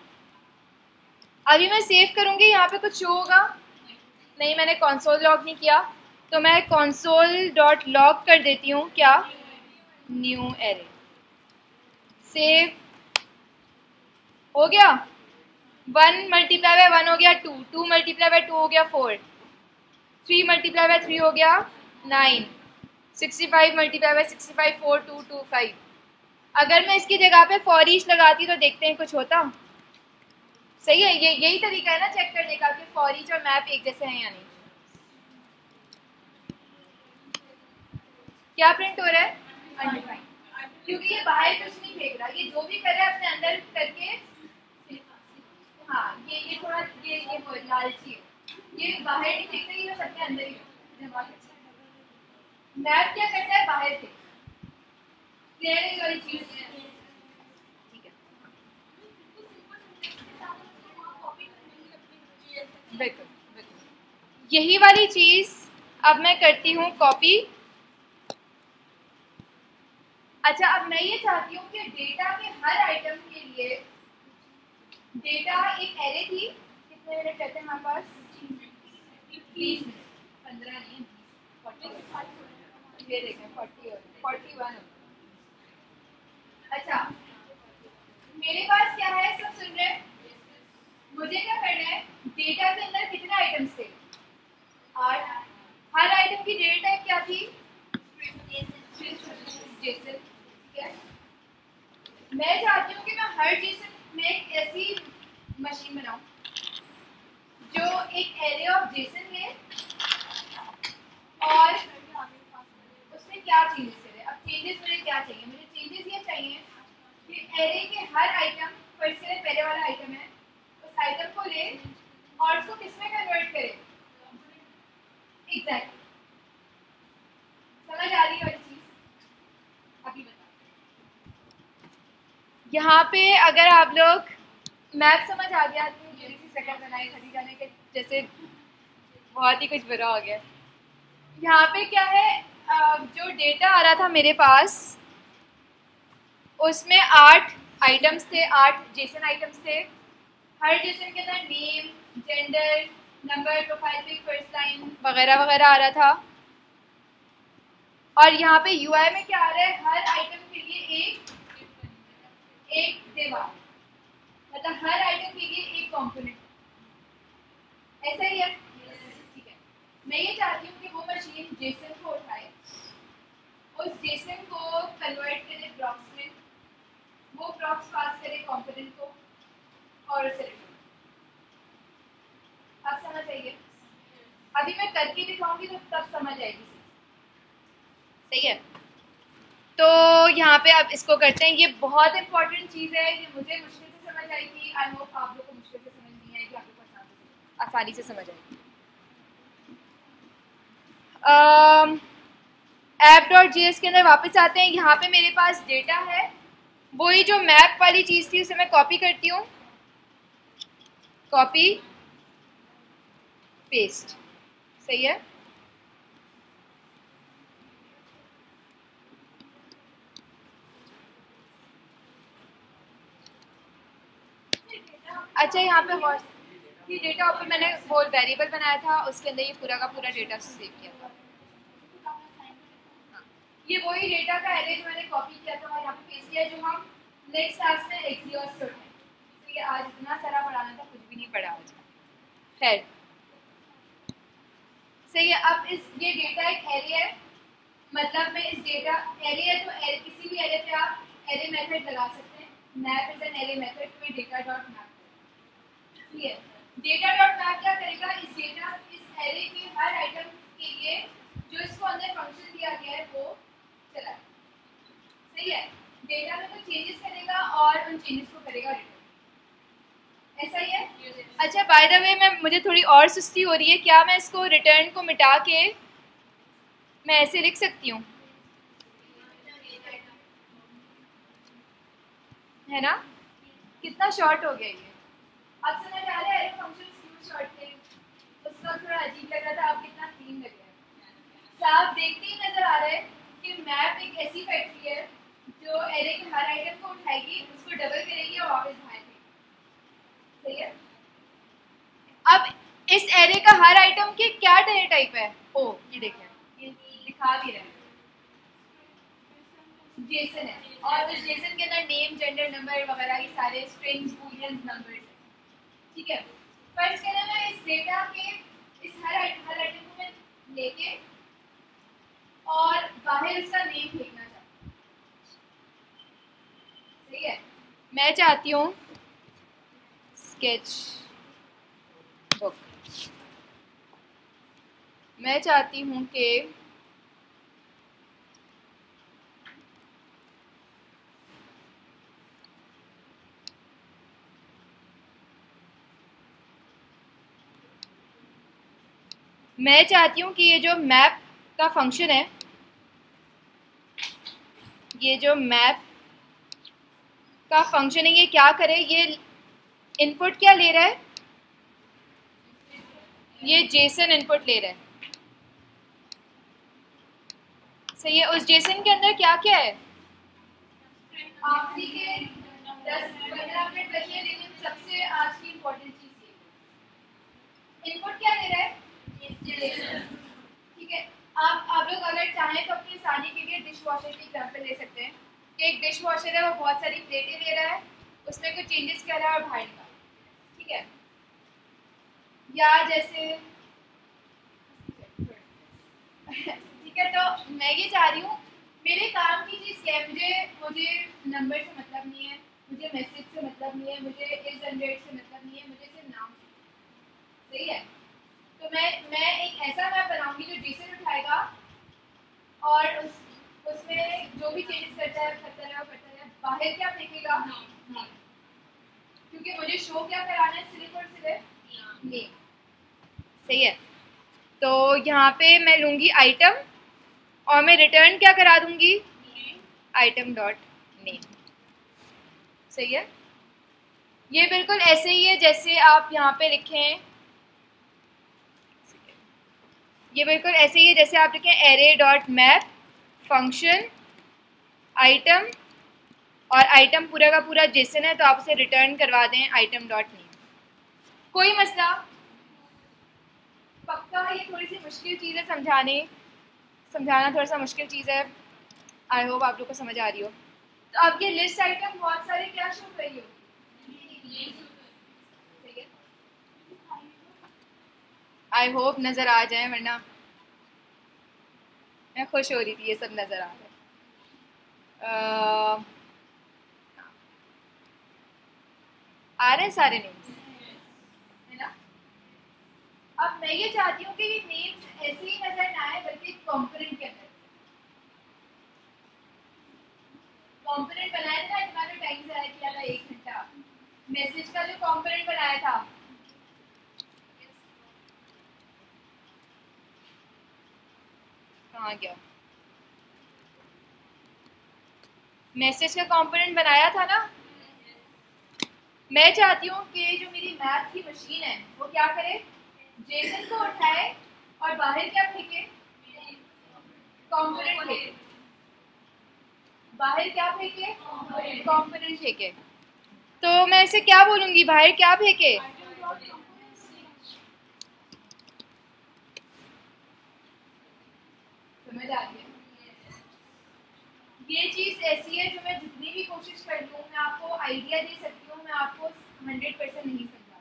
[SPEAKER 1] अभी मैं सेव करूँगी, यहाँ पे कुछ शो होगा। नहीं, मैंने कॉन्सोल लॉग नहीं किया तो मैं कॉन्सोल डॉट लॉग कर देती हूँ, क्या? न्यू एरे सेव हो गया? वन मल्टीप्लाई बाय वन हो गया two two multiply by two हो गया four three multiply by three हो गया nine sixty five multiply by sixty five four two two five अगर मैं इसकी जगह पे फॉर ईच लगाती तो देखते हैं कुछ होता। सही है? ये यही तरीका है ना चेक करने का कि फॉर ईच और मैप एक जैसे हैं या नहीं। क्या प्रिंट हो रहा है? क्योंकि ये बाहर कुछ नहीं फेंक रहा। ये जो भी कर रहा है अपने अंदर करके हाँ ये ये थोड़ा, ये ये ये बाहर नहीं अपने अंदर ही मैप क्या है? बाहर है। बिल्कुल यही वाली चीज़ अब मैं करती हूँ कॉपी अच्छा अब मैं ये चाहती हूँ कि डेटा के हर आइटम के लिए डेटा एक एरे थी कितने मिनट कहते हैं हमारे पास अच्छा मेरे पास क्या है, सब सुन रहे मुझे क्या करना है डेटा के अंदर कितने आइटम्स थे? आठ। हर आइटम की डेटा टाइप क्या थी? मैं चाहती हूँ कि मैं हर चीज़ में एक ऐसी मशीन बनाऊँ, जो एक एरे ऑफ़ जेसन है और उसमें क्या चेंजेस करे अब चेंजेस मुझे क्या चाहिए? मुझे चेंजेस ये चाहिए कि एरे के हर आइटम फ़र्स्ट से पहले वाला आइटम है, उस आइटम को ले और उसको किसमें कन्वर्ट करे? एग्जैक्टली समझ आ रही है वाली चीज़? अभी यहाँ पे अगर आप लोग मैप समझ आ गया तो मेरी सी शक्ल बनाई खड़ी जाने के जैसे बहुत ही कुछ बुरा हो गया। यहाँ पे क्या है जो डेटा आ रहा था मेरे पास, उसमें आठ आइटम्स थे, आठ जेसन आइटम्स थे। हर जेसन के अंदर name gender number profile pic first line वगैरह वगैरह आ रहा था। और यहाँ पे यूआई में क्या आ रहा है, हर आइटम के लिए एक एक दीवार मतलब हर आइटम के लिए एक कंपोनेंट ऐसा ही है ठीक है मैं ये चाहती हूँ कि वो मशीन जेसन को उठाए उस जेसन को कन्वर्ट करे ब्लॉक्स में वो ब्लॉक्स पास करे कंपोनेंट को और उसे अब समझ आइए अभी मैं करके दिखाऊँगी आएगी सही है? तो यहाँ पे आप इसको करते हैं। ये बहुत इंपॉर्टेंट चीज़ है। ये मुझे मुश्किल से समझ थी आई होप आप लोग को मुश्किल से समझ नहीं आएगी आपको पसंद आसानी से समझ आएगी ऐप डॉट जी के अंदर वापस आते हैं। यहाँ पे मेरे पास डेटा है। वही जो मैप वाली चीज़ थी, उसे मैं कॉपी करती हूँ। कॉपी पेस्ट सही है? अच्छा यहाँ पे और ये डेटा ऊपर मैंने वो वेरिएबल बनाया था उसके अंदर ये पूरा का पूरा डेटा सेव किया था। हाँ। ये वही डेटा का एरे जो मैंने कॉपी किया था और यहाँ पे पेस्ट किया जो हम नेक्स्ट क्लास में एक्सियोस करते हैं। तो ये आज इतना सारा पढ़ाना था कुछ भी नहीं पढ़ा आज। खैर। सही है अब इस ये डेटा एक एरे है। मतलब मैं इस डेटा एरे है तो एरे, किसी भी एरे पे आप एरे मेथड लगा सकते हैं। Map is an array method में data dot map data dot map क्या करेगा? इस डेटा जो इसको फ़ंक्शन दिया गया है, वो चला। है? और उन अच्छा बाय द वे मैं, मुझे थोड़ी और सुस्ती हो रही है। क्या मैं इसको रिटर्न को मिटा के मैं ऐसे लिख सकती हूँ? है ना? कितना शॉर्ट हो गया ये? है शॉर्ट थोड़ा अजीब लग रहा था कितना क्लीन लग रहा है। देखते ही नज़र आ रहा है कि मैप एक ऐसी फैक्ट्री है जो एरे के हर आइटम को उठाएगी, उसको डबल करेगी और वापस सही है? अब इस एरे का हर आइटम के क्या डेटा टाइप है? ओ, ये देखें। भी रहा जेसन है। और उस जेसन के अंदर नेम जेंडर नंबर वगैरह ये सारे स्ट्रिंग्स बूलियंस नंबर्स ठीक है? फ़र्स्ट कहना मैं इस डेटा के इस हर हर आइटम को मैं लेके और बाहर उसका नेम फेंकना चाहती है। मैं चाहती हूँ स्केच बुक मैं चाहती हूँ कि मैं चाहती हूँ कि ये जो मैप का फ़ंक्शन है, ये जो मैप का फ़ंक्शन है, ये क्या करे? ये इनपुट क्या ले रहा है? ये जेसन इनपुट ले रहा है। सही है? उस जेसन के अंदर क्या क्या है? आखिरी के दस पंद्रह मिनट बचे, लेकिन सबसे आज की इम्पोर्टेंट चीज़ इनपुट क्या ले रहा है? ठीक है। आप आप लोग अगर चाहें तो अपनी आसानी के लिए डिश वॉशर की एग्ज़ाम्पल ले सकते हैं। कि एक डिश वॉशर है, वो बहुत सारी प्लेटें ले रहा है। उसमें कुछ चेंजेस कर रहा है और बाहर का। ठीक है। या जैसे ठीक है तो मैं ये चाह रही हूँ, मेरे काम की चीज़ क्या है? मुझे मुझे नंबर से मतलब नहीं है, मुझे मैसेज से मतलब नहीं है, मुझे इस जनरेट से मतलब नहीं है, मुझे सिर्फ़ नाम सही है? तो मैं मैं एक ऐसा मैप बनाऊँगी जो जेसन उठाएगा और उस उसमें जो भी चेंजेस करता है करता है करता है बाहर क्या फेंकेगा क्योंकि मुझे शो क्या कराना है सिर्फ़ और सिर्फ़? नेम सही है। तो यहाँ पे मैं लूँगी आइटम और मैं रिटर्न क्या करा दूँगी? आइटम डॉट नेम सही है? ये बिल्कुल ऐसे ही है जैसे आप यहाँ पे लिखें। ये बिल्कुल ऐसे ही है, जैसे आप लिखें array dot map function item और आइटम पूरा का पूरा जेसन है तो आप उसे रिटर्न करवा दें आइटम डॉट नेम कोई मसला? पक्का ये थोड़ी सी मुश्किल चीज़ है समझाने। समझाना थोड़ा सा मुश्किल चीज़ है। आई होप आप लोग को समझ आ रही हो। तो ये लिस्ट आइटम बहुत सारे क्या शो कर रही हो आई होप नज़र आ जाए, वरना मैं खुश हो रही थी, ये सब नज़र आ रहे। आ रहे सारे नेम्स है ना? अब मैं ये चाहती हूँ कि ये नेम्स ऐसे ही नज़र ना आए, बल्कि कॉम्पोनेंट के अंदर। कॉम्पोनेंट बनाया था तुम्हारे टाइम आया किया था एक घंटा। मैसेज का जो कॉम्पोनेंट बनाया था कहाँ गया? मैसेज का कंपोनेंट बनाया था ना? मैं चाहती हूँ कि जो मेरी मैथ की मशीन है, वो क्या करे? जेसन को उठाए और बाहर क्या फेंके? कंपोनेंट फेंके। बाहर क्या फेंके? कंपोनेंट फेंके। तो मैं इसे क्या बोलूँगी? बाहर क्या फेंके? समझ आ गया ये चीज़ ऐसी है जो मैं जितनी भी कोशिश कर लूँ मैं आपको आइडिया दे सकती हूँ, मैं आपको हंड्रेड परसेंट नहीं समझा।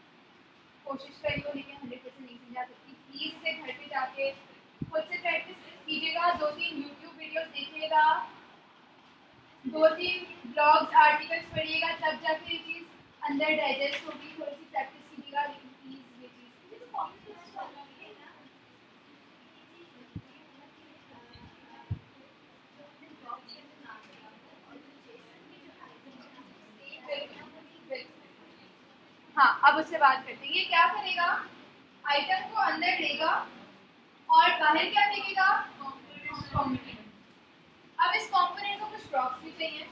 [SPEAKER 1] कोशिश कर लूँ लेकिन हंड्रेड परसेंट नहीं समझा सकती। प्लीज़ इसे घर पे जाके खुद से प्रैक्टिस कीजिएगा। दो तीन यूट्यूब वीडियोस देखिएगा। दो तीन ब्लॉग्स आर्टिकल्स पढ़िएगा, तब जाके ये चीज़ अंदर डाइजेस्ट होगी, थोड़ी सी प्रैक्टिस कीजिएगा। हाँ अब उससे बात करते हैं। ये क्या करेगा? आइटम को अंदर लेगा और बाहर क्या फेंकेगा अब इस कंपोनेंट को कुछ प्रॉप्स भी चाहिए।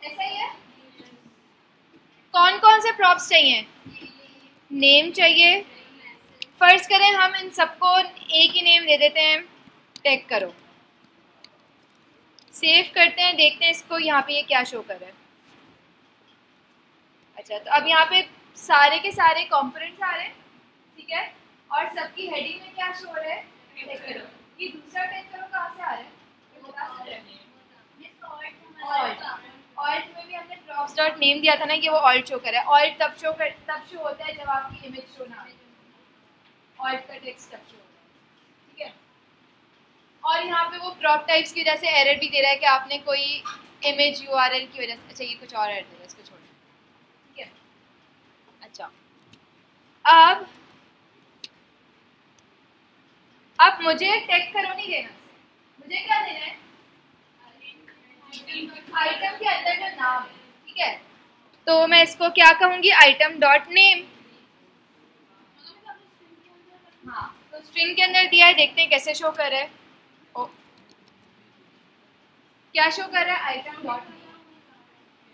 [SPEAKER 1] ऐसा ही है? कौन कौन से प्रॉप्स चाहिए? नेम चाहिए। फ़र्ज़ करें, हम इन सबको एक ही नेम दे देते हैं। टैग करो। सेव करते हैं, देखते हैं इसको यहाँ पे ये क्या शो कर रहा है। अच्छा तो अब यहाँ पे सारे के सारे कंपोनेंट्स आ रहे हैं ठीक है? और सबकी हेडिंग में क्या शो है ये दूसरा टैग करो कहाँ से आ रहा है? ऑल्ट में भी हमने प्रॉप्स डॉट नेम दिया था ना कि वो ऑल्ट शो करे। ऑल्ट तब शो कर तब शो होता है जब आपकी इमेज शो ना ऑल्ट का टेक्स्ट तब शो होता है ठीक है? और यहाँ पे वो प्रॉप टाइप्स की वजह से एरर भी दे रहा है कि आपने कोई इमेज यूआरएल की वजह से अच्छा ये कुछ और एरर दे रहा है इसको छोड़ें ठीक है अच्छा अब अब मुझे टेक करो नहीं देना। मुझे क्या देना है? आइटम के अंदर जो नाम ठीक है? तो मैं इसको क्या कहूँगी? आइटम डॉट नेम तो स्ट्रिंग के अंदर दिया है देखते हैं कैसे शो कर रहा है। ओ, क्या शो कर रहा है? आइटम डॉट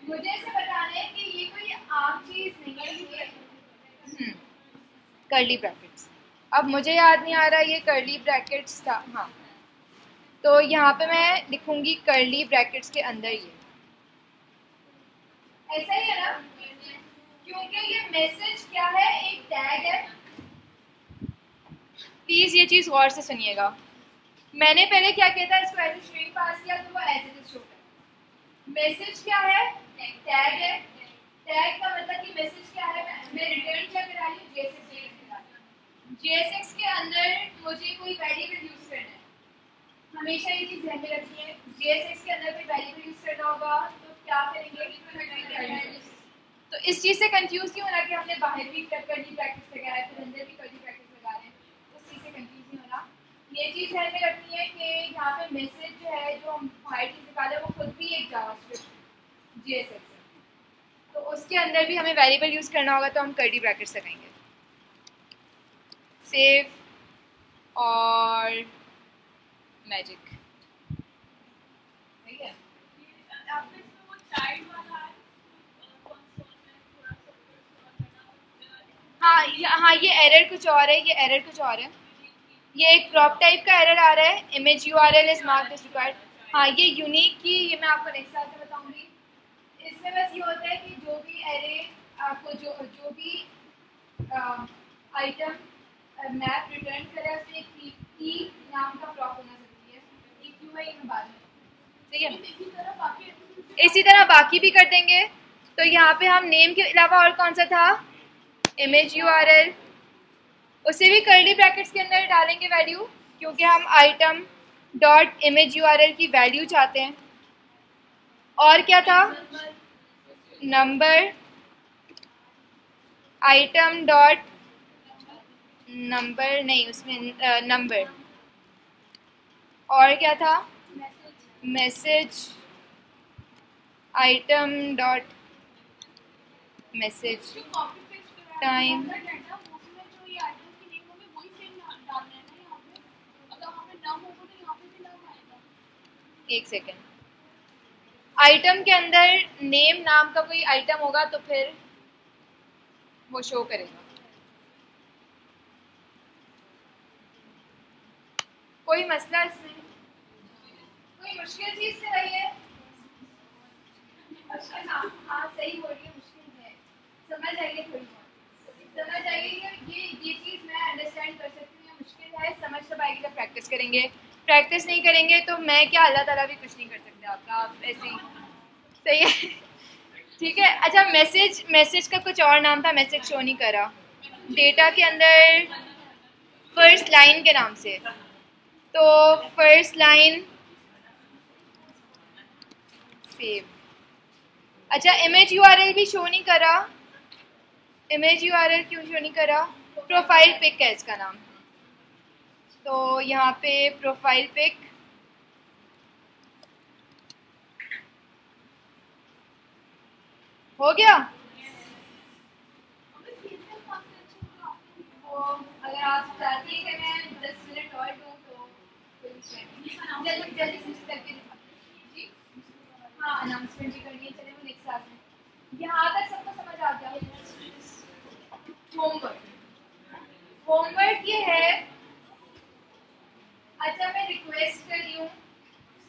[SPEAKER 1] मुझे इसे बताना है कि ये कोई आम चीज़ नहीं है। ये करली ब्रैकेट्स अब मुझे याद नहीं आ रहा ये करली ब्रैकेट्स था हाँ। तो यहाँ पे मैं लिखूँगी करली ब्रैकेट्स के अंदर ये। ऐसा ही है ना? क्योंकि ये मैसेज क्या है? एक टैग है। प्लीज़ ये चीज़ गौर से सुनिएगा। मैंने पहले क्या किया था? इसको एज स्ट्रिंग पास किया तो वो इट इज़ शो कर मैसेज क्या है? टैग है। टैग का मतलब कि मैसेज क्या है? मैं रिटर्न क्या करा रही हूँ जेएसएक्स जेएसएक्स के अंदर मुझे कोई वेरिएबल यूज़ करना है। हमेशा ये चीज़ ध्यान में रखनी है जेएसएक्स के अंदर कोई वेरिएबल यूज़ करना होगा तो क्या करेंगे? तो इस चीज़ से कंफ्यूज क्यों होना कि हमने बाहर भी करनी प्रैक्टिस लगाया है फिर अंदर भी करनी प्रैक्टिस लगा रहे हैं। उस चीज़ से कंफ्यूज नहीं होना। ये चीज़ ध्यान में रखनी है कि यहाँ पे मैसेज जो है, जो हम हमारी चीज़ निकाले, वो खुद भी एक जावास्क्रिप्ट जेएसएक्स है तो उसके अंदर भी हमें वेरिएबल यूज़ करना होगा तो हम कर्ली ब्रैकेट्स लगाएँगे। सेव और मैजिक। ठीक है। हाँ ये हाँ ये एरर कुछ और है ये एरर कुछ और है। ये एक क्रॉप टाइप का एरर आ रहा है image U R L is mark this required हाँ ये यूनिक की ये मैं आपको नेक्स्ट क्लास में बताऊँगी। इसमें बस ये होता है कि जो भी एरे आपको जो जो भी आइटम मैप रिटर्न करे एक नाम का ज़रूरी है। एक क्यों है ये बाद में। ठीक है। इसी तरह बाकी भी कर देंगे। तो यहाँ पे हम नेम के अलावा और कौन सा था? इमेज यू आर एल उसे भी कर्ली ब्रैकेट्स के अंदर डालेंगे वैल्यू क्योंकि हम item dot image U R L की वैल्यू चाहते हैं। और क्या था? नंबर आइटम डॉट नंबर नहीं उसमें नंबर। और क्या था? Message. Item dot message. Time. एक सेकेंड आइटम के अंदर नेम नाम का कोई आइटम होगा तो फिर वो शो करेगा। कोई मसला इसमें कोई मुश्किल चीज़ से रही है हाँ रही है प्रैक्टिस प्रैक्टिस नहीं करेंगे तो मैं क्या अल्लाह ताला भी कुछ नहीं कर सकते, आपका आप ऐसे। सही है? ठीक है अच्छा मैसेज मैसेज का कुछ और नाम था मैसेज शो नहीं करा। डेटा के अंदर फ़र्स्ट लाइन के नाम से। तो फ़र्स्ट लाइन सेव अच्छा इमेज यूआरएल भी शो नहीं करा। इमेज यूआरएल क्यों शो नहीं करा? प्रोफ़ाइल पिक है इसका नाम। तो यहाँ पे प्रोफ़ाइल पिक हो गया? अगर आप चाहती हैं कि मैं दस मिनट और हाँ है। होमवर्क होमवर्क ये है अच्छा मैं रिक्वेस्ट कर रही हूँ।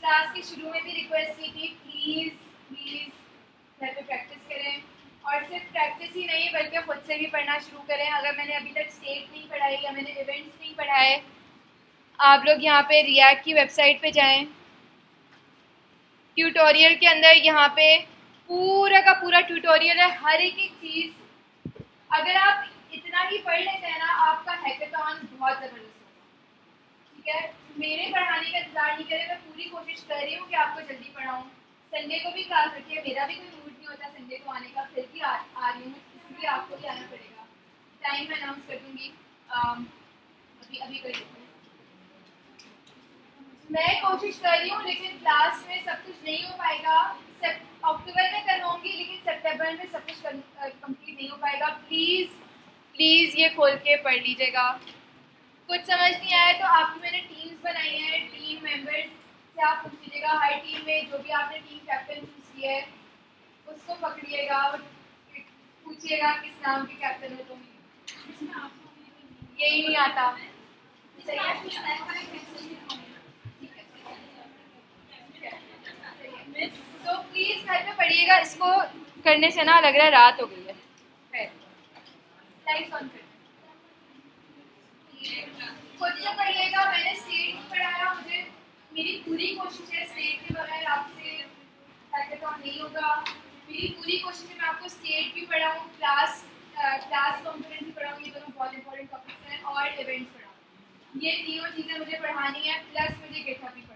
[SPEAKER 1] क्लास के शुरू में भी रिक्वेस्ट की थी प्लीज़ प्लीज़ घर पे प्रैक्टिस करें। और सिर्फ़ प्रैक्टिस ही नहीं, बल्कि खुद से भी पढ़ना शुरू करें। अगर मैंने अभी तक स्टेट नहीं पढ़ाई या मैंने इवेंट्स नहीं पढ़ाए आप लोग यहाँ पे रिएक्ट की वेबसाइट पे जाएँ। ट्यूटोरियल के अंदर यहाँ पे पूरा का पूरा ट्यूटोरियल है हर एक एक चीज़। अगर आप इतना ही पढ़ लेते हैं ना आपका हैकेथॉन बहुत ज़बरदस्त होगा। ठीक है? मेरे पढ़ाने का इंतज़ार नहीं करें मैं पूरी कोशिश कर रही हूँ कि आपको जल्दी पढ़ाऊँ। संडे को भी क्लास रखिए मेरा भी कोई मूड नहीं होता संडे को आने का फिर भी आ, आ रही हूँ इसलिए आपको भी आना पड़ेगा। टाइम मैं अनाउंस कर दूँगी। अभी अभी कर मैं कोशिश कर रही हूँ, लेकिन क्लास में सब कुछ नहीं हो पाएगा। अक्टूबर में करवाऊँगी, लेकिन सितंबर में सब कुछ कंप्लीट नहीं हो पाएगा। प्लीज़ प्लीज़ ये खोल के पढ़ लीजिएगा। कुछ समझ नहीं आया तो आपकी मैंने टीम्स बनाई हैं टीम मेंबर्स से आप पूछ लीजिएगा। हर टीम में जो भी आपने टीम कैप्टन चूज़ है, उसको पकड़िएगा पूछिएगा किस नाम के कैप्टन हो तुम। यही नहीं आता। तो प्लीज़ घर पे पढ़िएगा। इसको करने से ना लग रहा है रात हो गई है। खुद से पढ़िएगा मैंने स्टेट पढ़ाया मुझे मेरी पूरी कोशिश है स्टेट के बगैर आपसे हैकेथॉन नहीं होगा। मेरी पूरी कोशिश है मैं आपको स्टेट भी पढ़ाऊँ क्लास क्लास कॉम्पोनेंट भी पढ़ाऊँ ये दोनों बहुत इंपॉर्टेंट टॉपिक्स हैं और इवेंट्स पढ़ाऊँ। ये तीनों चीज़ें मुझे पढ़ानी है प्लस मुझे गेटअप भी पढ़ाना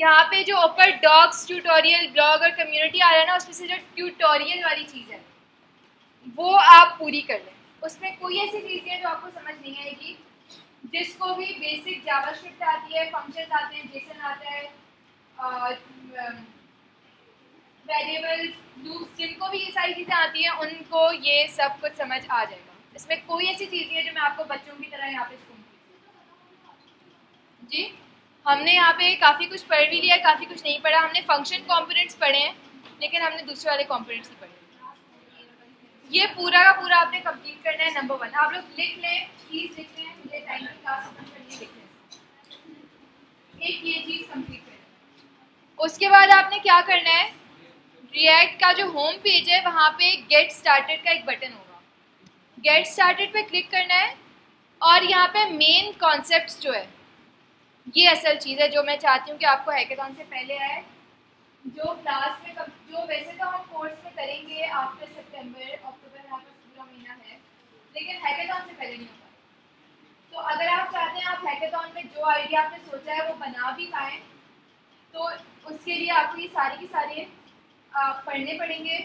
[SPEAKER 1] यहाँ पे जो ऊपर डॉग्स ट्यूटोरियल ब्लॉग और कम्युनिटी आ रहा है ना, उसमें से जो ट्यूटोरियल वाली चीज़ है, वो आप पूरी कर लें। उसमें कोई ऐसी चीज़ है जो आपको समझ नहीं आएगी, जिसको भी बेसिक जावास्क्रिप्ट आती है फ़ंक्शन आते हैं जेसन आता है वेरिएबल्स लूप्स जिनको भी ये सारी चीज़ें आती हैं, उनको ये सब कुछ समझ आ जाएगा। इसमें कोई ऐसी चीज़ है जो मैं आपको बच्चों की तरह यहाँ पे जी? हमने यहाँ पे काफ़ी कुछ पढ़ भी लिया, काफ़ी कुछ नहीं पढ़ा। हमने फ़ंक्शन कॉम्पोनेंट्स पढ़े हैं, लेकिन हमने दूसरे वाले कॉम्पोनेंट्स नहीं पढ़े। ये पूरा का पूरा आपने कंप्लीट करना है नंबर वन आप लोग लिख लें प्लीज़ लिख लें मुझे टाइम क्लास एक ये चीज़ कंप्लीट उसके बाद आपने क्या करना है? रिएक्ट का जो होम पेज है, वहाँ पे गेट स्टार्टेड का एक बटन होगा। गेट स्टार्टेड पे क्लिक करना है, और यहाँ पे मेन कॉन्सेप्ट जो है ये असल चीज़ है जो मैं चाहती हूँ कि आपको हैकेथॉन से पहले आए। जो क्लास में जो वैसे तो हम कोर्स में करेंगे आफ्टर सितंबर अक्टूबर यहाँ पर पूरा महीना है, लेकिन हैकेथॉन से पहले नहीं होगा तो अगर आप चाहते हैं आप हैकेथॉन में जो आइडिया आपने सोचा है वो बना भी पाएँ तो उसके लिए आपको ये सारी की सारी पढ़ने पड़ेंगे।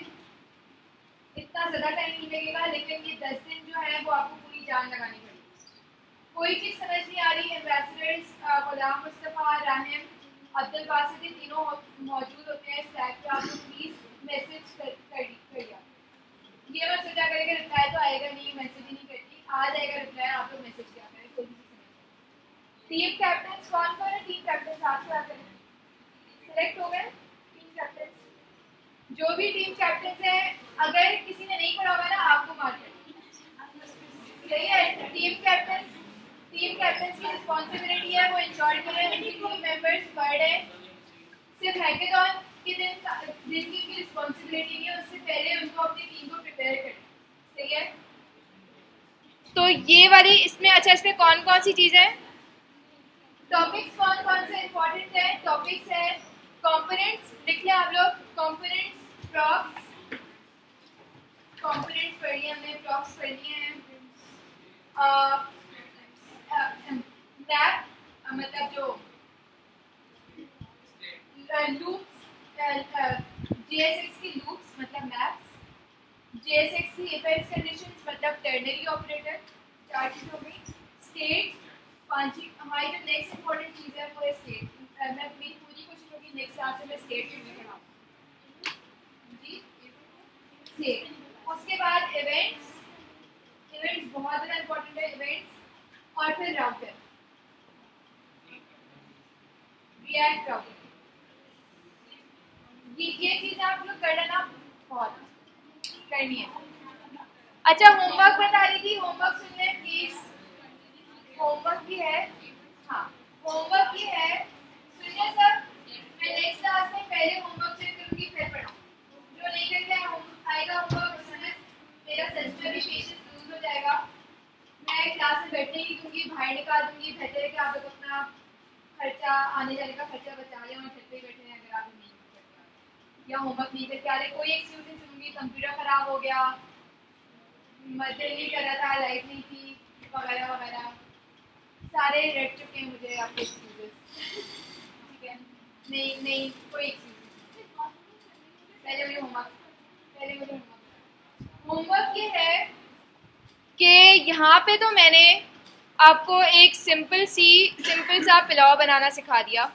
[SPEAKER 1] इतना ज़्यादा टाइम नहीं लगेगा, लेकिन ये दस दिन जो है वो आपको पूरी जान लगानी पड़ेगी। कोई चीज़ समझ नहीं आ रही एम्बेसडर्स गुलाम मुस्तफ़ा, राहिम, अब्दुल बासित तीनों मौजूद होते हैं स्लैब पे। आप प्लीज़ मैसेज कर कर करिए ये मत सोचा करें रिप्लाई तो आएगा नहीं मैसेज ही नहीं करती। आ जाएगा रिप्लाई आप लोग मैसेज किया करें? कोई भी टीम कैप्टन कौन कौन है? टीम कैप्टन साथ क्या करें? सिलेक्ट हो गए? टीम कैप्टन जो भी टीम कैप्टन है, अगर किसी ने नहीं पढ़ा होगा ना, आपको मार सही है? टीम कैप्टन टीम कैप्टन की रिस्पॉन्सिबिलिटी है वो इंश्योर करें उनकी टीम मेंबर्स पढ़ रहे सिर्फ़ हैकेथॉन के दिन दिन की रिस्पॉन्सिबिलिटी नहीं है उससे पहले उनको अपनी टीम को प्रिपेयर करना सही है? तो ये वाली इसमें अच्छा इसमें कौन कौन सी चीज़ें हैं? टॉपिक्स कौन कौन से इंपॉर्टेंट है? टॉपिक्स है कंपोनेंट्स लिख लिया आप लोग कंपोनेंट्स प्रॉप्स कंपोनेंट्स पढ़ हमने प्रॉप्स पढ़ हैं। मैप मतलब जो लूप्स जीएसएक्स की लूप्स मतलब मैप्स जीएसएक्स की इफ़ कंडीशंस मतलब टर्नरी ऑपरेटर चार हो गई स्टेट पाँच हमारी जो नेक्स्ट इंपॉर्टेंट चीज़ है वो है स्टेट मैं मेरी पूरी कोशिश होगी नेक्स्ट क्लास में स्टेट के लिए जी स्टेट उसके बाद इवेंट्स इवेंट्स बहुत ज़्यादा इंपॉर्टेंट है इवेंट्स और फिर राउटर रिएक्ट राउटर ये ये चीज़ आप लोग कर लेना बहुत करनी है। अच्छा होमवर्क बता रही थी होमवर्क सुन लें प्लीज़ होमवर्क भी है। हाँ होमवर्क भी है। सुनिए सर मैं नेक्स्ट क्लास में पहले होमवर्क चेक करूँगी, फिर पढ़ाऊँ। जो नहीं करके आएगा होमवर्क मेरा सेंसिटिव भी लूज हो जाएगा। मैं क्लास में बैठने ही दूँगी, बाहर निकाल दूँगी बेहतर है कि आप लोग अपना खर्चा, आने जाने का खर्चा बचा लें और घर पे बैठे हैं अगर आप नहीं करते या होमवर्क नहीं करके आ रहे, कोई एक्सक्यूज नहीं सुनूँगी कंप्यूटर खराब हो गया मदर नहीं कर रहा था लाइट नहीं थी, वगैरह वगैरह। सारे रट चुके हैं मुझे आपके एक्सक्यूजेस ठीक है? नहीं नहीं, कोई एक्सक्यूज पहले मुझे होमवर्क पहले मुझे होमवर्क होमवर्क ये है कि यहाँ पे तो मैंने आपको एक सिंपल सी सिंपल सा पुलाव बनाना सिखा दिया।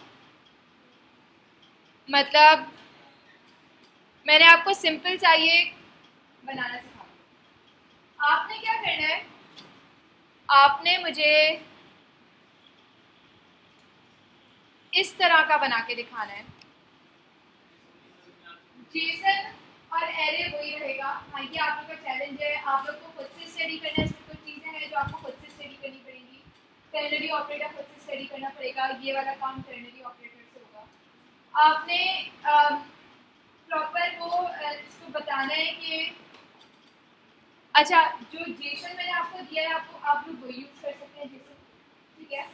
[SPEAKER 1] मतलब मैंने आपको सिंपल सा ये बनाना सिखा आपने क्या करना है? आपने मुझे इस तरह का बना के दिखाना है। जेसन और एरे वही रहेगा। हाँ ये आप लोग का चैलेंज है। आप लोग को खुद से स्टडी करना है कुछ चीज़ें हैं जो आपको खुद से स्टडी करनी पड़ेंगी। टर्नरी ऑपरेटर खुद से स्टडी करना पड़ेगा। ये वाला काम टर्नरी ऑपरेटर से होगा। आपने प्रॉपर वो इसको बताना है कि अच्छा जो जेसन मैंने आपको दिया है, आपको, आप लोग वो यूज़ कर सकते हैं जेसन ठीक है?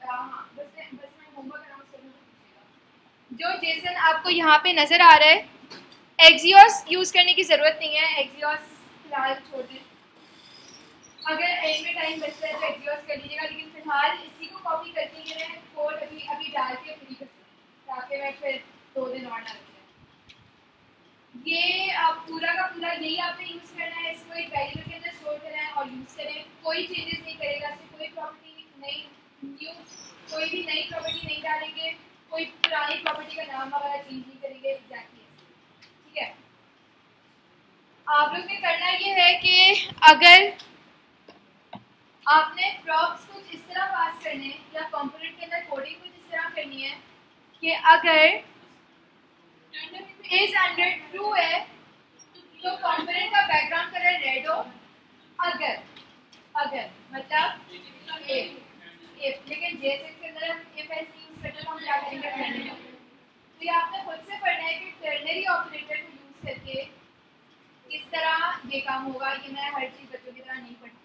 [SPEAKER 1] हाँ बस बस मैं होमवर्क जो जेसन आपको यहाँ पे नज़र आ रहा है एक्जियोस यूज़ करने की ज़रूरत नहीं है। एक्जियोस फ़िलहाल छोड़ दें। अगर एंड में टाइम बचता है तो एक्जियोस कर लीजिएगा, लेकिन फ़िलहाल इसी को कॉपी करके ये मैं कोड अभी अभी डाल के फ्री कर ताकि मैं फिर दो दिन और ना रखें ये आप पूरा का पूरा यही आपने यूज़ करना है, इसको एक वेरिएबल के अंदर स्टोर करना है और यूज़ करें। कोई चेंजेस नहीं करेगा कोई प्रॉपर्टी नहीं न्यू कोई भी नई प्रॉपर्टी नहीं डालेंगे। कोई पुरानी प्रॉपर्टी का नाम वगैरह चेंज नहीं करेंगे एग्जैक्टली ठीक है? आप लोग ने करना ये है कि अगर आपने प्रॉप्स कुछ इस तरह पास करने या कंपोनेंट के अंदर कोडिंग कुछ इस तरह करनी है, कि अगर इज़ अंडर ट्रू है तो कंपोनेंट का बैकग्राउंड कलर रेड हो, अगर अगर मतलब इफ़ इफ़ लेकिन जैसे के अंदर हम इफ़ तो हम क्या करेंगे तो ये आपने खुद से पढ़ना है कि टर्नरी ऑपरेटर को यूज़ करके किस तरह ये काम होगा, ये मैं हर चीज़ बच्चों की तरह नहीं पढ़ा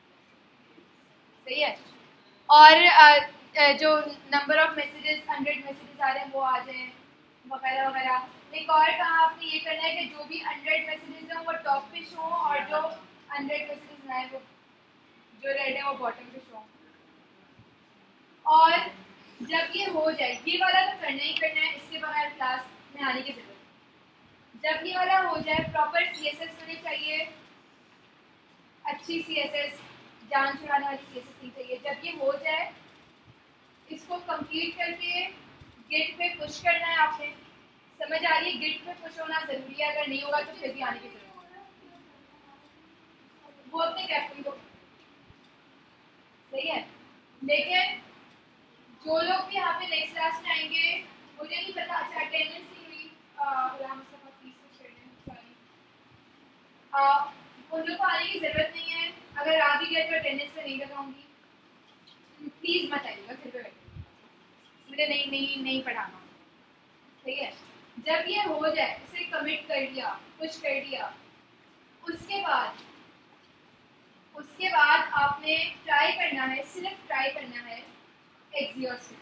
[SPEAKER 1] सही है? और जो number of messages hundred messages आ रहे हैं, वो आ जाए, वगैरह वगैरह। एक और कहा आपने ये करना है कि जो भी हंड्रेड मैसेजेस हैं, वो टॉप पे शो और जो हंड्रेड मैसेजेस ना है वो जो रेड है, वो बॉटम पे शो और जब ये हो जाए, ये वाला तो करना ही करना है, इसके बगैर क्लास में आने की ज़रूरत जब ये वाला हो जाए प्रॉपर सी एस एस होनी चाहिए, अच्छी सी एस एस जान छुड़ाने वाली सी एस एस नहीं चाहिए। जब ये हो जाए, इसको कंप्लीट करके गेट पे पुश करना है आपने। समझ आ रही है? गेट पे पुश होना ज़रूरी है, अगर नहीं होगा तो फिर भी आने की ज़रूरत वो अपने कैप्टन को सही है? लेकिन जो लोग भी यहाँ पे नेक्स्ट क्लास में आएँगे, मुझे नहीं पता अच्छा अटेंडेंस ही हुई उन लोग को आने की ज़रूरत नहीं है। अगर आ भी गए तो अटेंडेंस पे नहीं लगाऊँगी प्लीज़ मत आइएगा, फिर मुझे नहीं नहीं नहीं पढ़ाना। ठीक है? जब ये हो जाए इसे कमिट कर दिया, कुछ कर दिया, उसके बाद उसके बाद आपने ट्राई करना है, सिर्फ़ ट्राई करना है। एक्सियोस के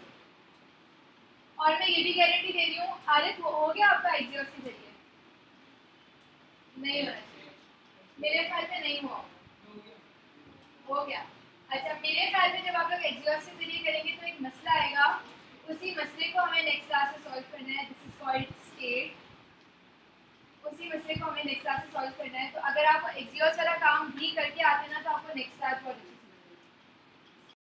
[SPEAKER 1] और मैं ये भी गारंटी दे रही हूँ, आरिफ, वो हो गया आपका एक्सियोस के नहीं होना चाहिए मेरे ख्याल में नहीं हुआ। हो गया। अच्छा मेरे ख्याल में जब आप लोग एक्सियोस के ज़रिए करेंगे तो एक मसला आएगा। उसी मसले को हमें नेक्स्ट क्लास में सॉल्व करना है। दिस इज़ कॉल्ड स्टेट उसी मसले को हमें नेक्स्ट क्लास में सॉल्व करना है। तो अगर आप एक्सियोस वाला काम भी करके आते ना तो आपको नेक्स्ट क्लास बहुत